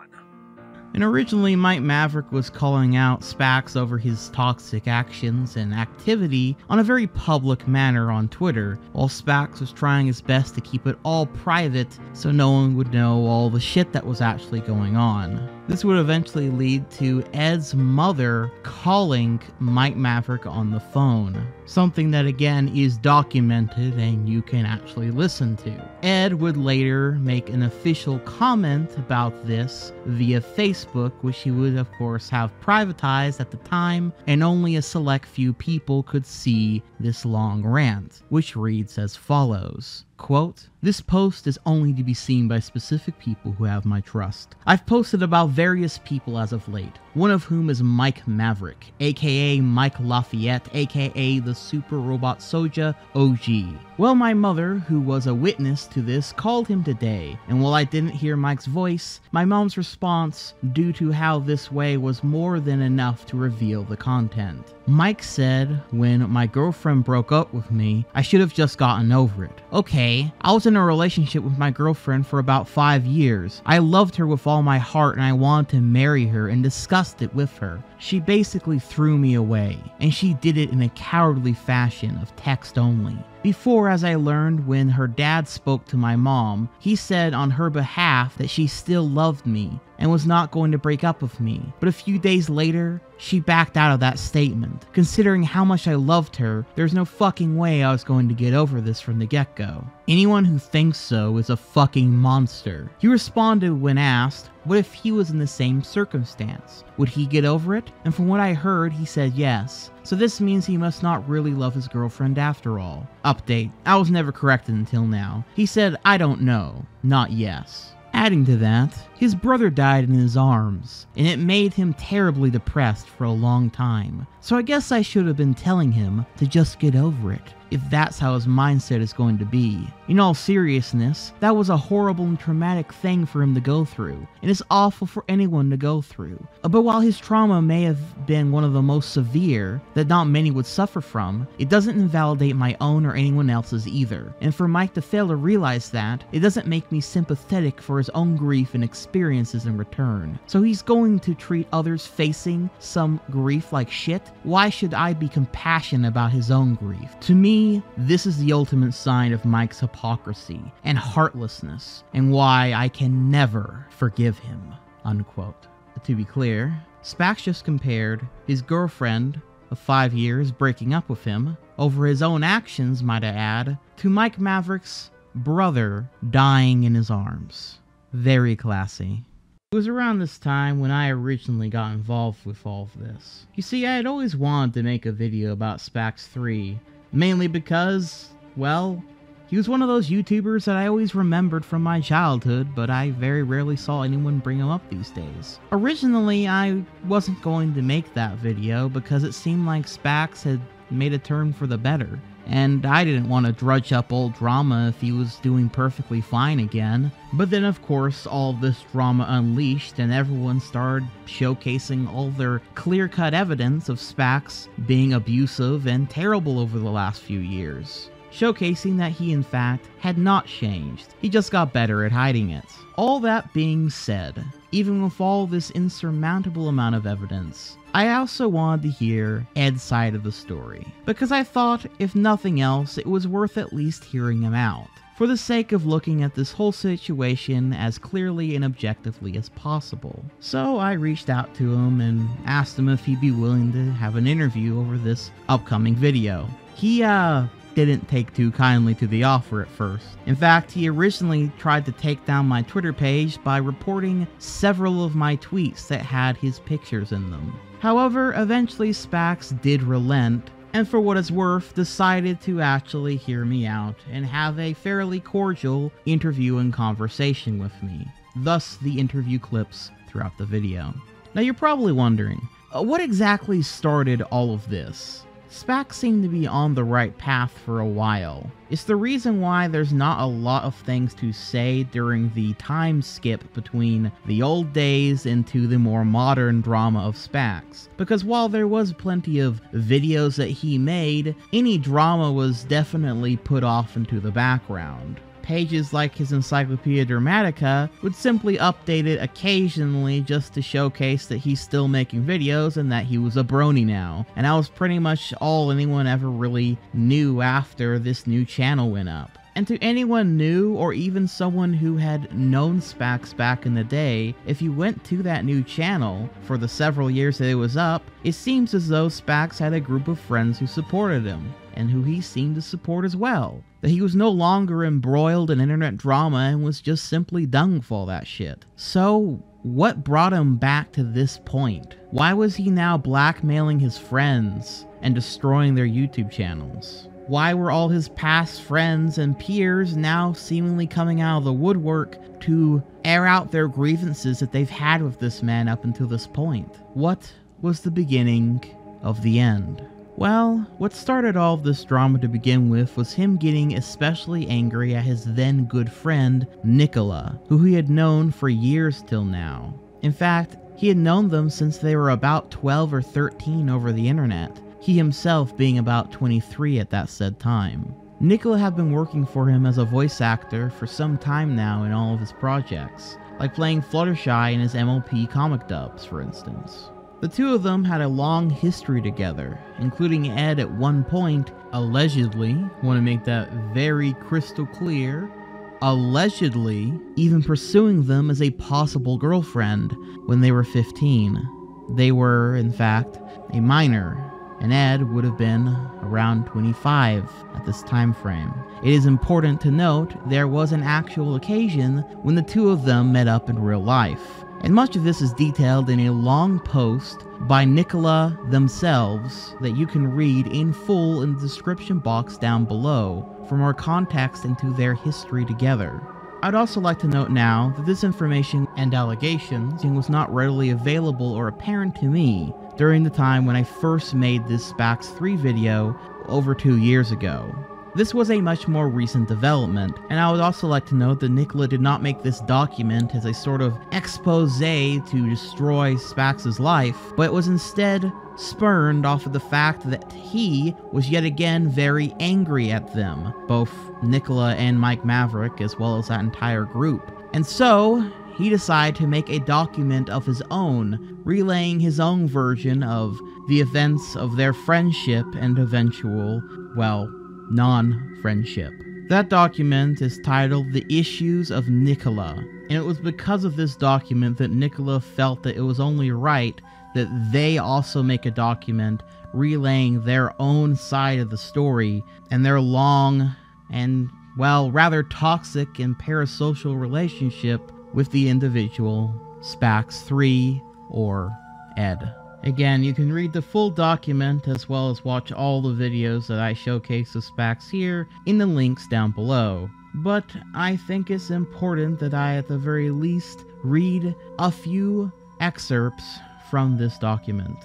And originally, Mike Maverick was calling out Spax over his toxic actions and activity on a very public manner on Twitter, while Spax was trying his best to keep it all private so no one would know all the shit that was actually going on. This would eventually lead to Ed's mother calling Mike Maverick on the phone, something that again is documented and you can actually listen to. Ed would later make an official comment about this via Facebook, which he would of course have privatized at the time, and only a select few people could see this long rant, which reads as follows. Quote, this post is only to be seen by specific people who have my trust. I've posted about various people as of late, one of whom is Mike Maverick, aka Mike Lafayette, aka the Super Robot Soja OG. Well, my mother, who was a witness to this, called him today, and while I didn't hear Mike's voice, my mom's response, due to how this way, was more than enough to reveal the content. Mike said, when my girlfriend broke up with me, I should have just gotten over it. Okay, I was in a relationship with my girlfriend for about five years. I loved her with all my heart and I wanted to marry her and discussed it with her. She basically threw me away, and she did it in a cowardly fashion of text only. Before, as I learned when her dad spoke to my mom, he said on her behalf that she still loved me and was not going to break up with me. But a few days later, she backed out of that statement. Considering how much I loved her, there's no fucking way I was going to get over this from the get go. Anyone who thinks so is a fucking monster. He responded when asked, what if he was in the same circumstance? Would he get over it? And from what I heard, he said yes. So this means he must not really love his girlfriend after all. Update. I was never corrected until now. He said, I don't know, not yes. Adding to that, his brother died in his arms, and it made him terribly depressed for a long time. So I guess I should have been telling him to just get over it, if that's how his mindset is going to be. In all seriousness, that was a horrible and traumatic thing for him to go through, and it's awful for anyone to go through. Uh, but while his trauma may have been one of the most severe that not many would suffer from, it doesn't invalidate my own or anyone else's either. And for Mike to fail to realize that, it doesn't make me sympathetic for his own grief and experiences in return. So he's going to treat others facing some grief like shit? Why should I be compassionate about his own grief? To me, this is the ultimate sign of Mike's hypocrisy and heartlessness, and why I can never forgive him. Unquote. To be clear, Spax just compared his girlfriend of five years breaking up with him, over his own actions, might I add, to Mike Maverick's brother dying in his arms. Very classy. It was around this time when I originally got involved with all of this. You see, I had always wanted to make a video about Spax 3, mainly because, well, he was one of those YouTubers that I always remembered from my childhood, but I very rarely saw anyone bring him up these days. Originally, I wasn't going to make that video because it seemed like Spax had made a turn for the better and I didn't want to drudge up old drama if he was doing perfectly fine again. But then, of course, all this drama unleashed, and everyone started showcasing all their clear cut evidence of Spax being abusive and terrible over the last few years. showcasing that he in fact had not changed. He just got better at hiding it. All that being said, even with all this insurmountable amount of evidence, I also wanted to hear Ed's side of the story, because I thought, if nothing else, it was worth at least hearing him out for the sake of looking at this whole situation as clearly and objectively as possible. So I reached out to him and asked him if he'd be willing to have an interview over this upcoming video. He, uh, didn't take too kindly to the offer at first. In fact, he originally tried to take down my Twitter page by reporting several of my tweets that had his pictures in them. However, eventually Spax did relent and for what it's worth, decided to actually hear me out and have a fairly cordial interview and conversation with me. Thus, the interview clips throughout the video. Now, you're probably wondering, uh, what exactly started all of this? Spax seemed to be on the right path for a while. It's the reason why there's not a lot of things to say during the time skip between the old days into the more modern drama of Spax. Because while there was plenty of videos that he made, any drama was definitely put off into the background pages like his Encyclopedia Dramatica would simply update it occasionally just to showcase that he's still making videos and that he was a brony now. And that was pretty much all anyone ever really knew after this new channel went up. And to anyone new, or even someone who had known Spax back in the day, if you went to that new channel for the several years that it was up, it seems as though Spax had a group of friends who supported him, and who he seemed to support as well. That he was no longer embroiled in internet drama and was just simply done with all that shit. So, what brought him back to this point? Why was he now blackmailing his friends and destroying their YouTube channels? Why were all his past friends and peers now seemingly coming out of the woodwork to air out their grievances that they've had with this man up until this point? What was the beginning of the end? Well, what started all this drama to begin with was him getting especially angry at his then good friend, Nicola, who he had known for years till now. In fact, he had known them since they were about 12 or 13 over the internet, he himself being about 23 at that said time. Nicola had been working for him as a voice actor for some time now in all of his projects, like playing Fluttershy in his MLP comic dubs, for instance. The two of them had a long history together, including Ed at one point, allegedly, want to make that very crystal clear, allegedly even pursuing them as a possible girlfriend when they were 15. They were, in fact, a minor and Ed would have been around 25 at this time frame. It is important to note there was an actual occasion when the two of them met up in real life, and much of this is detailed in a long post by Nicola themselves that you can read in full in the description box down below for more context into their history together. I'd also like to note now that this information and allegations was not readily available or apparent to me during the time when I first made this Spax 3 video over two years ago. This was a much more recent development, and I would also like to note that Nicola did not make this document as a sort of expose to destroy Spax's life, but it was instead spurned off of the fact that he was yet again very angry at them, both Nicola and Mike Maverick, as well as that entire group. And so, he decided to make a document of his own, relaying his own version of the events of their friendship and eventual, well, non friendship. That document is titled The Issues of Nicola, and it was because of this document that Nicola felt that it was only right that they also make a document relaying their own side of the story and their long and, well, rather toxic and parasocial relationship with the individual, Spax 3 or Ed. Again, you can read the full document as well as watch all the videos that I showcase of Spax here in the links down below. But I think it's important that I at the very least read a few excerpts from this document.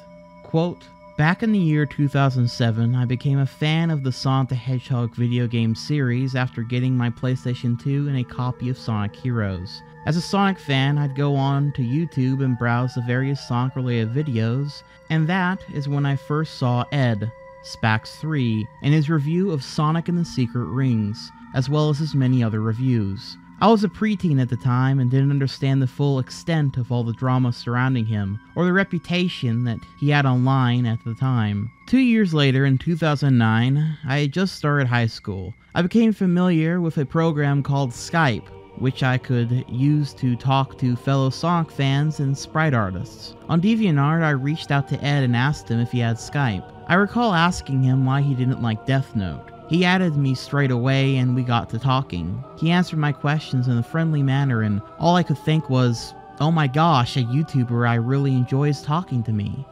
Quote, Back in the year 2007, I became a fan of the Sonic the Hedgehog video game series after getting my PlayStation 2 and a copy of Sonic Heroes. As a Sonic fan, I'd go on to YouTube and browse the various Sonic related videos, and that is when I first saw Ed, Spax 3, and his review of Sonic and the Secret Rings, as well as his many other reviews. I was a preteen at the time and didn't understand the full extent of all the drama surrounding him, or the reputation that he had online at the time. Two years later, in 2009, I had just started high school. I became familiar with a program called Skype, which I could use to talk to fellow Sonic fans and sprite artists. On DeviantArt, I reached out to Ed and asked him if he had Skype. I recall asking him why he didn't like Death Note. He added me straight away and we got to talking. He answered my questions in a friendly manner, and all I could think was, oh my gosh, a YouTuber I really enjoys talking to me.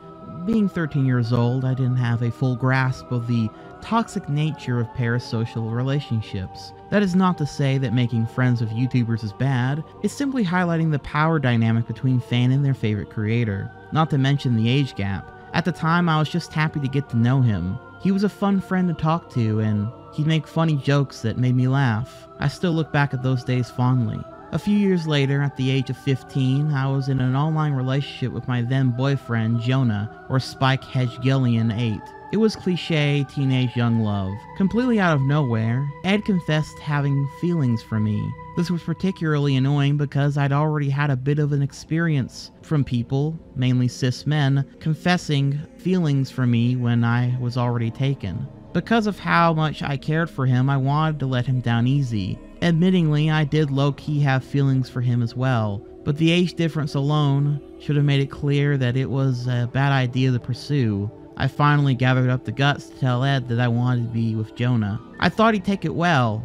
Being 13 years old, I didn't have a full grasp of the toxic nature of parasocial relationships. That is not to say that making friends with YouTubers is bad, it's simply highlighting the power dynamic between fan and their favorite creator, not to mention the age gap. At the time, I was just happy to get to know him. He was a fun friend to talk to, and he'd make funny jokes that made me laugh. I still look back at those days fondly. A few years later, at the age of 15, I was in an online relationship with my then boyfriend, Jonah, or Spike Hedgegillian 8. It was cliche teenage young love. Completely out of nowhere, Ed confessed having feelings for me. This was particularly annoying because I'd already had a bit of an experience from people, mainly cis men, confessing feelings for me when I was already taken. Because of how much I cared for him, I wanted to let him down easy. Admittingly, I did low key have feelings for him as well, but the age difference alone should have made it clear that it was a bad idea to pursue. I finally gathered up the guts to tell Ed that I wanted to be with Jonah. I thought he'd take it well,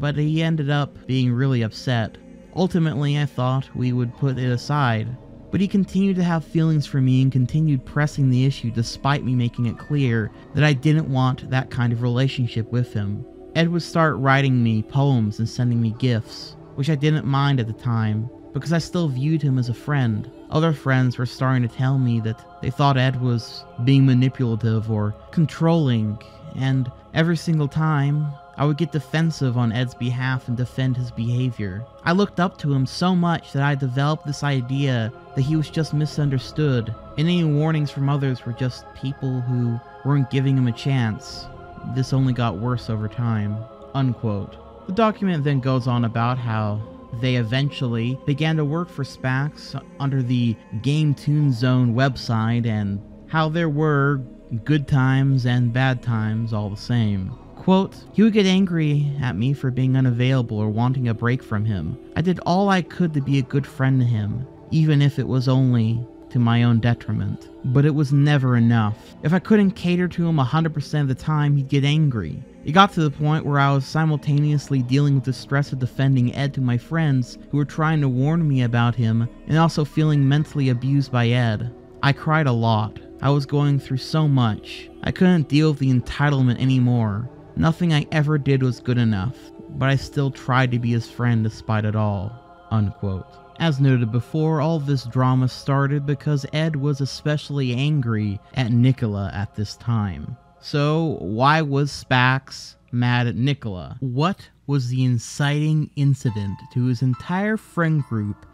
but he ended up being really upset. Ultimately, I thought we would put it aside, but he continued to have feelings for me and continued pressing the issue despite me making it clear that I didn't want that kind of relationship with him. Ed would start writing me poems and sending me gifts, which I didn't mind at the time, because I still viewed him as a friend. Other friends were starting to tell me that they thought Ed was being manipulative or controlling, and every single time, I would get defensive on Ed's behalf and defend his behavior. I looked up to him so much that I developed this idea that he was just misunderstood, and any warnings from others were just people who weren't giving him a chance. This only got worse over time. Unquote. The document then goes on about how they eventually began to work for Spax under the Game Toon Zone website and how there were good times and bad times all the same. Quote, he would get angry at me for being unavailable or wanting a break from him. I did all I could to be a good friend to him, even if it was only to my own detriment. But it was never enough. If I couldn't cater to him 100% of the time, he'd get angry. It got to the point where I was simultaneously dealing with the stress of defending Ed to my friends who were trying to warn me about him and also feeling mentally abused by Ed. I cried a lot. I was going through so much. I couldn't deal with the entitlement anymore. Nothing I ever did was good enough, but I still tried to be his friend despite it all. Unquote. As noted before, all this drama started because Ed was especially angry at Nicola at this time. So, why was Spax mad at Nicola? What was the inciting incident to his entire friend group,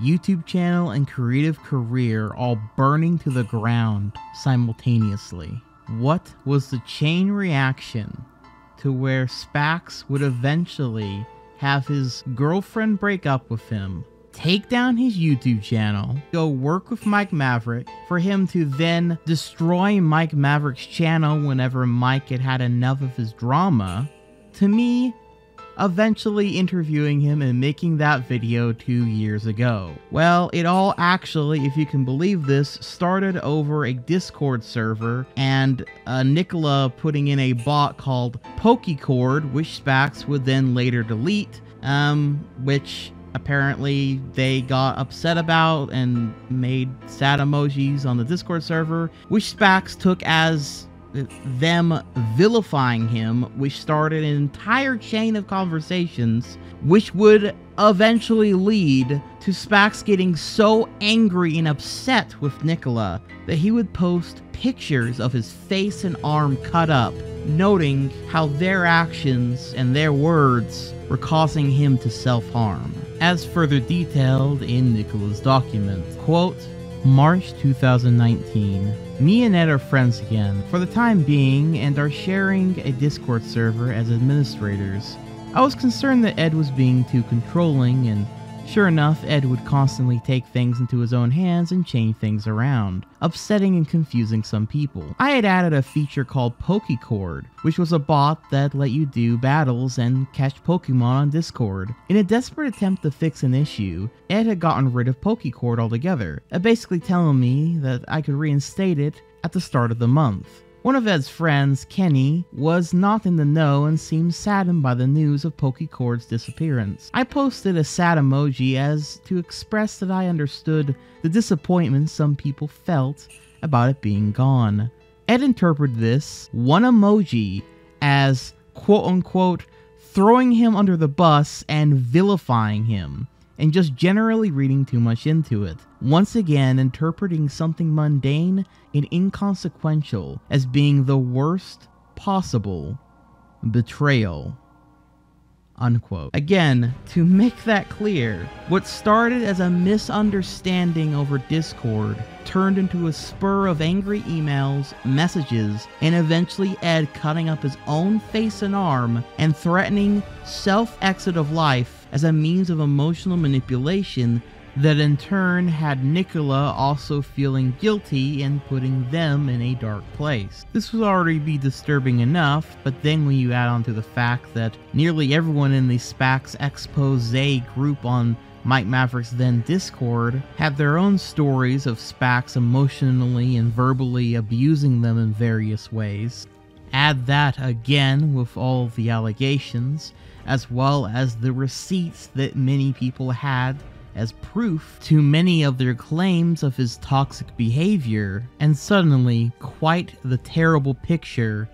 YouTube channel, and creative career all burning to the ground simultaneously? What was the chain reaction to where Spax would eventually have his girlfriend break up with him, take down his YouTube channel, go work with Mike Maverick, for him to then destroy Mike Maverick's channel whenever Mike had had enough of his drama, to me, eventually interviewing him and making that video two years ago. Well, it all actually, if you can believe this, started over a Discord server and uh, Nicola putting in a bot called Pokecord, which Spax would then later delete, um, which apparently they got upset about and made sad emojis on the Discord server, which Spax took as them vilifying him, which started an entire chain of conversations, which would eventually lead to Spax getting so angry and upset with Nicola that he would post pictures of his face and arm cut up, noting how their actions and their words were causing him to self-harm. As further detailed in Nicola's document, quote, March 2019. Me and Ed are friends again, for the time being, and are sharing a Discord server as administrators. I was concerned that Ed was being too controlling, and sure enough, Ed would constantly take things into his own hands and change things around, upsetting and confusing some people. I had added a feature called Pokecord, which was a bot that let you do battles and catch Pokemon on Discord. In a desperate attempt to fix an issue, Ed had gotten rid of Pokecord altogether, uh, basically telling me that I could reinstate it at the start of the month. One of Ed's friends, Kenny, was not in the know and seemed saddened by the news of Pokecord's disappearance. I posted a sad emoji as to express that I understood the disappointment some people felt about it being gone. Ed interpreted this one emoji as quote unquote throwing him under the bus and vilifying him and just generally reading too much into it. Once again, interpreting something mundane and inconsequential as being the worst possible betrayal. Unquote. Again, to make that clear, what started as a misunderstanding over Discord turned into a spur of angry emails, messages, and eventually Ed cutting up his own face and arm and threatening self exit of life as a means of emotional manipulation that in turn had Nicola also feeling guilty and putting them in a dark place. This would already be disturbing enough, but then when you add on to the fact that nearly everyone in the SPAX expose group on Mike Maverick's then Discord had their own stories of SPAX emotionally and verbally abusing them in various ways. Add that again with all the allegations, as well as the receipts that many people had as proof to many of their claims of his toxic behavior, and suddenly quite the terrible picture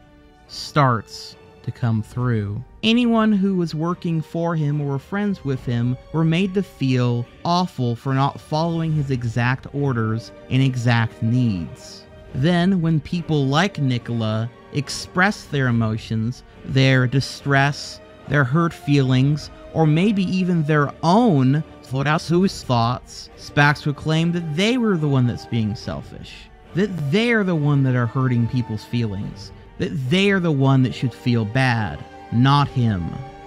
starts to come through. Anyone who was working for him or were friends with him were made to feel awful for not following his exact orders and exact needs. Then, when people like Nicola express their emotions, their distress, their hurt feelings, or maybe even their own float out Sue's thoughts, Spax would claim that they were the one that's being selfish. That they're the one that are hurting people's feelings. That they're the one that should feel bad, not him.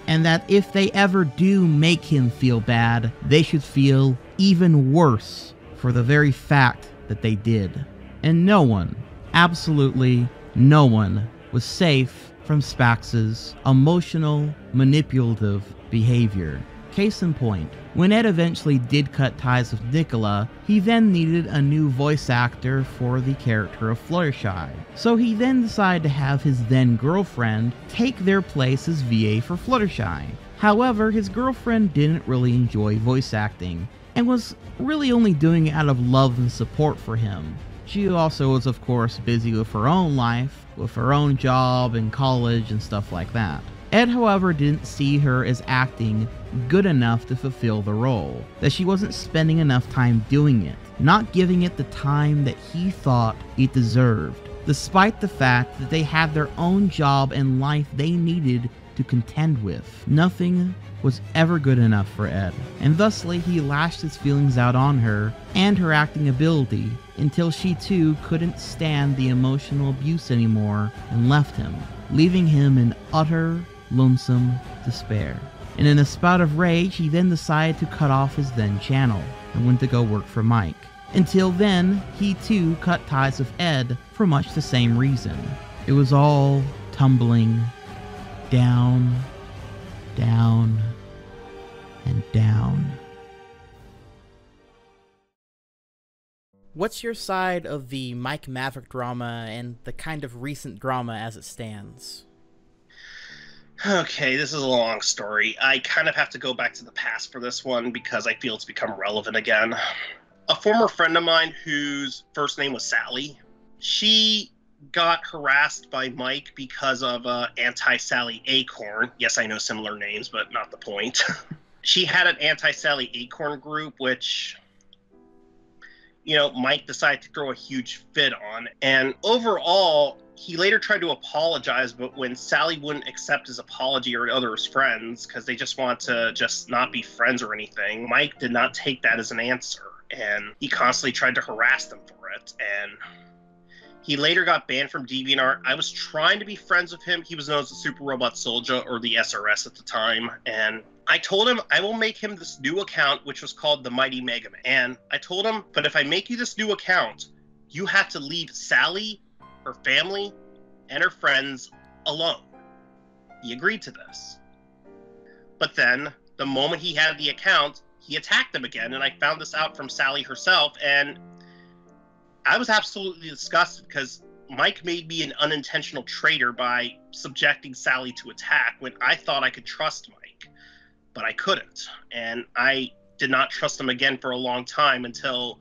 And that if they ever do make him feel bad, they should feel even worse for the very fact that they did. And no one, absolutely no one, was safe from Spax's emotional, manipulative behavior. Case in point, when Ed eventually did cut ties with Nicola, he then needed a new voice actor for the character of Fluttershy. So he then decided to have his then girlfriend take their place as VA for Fluttershy. However, his girlfriend didn't really enjoy voice acting, and was really only doing it out of love and support for him. She also was, of course, busy with her own life, with her own job and college and stuff like that. Ed, however, didn't see her as acting good enough to fulfill the role, that she wasn't spending enough time doing it, not giving it the time that he thought it deserved, despite the fact that they had their own job and life they needed to contend with. Nothing was ever good enough for Ed, and thusly he lashed his feelings out on her and her acting ability until she too couldn't stand the emotional abuse anymore and left him, leaving him in utter lonesome despair. And in a spout of rage, he then decided to cut off his then channel and went to go work for Mike. Until then, he too cut ties with Ed for much the same reason. It was all tumbling down, down, and down. What's your side of the Mike Maverick drama and the kind of recent drama as it stands? Okay, this is a long story. I kind of have to go back to the past for this one because I feel it's become relevant again. A former friend of mine whose first name was Sally, she got harassed by Mike because of uh, anti Sally Acorn. Yes, I know similar names, but not the point. she had an anti Sally Acorn group, which you know, Mike decided to throw a huge fit on. And overall, he later tried to apologize, but when Sally wouldn't accept his apology or others' friends because they just want to just not be friends or anything, Mike did not take that as an answer. and he constantly tried to harass them for it. And he later got banned from DeviantArt. I was trying to be friends with him. He was known as the Super Robot Soldier or the SRS at the time, and I told him I will make him this new account, which was called the Mighty Mega Man. And I told him, but if I make you this new account, you have to leave Sally, her family, and her friends alone. He agreed to this. But then, the moment he had the account, he attacked them again, and I found this out from Sally herself, and I was absolutely disgusted because Mike made me an unintentional traitor by subjecting Sally to attack when I thought I could trust Mike, but I couldn't. And I did not trust him again for a long time until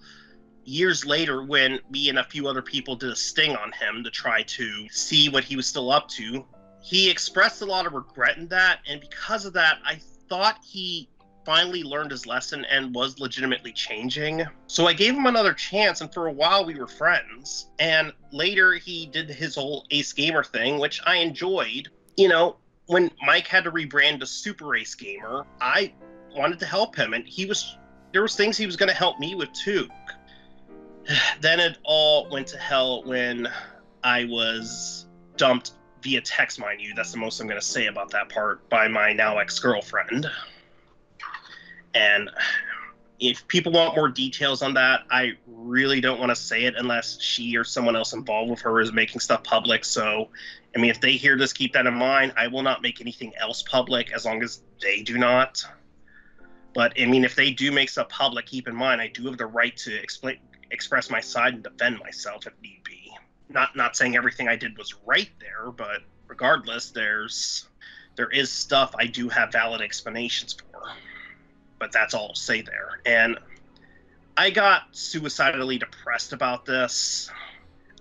years later when me and a few other people did a sting on him to try to see what he was still up to. He expressed a lot of regret in that, and because of that, I thought he finally learned his lesson and was legitimately changing. So I gave him another chance, and for a while we were friends. And later he did his whole Ace Gamer thing, which I enjoyed. You know, when Mike had to rebrand to Super Ace Gamer, I wanted to help him, and he was there was things he was going to help me with too. then it all went to hell when I was dumped via text, mind you. That's the most I'm going to say about that part by my now ex girlfriend. And if people want more details on that, I really don't want to say it unless she or someone else involved with her is making stuff public. So, I mean, if they hear this, keep that in mind. I will not make anything else public as long as they do not. But I mean, if they do make stuff public, keep in mind I do have the right to explain, express my side and defend myself if need be. Not not saying everything I did was right there, but regardless, there's there is stuff I do have valid explanations for but that's all I'll say there. And I got suicidally depressed about this.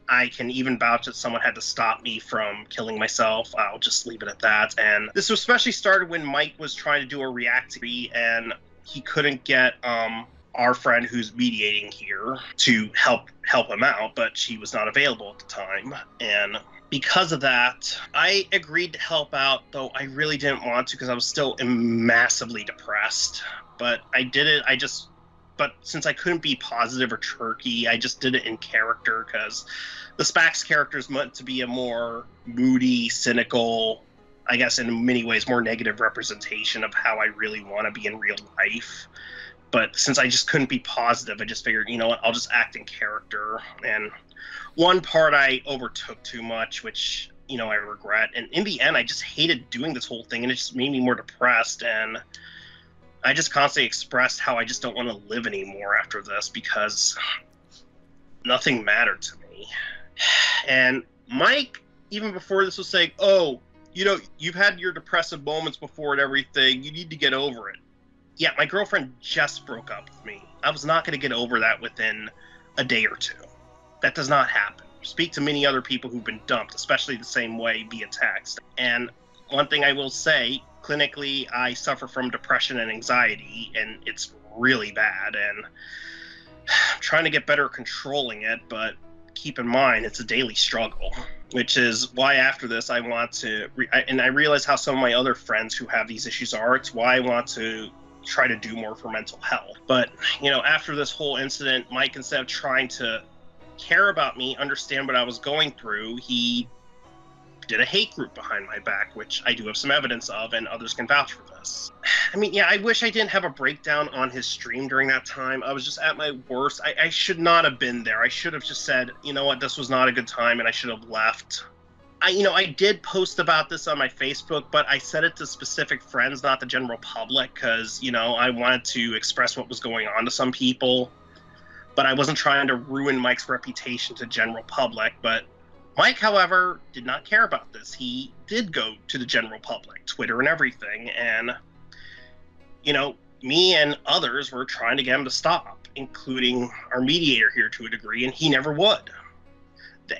I can even vouch that someone had to stop me from killing myself. I'll just leave it at that. And this especially started when Mike was trying to do a react and he couldn't get um, our friend who's mediating here to help help him out, but she was not available at the time. And because of that, I agreed to help out, though I really didn't want to because I was still massively depressed but I did it. I just, but since I couldn't be positive or turkey, I just did it in character because the Spax character is meant to be a more moody, cynical, I guess in many ways more negative representation of how I really want to be in real life. But since I just couldn't be positive, I just figured, you know what, I'll just act in character. And one part I overtook too much, which you know I regret. And in the end, I just hated doing this whole thing, and it just made me more depressed. And I just constantly expressed how I just don't want to live anymore after this because nothing mattered to me. And Mike, even before this, was saying, "Oh, you know, you've had your depressive moments before and everything. You need to get over it." Yeah, my girlfriend just broke up with me. I was not going to get over that within a day or two. That does not happen. Speak to many other people who've been dumped, especially the same way via text. And one thing I will say clinically I suffer from depression and anxiety, and it's really bad. And I'm trying to get better at controlling it, but keep in mind it's a daily struggle. Which is why after this I want to, re- I, and I realize how some of my other friends who have these issues are. It's why I want to try to do more for mental health. But you know, after this whole incident, Mike instead of trying to care about me, understand what I was going through, he did a hate group behind my back, which I do have some evidence of, and others can vouch for this. I mean, yeah, I wish I didn't have a breakdown on his stream during that time. I was just at my worst. I, I should not have been there. I should have just said, you know what, this was not a good time, and I should have left. I, you know, I did post about this on my Facebook, but I said it to specific friends, not the general public, because you know I wanted to express what was going on to some people, but I wasn't trying to ruin Mike's reputation to general public. But Mike, however, did not care about this. He did go to the general public, Twitter and everything, and you know, me and others were trying to get him to stop, including our mediator here to a degree, and he never would.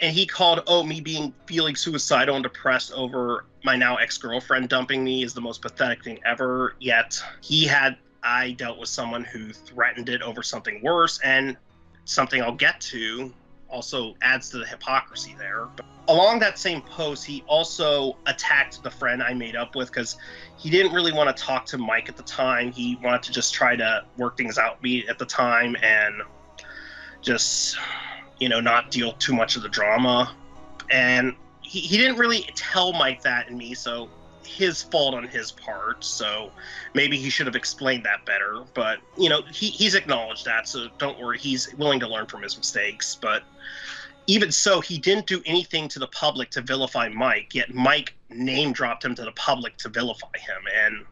And he called, oh, me being feeling suicidal and depressed over my now ex girlfriend dumping me is the most pathetic thing ever. Yet he had, I dealt with someone who threatened it over something worse, and something I'll get to also adds to the hypocrisy there. But along that same post, he also attacked the friend I made up with because he didn't really want to talk to Mike at the time. He wanted to just try to work things out me at the time and just, you know, not deal too much of the drama. And he, he didn't really tell Mike that and me, so his fault on his part. So maybe he should have explained that better. But you know, he, he's acknowledged that, so don't worry. He's willing to learn from his mistakes. But even so, he didn't do anything to the public to vilify Mike. Yet Mike name dropped him to the public to vilify him. And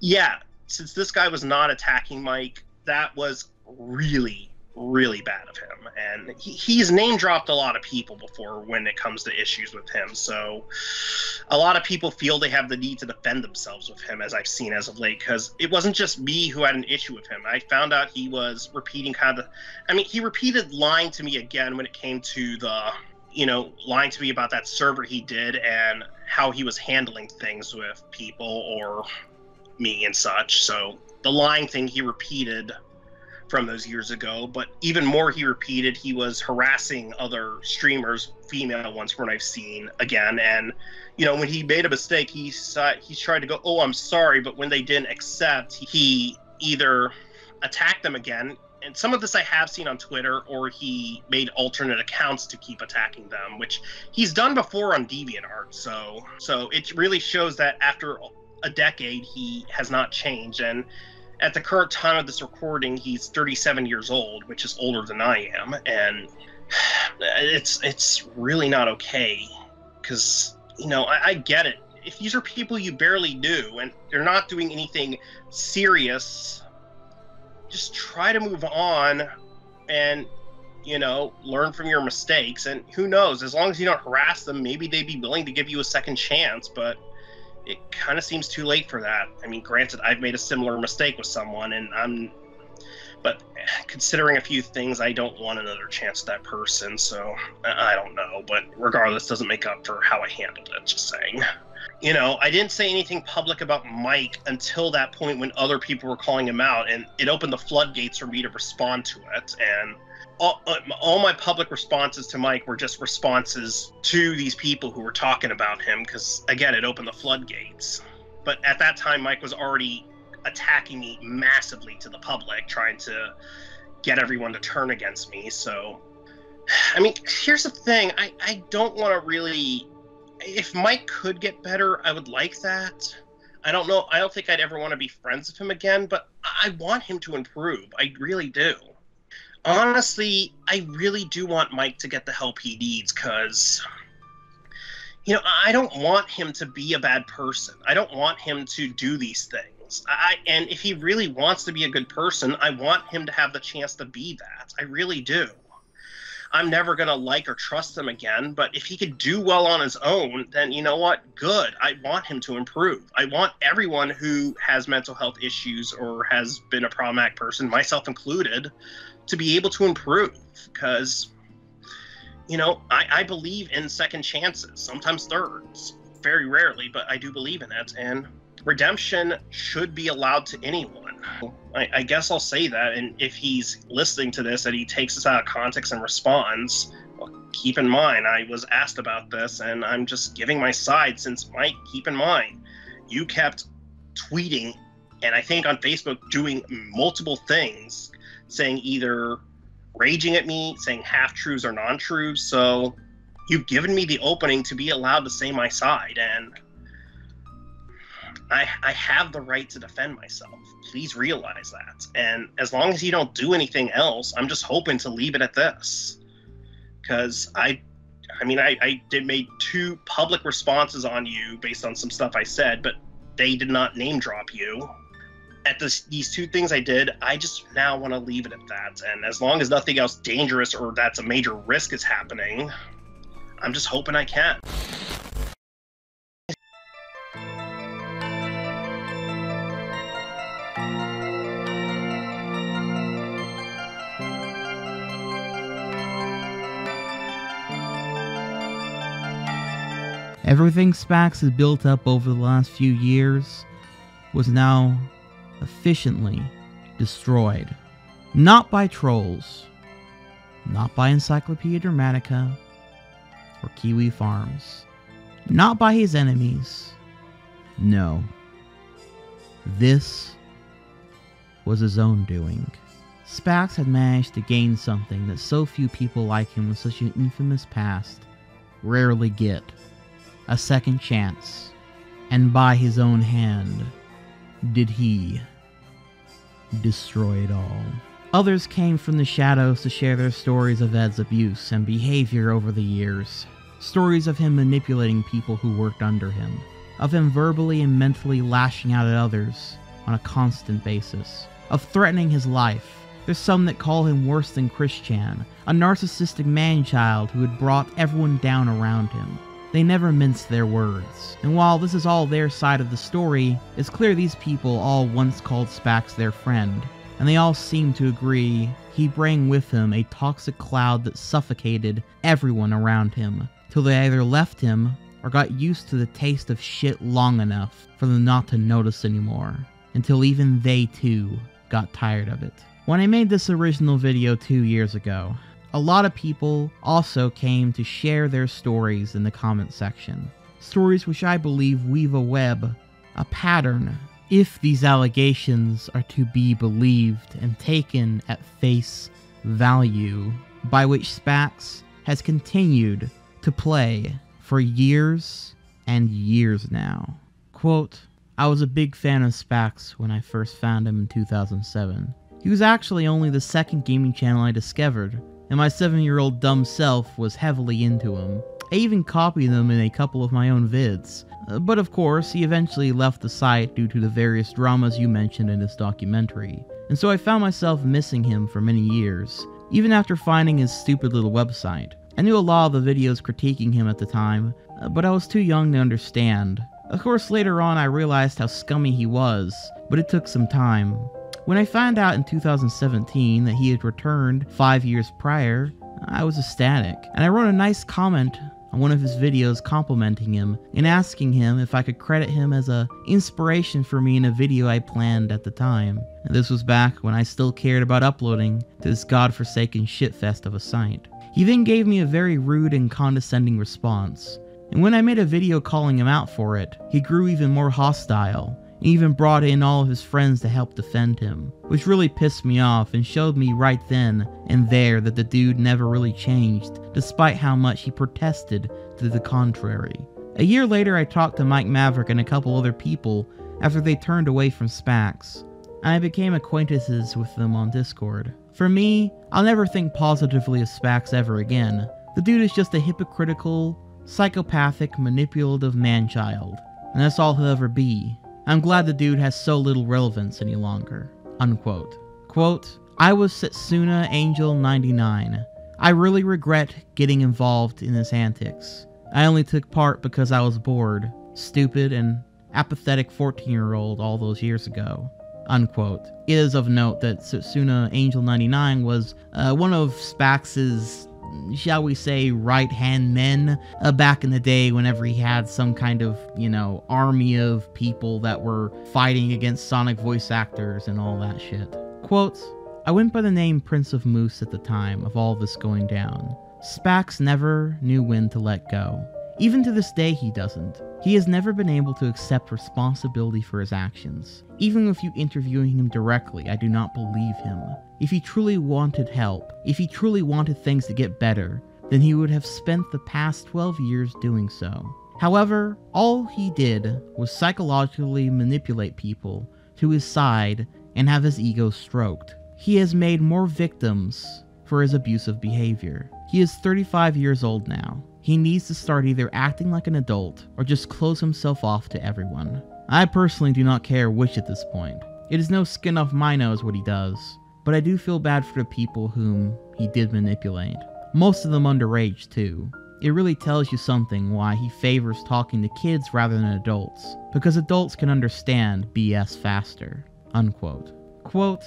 yeah, since this guy was not attacking Mike, that was really really bad of him. And he, he's name dropped a lot of people before when it comes to issues with him. So a lot of people feel they have the need to defend themselves with him as i've seen as of late because it wasn't just me who had an issue with him. I found out he was repeating kind of i mean he repeated lying to me again when it came to the you know lying to me about that server he did and how he was handling things with people or me and such. So the lying thing he repeated from those years ago. But even more, he repeated he was harassing other streamers, female ones, from what I've seen again. And you know, when he made a mistake, he he's tried to go, "Oh, I'm sorry," but when they didn't accept, he either attacked them again. And some of this I have seen on Twitter, or he made alternate accounts to keep attacking them, which he's done before on DeviantArt. So, so it really shows that after a decade, he has not changed. And at the current time of this recording, he's 37 years old, which is older than I am, and it's it's really not okay. Because you know, I, I get it. If these are people you barely knew and they're not doing anything serious, just try to move on and you know learn from your mistakes. And who knows? As long as you don't harass them, maybe they'd be willing to give you a second chance. But it kind of seems too late for that. I mean, granted, I've made a similar mistake with someone, and I'm, but considering a few things, I don't want another chance at that person. So I don't know, but regardless, doesn't make up for how I handled it. Just saying. You know, I didn't say anything public about Mike until that point when other people were calling him out, and it opened the floodgates for me to respond to it. And all, uh, all my public responses to Mike were just responses to these people who were talking about him because again it opened the floodgates. But at that time, Mike was already attacking me massively to the public, trying to get everyone to turn against me. So, I mean, here's the thing: I I don't want to really. If Mike could get better, I would like that. I don't know. I don't think I'd ever want to be friends with him again, but I want him to improve. I really do honestly, I really do want Mike to get the help he needs because, you know, I don't want him to be a bad person. I don't want him to do these things. I and if he really wants to be a good person, I want him to have the chance to be that. I really do. I'm never going to like or trust him again, but if he could do well on his own, then you know what? Good. I want him to improve. I want everyone who has mental health issues or has been a problematic person, myself included, to be able to improve because you know I, I believe in second chances sometimes thirds very rarely but i do believe in it and redemption should be allowed to anyone. I, I guess i'll say that and if he's listening to this and he takes this out of context and responds well, keep in mind i was asked about this and i'm just giving my side since mike keep in mind you kept tweeting and i think on facebook doing multiple things saying either raging at me, saying half truths or non truths. So you've given me the opening to be allowed to say my side, and I, I have the right to defend myself. Please realize that. And as long as you don't do anything else, I'm just hoping to leave it at this. Because I I mean, I, I did made two public responses on you based on some stuff I said, but they did not name drop you at this, these two things I did, I just now want to leave it at that. And as long as nothing else dangerous or that's a major risk is happening, I'm just hoping I can. Everything Spax has built up over the last few years was now efficiently destroyed. Not by trolls, Not by Encyclopedia Dramatica or Kiwi Farms. Not by his enemies. No. This was his own doing. Spax had managed to gain something that so few people like him with such an infamous past rarely get a second chance. And by his own hand did he destroy it all. Others came from the shadows to share their stories of Ed's abuse and behavior over the years. Stories of him manipulating people who worked under him, of him verbally and mentally lashing out at others on a constant basis, of threatening his life. There's some that call him worse than Chris Chan, a narcissistic man-child who had brought everyone down around him. They never minced their words. And while this is all their side of the story, it's clear these people all once called Spax their friend, and they all seem to agree he brought with him a toxic cloud that suffocated everyone around him, till they either left him or got used to the taste of shit long enough for them not to notice anymore, until even they too got tired of it. When I made this original video two years ago, a lot of people also came to share their stories in the comment section. Stories which I believe weave a web, a pattern, if these allegations are to be believed and taken at face value, by which Spax has continued to play for years and years now. Quote, I was a big fan of Spax when I first found him in 2007. He was actually only the second gaming channel I discovered, and my 7 year old dumb self was heavily into him. I even copied them in a couple of my own vids. Uh, but of course, he eventually left the site due to the various dramas you mentioned in this documentary, and so I found myself missing him for many years, even after finding his stupid little website. I knew a lot of the videos critiquing him at the time, uh, but I was too young to understand. Of course, later on I realized how scummy he was, but it took some time. When I found out in 2017 that he had returned five years prior, I was ecstatic, and I wrote a nice comment on one of his videos complimenting him and asking him if I could credit him as a inspiration for me in a video I planned at the time. This was back when I still cared about uploading to this godforsaken shitfest of a site. He then gave me a very rude and condescending response, and when I made a video calling him out for it, he grew even more hostile even brought in all of his friends to help defend him, which really pissed me off and showed me right then and there that the dude never really changed, despite how much he protested to the contrary. A year later, I talked to Mike Maverick and a couple other people after they turned away from Spax, and I became acquaintances with them on Discord. For me, I'll never think positively of Spax ever again. The dude is just a hypocritical, psychopathic, manipulative man-child, and that's all he'll ever be. I'm glad the dude has so little relevance any longer. Unquote. Quote, I was Setsuna Angel 99. I really regret getting involved in his antics. I only took part because I was bored, stupid, and apathetic 14 year old all those years ago. Unquote. It is of note that Setsuna Angel 99 was uh, one of Spax's shall we say, right hand men uh, back in the day whenever he had some kind of, you know, army of people that were fighting against Sonic voice actors and all that shit. Quotes I went by the name Prince of Moose at the time of all this going down. Spax never knew when to let go. Even to this day, he doesn't. He has never been able to accept responsibility for his actions. Even with you interviewing him directly, I do not believe him. If he truly wanted help, if he truly wanted things to get better, then he would have spent the past 12 years doing so. However, all he did was psychologically manipulate people to his side and have his ego stroked. He has made more victims for his abusive behavior. He is 35 years old now. He needs to start either acting like an adult or just close himself off to everyone. I personally do not care which at this point. It is no skin off my nose what he does, but I do feel bad for the people whom he did manipulate. Most of them underage too. It really tells you something why he favors talking to kids rather than adults, because adults can understand BS faster. Unquote. Quote,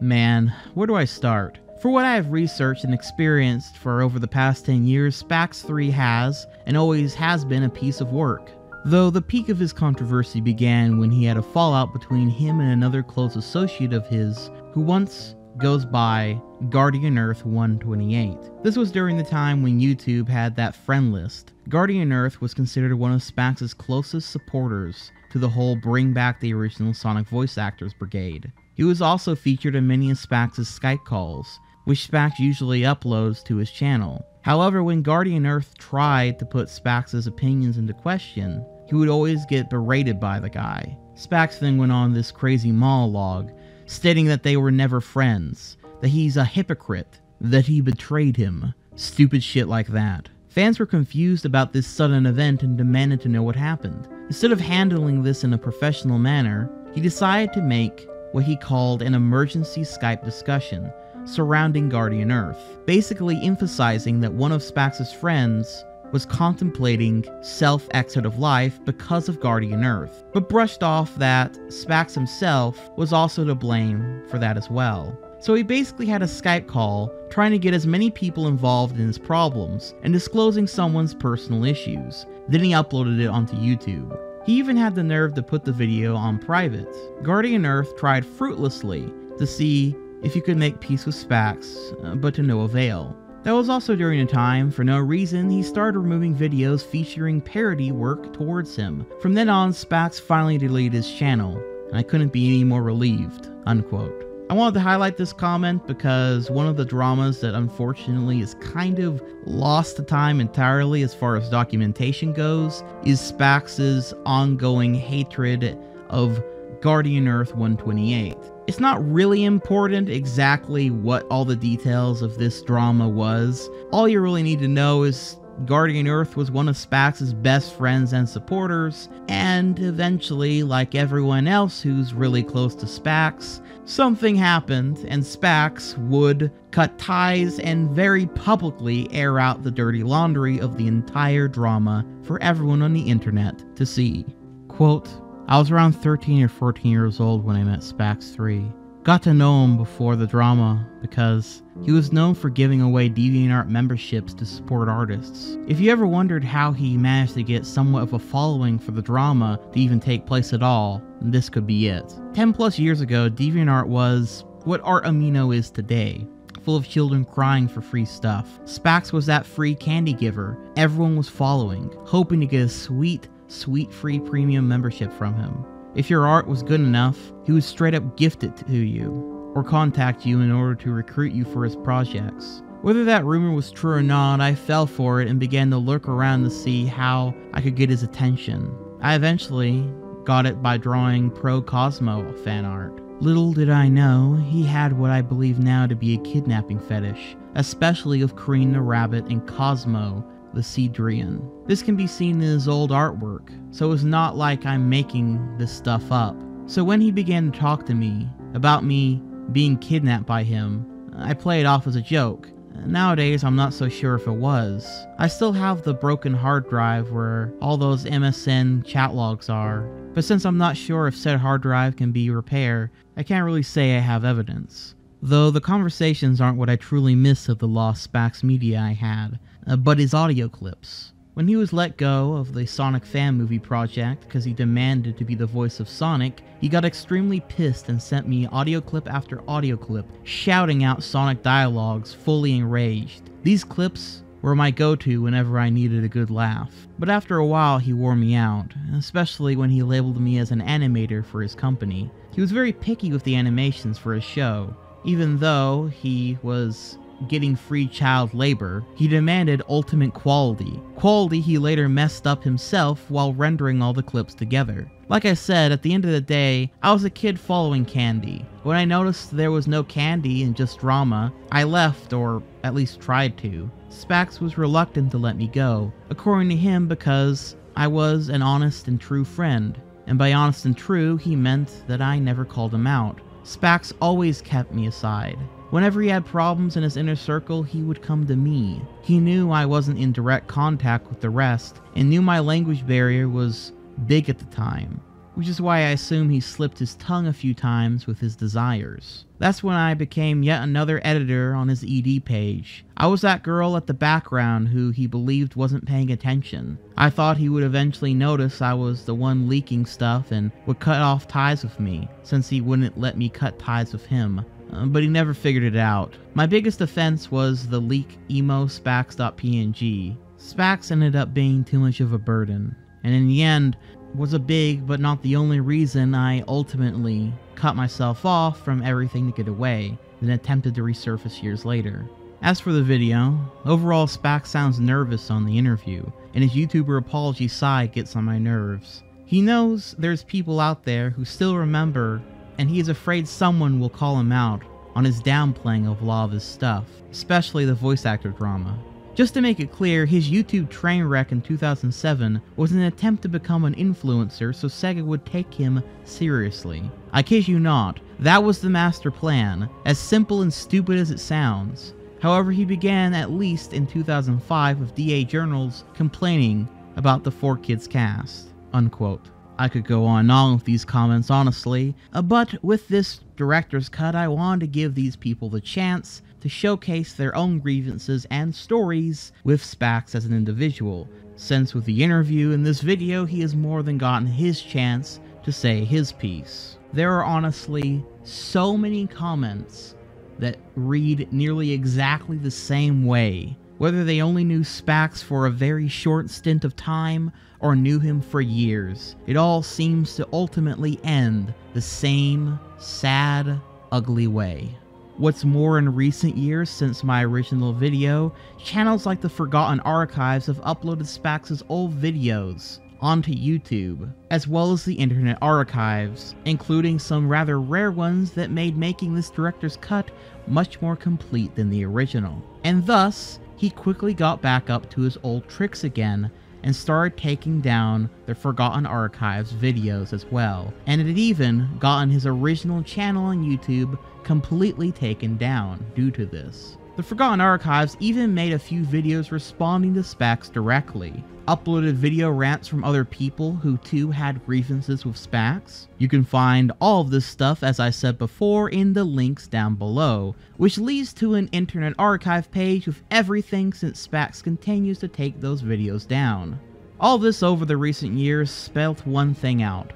Man, where do I start? For what I have researched and experienced for over the past 10 years, Spax 3 has, and always has been, a piece of work. Though the peak of his controversy began when he had a fallout between him and another close associate of his, who once goes by Guardian Earth 128. This was during the time when YouTube had that friend list. Guardian Earth was considered one of Spax's closest supporters to the whole Bring Back the Original Sonic Voice Actors Brigade. He was also featured in many of Spax's Skype calls, which Spax usually uploads to his channel. However, when Guardian Earth tried to put Spax's opinions into question, he would always get berated by the guy. Spax then went on this crazy monologue, stating that they were never friends, that he's a hypocrite, that he betrayed him, stupid shit like that. Fans were confused about this sudden event and demanded to know what happened. Instead of handling this in a professional manner, he decided to make what he called an emergency Skype discussion surrounding Guardian Earth, basically emphasizing that one of Spax's friends was contemplating self exit of life because of Guardian Earth, but brushed off that Spax himself was also to blame for that as well. So he basically had a Skype call trying to get as many people involved in his problems and disclosing someone's personal issues. Then he uploaded it onto YouTube. He even had the nerve to put the video on private. Guardian Earth tried fruitlessly to see if he could make peace with Spax, uh, but to no avail. That was also during a time, for no reason, he started removing videos featuring parody work towards him. From then on, Spax finally deleted his channel, and I couldn't be any more relieved. Unquote. I wanted to highlight this comment because one of the dramas that unfortunately is kind of lost to time entirely as far as documentation goes is Spax's ongoing hatred of Guardian Earth 128. It's not really important exactly what all the details of this drama was. All you really need to know is Guardian Earth was one of Spax's best friends and supporters, and eventually, like everyone else who's really close to Spax, something happened, and Spax would cut ties and very publicly air out the dirty laundry of the entire drama for everyone on the internet to see. Quote, I was around 13 or 14 years old when I met Spax 3. Got to know him before the drama because he was known for giving away DeviantArt memberships to support artists. If you ever wondered how he managed to get somewhat of a following for the drama to even take place at all, this could be it. 10 plus years ago, DeviantArt was what Art Amino is today full of children crying for free stuff. Spax was that free candy giver everyone was following, hoping to get a sweet, sweet free premium membership from him. If your art was good enough, he would straight up gift it to you, or contact you in order to recruit you for his projects. Whether that rumor was true or not, I fell for it and began to look around to see how I could get his attention. I eventually got it by drawing Pro Cosmo fan art. Little did I know, he had what I believe now to be a kidnapping fetish, especially of Cream the Rabbit and Cosmo, the Seedrian. This can be seen in his old artwork, so it's not like I'm making this stuff up. So when he began to talk to me about me being kidnapped by him, I play it off as a joke. Nowadays, I'm not so sure if it was. I still have the broken hard drive where all those MSN chat logs are, but since I'm not sure if said hard drive can be repaired, I can't really say I have evidence. Though the conversations aren't what I truly miss of the lost Spax media I had, uh, but his audio clips. When he was let go of the Sonic fan movie project because he demanded to be the voice of Sonic, he got extremely pissed and sent me audio clip after audio clip, shouting out Sonic dialogues, fully enraged. These clips were my go to whenever I needed a good laugh. But after a while, he wore me out, especially when he labeled me as an animator for his company. He was very picky with the animations for his show, even though he was getting free child labor, he demanded ultimate quality. Quality he later messed up himself while rendering all the clips together. Like I said, at the end of the day, I was a kid following Candy. When I noticed there was no Candy and just drama, I left, or at least tried to. Spax was reluctant to let me go, according to him because I was an honest and true friend. And by honest and true, he meant that I never called him out. Spax always kept me aside. Whenever he had problems in his inner circle, he would come to me. He knew I wasn't in direct contact with the rest, and knew my language barrier was big at the time, which is why I assume he slipped his tongue a few times with his desires. That's when I became yet another editor on his ED page. I was that girl at the background who he believed wasn't paying attention. I thought he would eventually notice I was the one leaking stuff and would cut off ties with me, since he wouldn't let me cut ties with him. Uh, but he never figured it out. My biggest offense was the leak emo spax.png. Spax ended up being too much of a burden, and in the end, was a big but not the only reason I ultimately cut myself off from everything to get away, then attempted to resurface years later. As for the video, overall Spax sounds nervous on the interview, and his YouTuber apology side gets on my nerves. He knows there's people out there who still remember, and he is afraid someone will call him out on his downplaying of his stuff, especially the voice actor drama. Just to make it clear, his YouTube train wreck in 2007 was an attempt to become an influencer so Sega would take him seriously. I kid you not, that was the master plan, as simple and stupid as it sounds. However, he began at least in 2005 with DA journals complaining about the 4Kids cast. Unquote. I could go on and on with these comments honestly, uh, but with this director's cut, I wanted to give these people the chance to showcase their own grievances and stories with Spax as an individual, since with the interview in this video, he has more than gotten his chance to say his piece. There are honestly so many comments that read nearly exactly the same way, whether they only knew Spax for a very short stint of time or knew him for years. It all seems to ultimately end the same sad, ugly way. What's more, in recent years since my original video, channels like the Forgotten Archives have uploaded Spax's old videos onto YouTube, as well as the Internet Archives, including some rather rare ones that made making this director's cut much more complete than the original. And thus, he quickly got back up to his old tricks again and started taking down the Forgotten Archives videos as well, and it had even gotten his original channel on YouTube completely taken down due to this. The Forgotten Archives even made a few videos responding to Spax directly, uploaded video rants from other people who too had grievances with Spax. You can find all of this stuff, as I said before, in the links down below, which leads to an Internet Archive page with everything since Spax continues to take those videos down. All this over the recent years spelt one thing out.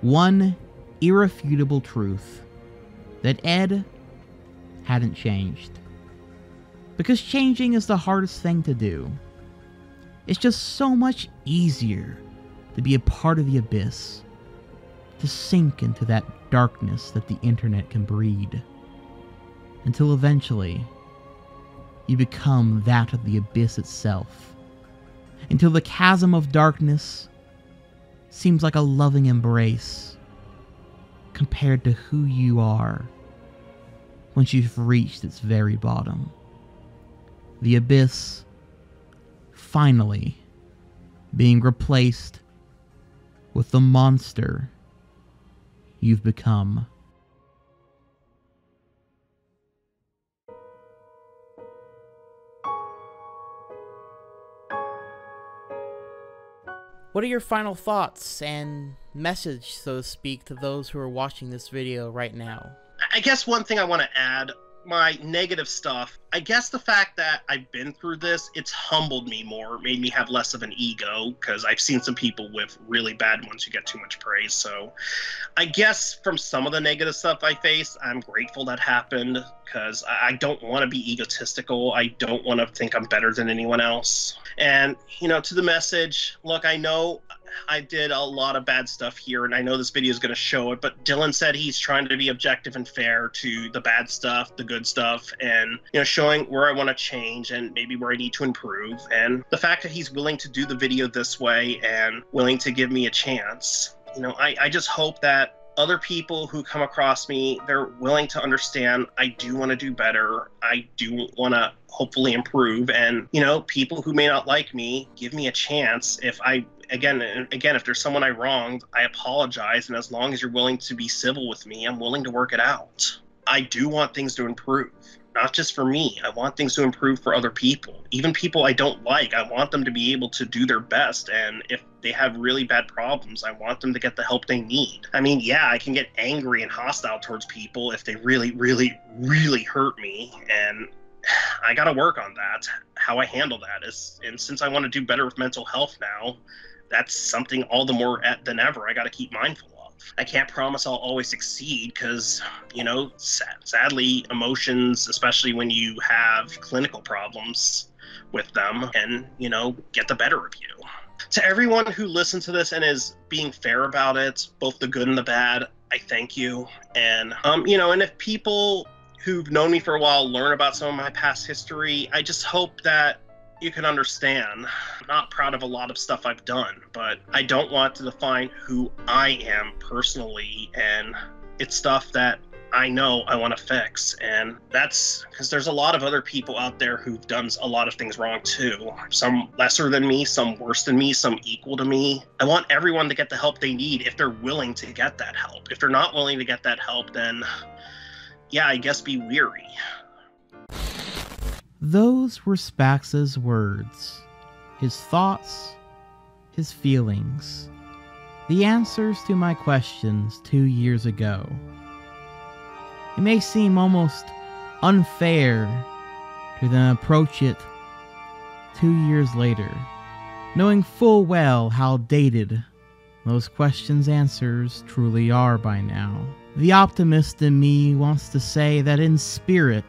One irrefutable truth. That Ed hadn't changed. Because changing is the hardest thing to do. It's just so much easier to be a part of the abyss, to sink into that darkness that the internet can breed, until eventually you become that of the abyss itself, until the chasm of darkness seems like a loving embrace compared to who you are once you've reached its very bottom. The abyss finally being replaced with the monster you've become. What are your final thoughts and message, so to speak, to those who are watching this video right now? I guess one thing I want to add my negative stuff, I guess the fact that I've been through this, it's humbled me more, made me have less of an ego because I've seen some people with really bad ones who get too much praise. So I guess from some of the negative stuff I face, I'm grateful that happened because I don't want to be egotistical. I don't want to think I'm better than anyone else. And, you know, to the message, look, I know I did a lot of bad stuff here, and I know this video is going to show it, but Dylan said he's trying to be objective and fair to the bad stuff, the good stuff, and, you know, showing where I want to change and maybe where I need to improve. And the fact that he's willing to do the video this way and willing to give me a chance, you know, I, I just hope that other people who come across me, they're willing to understand I do want to do better. I do want to hopefully improve. And, you know, people who may not like me, give me a chance. If I, again, again, if there's someone I wronged, I apologize. And as long as you're willing to be civil with me, I'm willing to work it out. I do want things to improve not just for me. I want things to improve for other people. Even people I don't like, I want them to be able to do their best. And if they have really bad problems, I want them to get the help they need. I mean, yeah, I can get angry and hostile towards people if they really, really, really hurt me. And I got to work on that. How I handle that is, and since I want to do better with mental health now, that's something all the more at, than ever I got to keep mindful of. I can't promise I'll always succeed because, you know, sad, sadly, emotions, especially when you have clinical problems with them, can, you know, get the better of you. To everyone who listens to this and is being fair about it, both the good and the bad, I thank you. And, um, you know, and if people who've known me for a while learn about some of my past history, I just hope that you can understand. I'm not proud of a lot of stuff I've done, but I don't want to define who I am personally, and it's stuff that I know I want to fix. And that's because there's a lot of other people out there who've done a lot of things wrong too. Some lesser than me, some worse than me, some equal to me. I want everyone to get the help they need if they're willing to get that help. If they're not willing to get that help, then yeah, I guess be weary. Those were Spax's words, his thoughts, his feelings, the answers to my questions two years ago. It may seem almost unfair to then approach it two years later, knowing full well how dated those questions' answers truly are by now. The optimist in me wants to say that in spirit,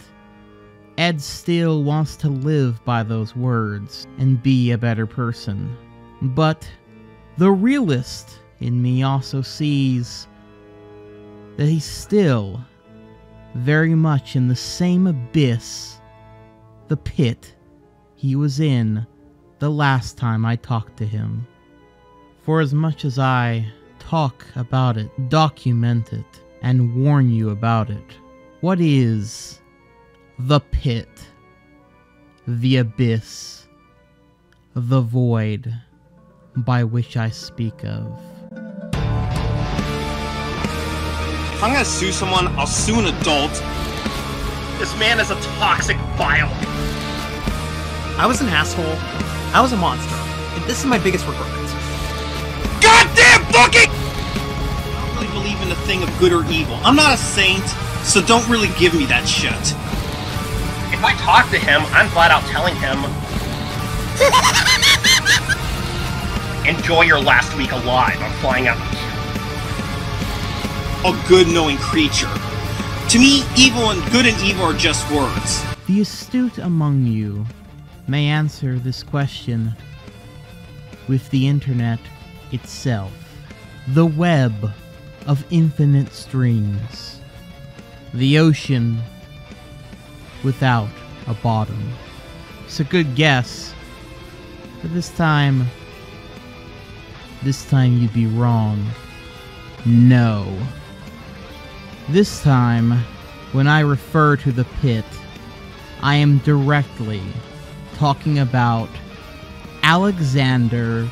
Ed still wants to live by those words and be a better person. But the realist in me also sees that he's still very much in the same abyss, the pit he was in the last time I talked to him. For as much as I talk about it, document it, and warn you about it, what is the pit, the abyss, the void by which I speak of? If I'm gonna sue someone, I'll sue an adult. This man is a toxic bile. I was an asshole. I was a monster. And this is my biggest regret. Goddamn fucking! I don't really believe in the thing of good or evil. I'm not a saint, so don't really give me that shit. If I talk to him, I'm flat out telling him. Enjoy your last week alive. I'm flying out. A good knowing creature. To me, evil and good and evil are just words. The astute among you may answer this question with the internet itself. The web of infinite streams. The ocean without a bottom. It's a good guess. But this time, this time you'd be wrong. No. This time, when I refer to the pit, I am directly talking about Alexander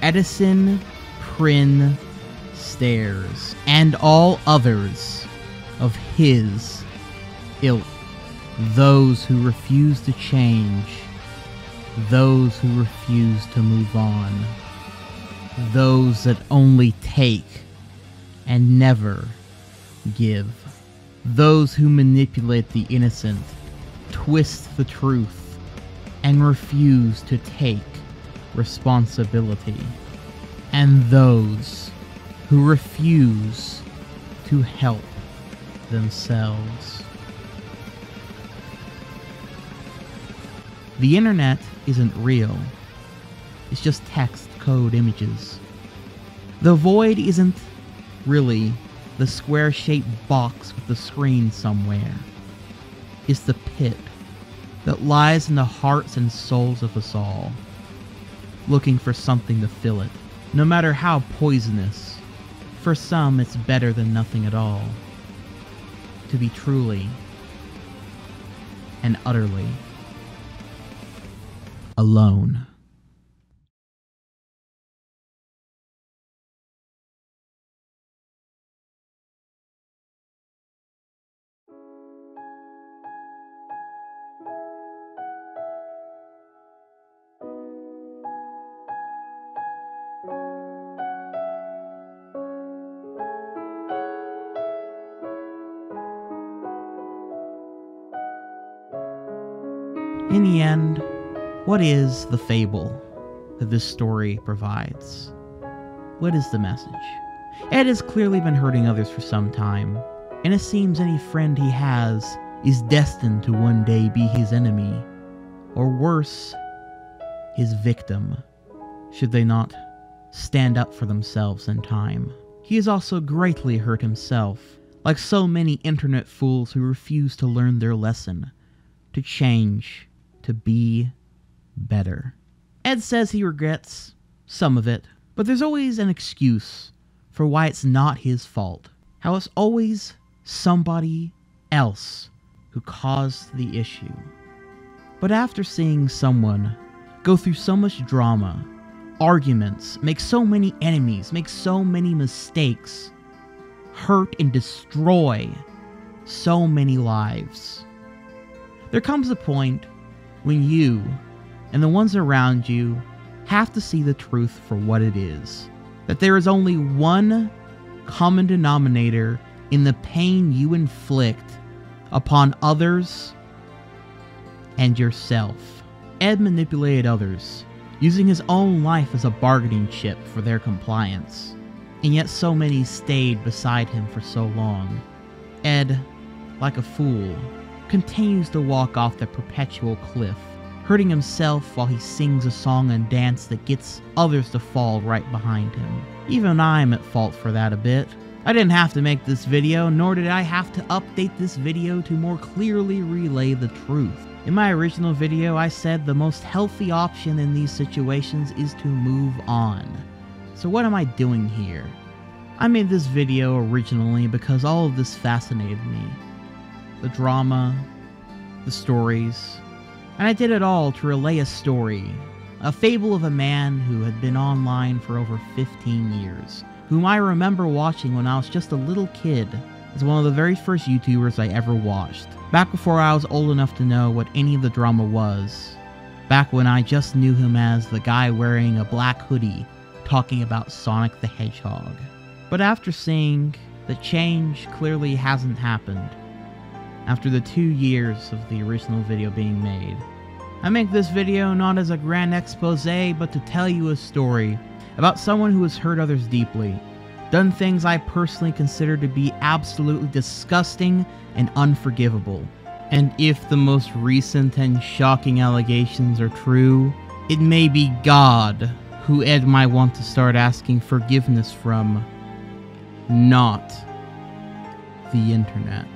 Edison Prins Stairs and all others of his ilk. Those who refuse to change, those who refuse to move on, those that only take and never give, those who manipulate the innocent, twist the truth, and refuse to take responsibility, and those who refuse to help themselves. The internet isn't real. It's just text, code, images. The void isn't really the square shaped box with the screen somewhere. It's the pit that lies in the hearts and souls of us all, looking for something to fill it, no matter how poisonous. For some, it's better than nothing at all. To be truly and utterly alone. In the end, what is the fable that this story provides? What is the message? Ed has clearly been hurting others for some time, and it seems any friend he has is destined to one day be his enemy, or worse, his victim, should they not stand up for themselves in time. He has also greatly hurt himself, like so many internet fools who refuse to learn their lesson, to change, to be better. Ed says he regrets some of it, but there's always an excuse for why it's not his fault. How it's always somebody else who caused the issue. But after seeing someone go through so much drama, arguments, make so many enemies, make so many mistakes, hurt and destroy so many lives, there comes a point when you and the ones around you have to see the truth for what it is. That there is only one common denominator in the pain you inflict upon others and yourself. Ed manipulated others, using his own life as a bargaining chip for their compliance. And yet so many stayed beside him for so long. Ed, like a fool, continues to walk off the perpetual cliff, hurting himself while he sings a song and dance that gets others to fall right behind him. Even I'm at fault for that a bit. I didn't have to make this video, nor did I have to update this video to more clearly relay the truth. In my original video, I said the most healthy option in these situations is to move on. So what am I doing here? I made this video originally because all of this fascinated me. The drama, the stories, and I did it all to relay a story, a fable of a man who had been online for over 15 years, whom I remember watching when I was just a little kid as one of the very first YouTubers I ever watched, back before I was old enough to know what any of the drama was, back when I just knew him as the guy wearing a black hoodie talking about Sonic the Hedgehog. But after seeing that change clearly hasn't happened, after the two years of the original video being made, I make this video not as a grand expose, but to tell you a story about someone who has hurt others deeply, done things I personally consider to be absolutely disgusting and unforgivable. And if the most recent and shocking allegations are true, it may be God who Ed might want to start asking forgiveness from, not the internet.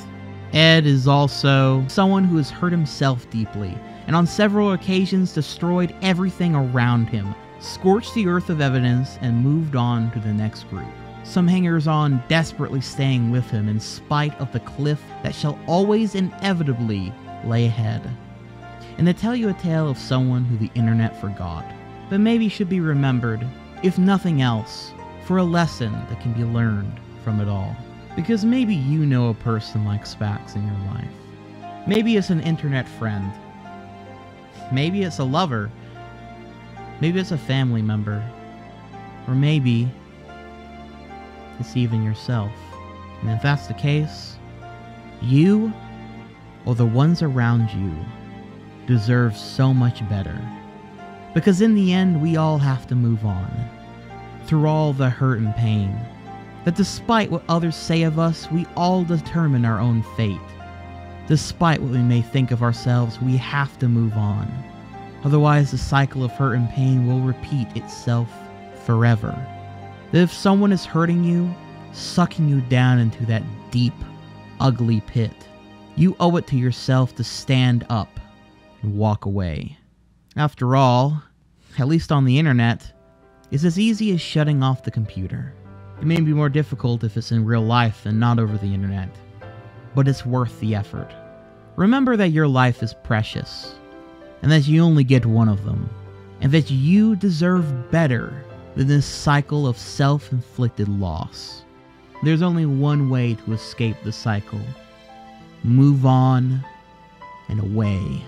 Ed is also someone who has hurt himself deeply, and on several occasions destroyed everything around him, scorched the earth of evidence, and moved on to the next group. Some hangers on desperately staying with him in spite of the cliff that shall always inevitably lay ahead. And they tell you a tale of someone who the internet forgot, but maybe should be remembered, if nothing else, for a lesson that can be learned from it all. Because maybe you know a person like Spax in your life. Maybe it's an internet friend. Maybe it's a lover. Maybe it's a family member. Or maybe it's even yourself. And if that's the case, you or the ones around you deserve so much better. Because in the end, we all have to move on. Through all the hurt and pain. That despite what others say of us, we all determine our own fate. Despite what we may think of ourselves, we have to move on. Otherwise, the cycle of hurt and pain will repeat itself forever. That if someone is hurting you, sucking you down into that deep, ugly pit, you owe it to yourself to stand up and walk away. After all, at least on the internet, it's as easy as shutting off the computer. It may be more difficult if it's in real life and not over the internet, but it's worth the effort. Remember that your life is precious, and that you only get one of them, and that you deserve better than this cycle of self inflicted loss. There's only one way to escape the cycle move on and away,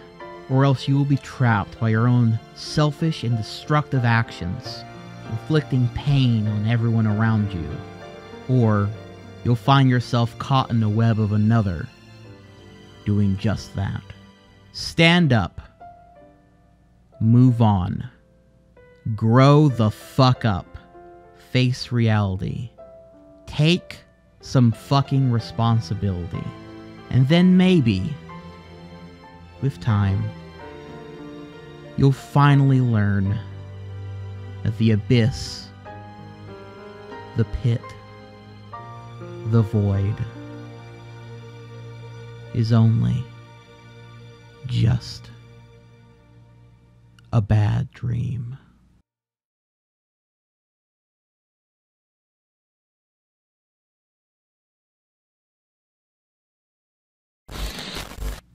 or else you will be trapped by your own selfish and destructive actions, inflicting pain on everyone around you. Or you'll find yourself caught in the web of another, doing just that. Stand up. Move on. Grow the fuck up. Face reality. Take some fucking responsibility. And then maybe, with time, you'll finally learn the abyss, the pit, the void is only just a bad dream.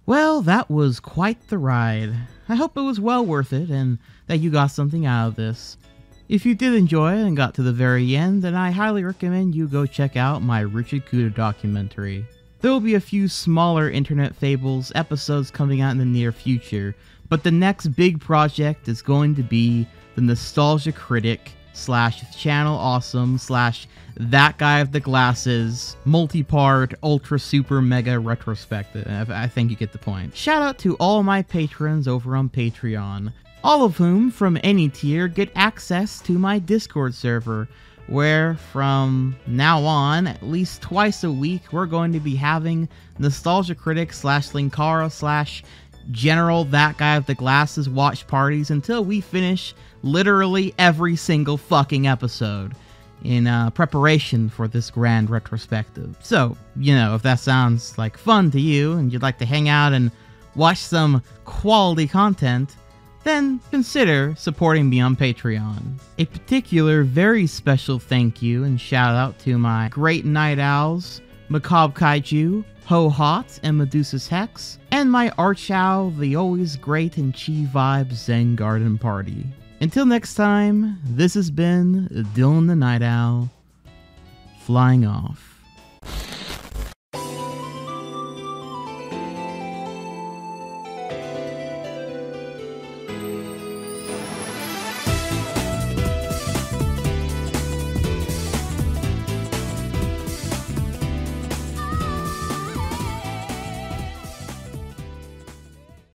Well, that was quite the ride. I hope it was well worth it and that you got something out of this. If you did enjoy it and got to the very end, then I highly recommend you go check out my Richard Kuta documentary. There will be a few smaller Internet Fables episodes coming out in the near future, but the next big project is going to be the Nostalgia Critic slash Channel Awesome slash That Guy of the Glasses multi-part ultra super mega retrospective. I think you get the point. Shout out to all my patrons over on Patreon, all of whom from any tier get access to my Discord server where from now on, at least twice a week, we're going to be having Nostalgia Critic slash Linkara slash General That Guy with the Glasses watch parties until we finish literally every single fucking episode in uh, preparation for this grand retrospective. So, you know, if that sounds like fun to you and you'd like to hang out and watch some quality content, then consider supporting me on Patreon. A particular very special thank you and shout out to my great night owls, Macabre Kaiju, Ho Hot, and Medusa's Hex, and my arch owl, the always great and chi vibes Zen Garden Party. Until next time, this has been Dylan the Knight Owl, flying off.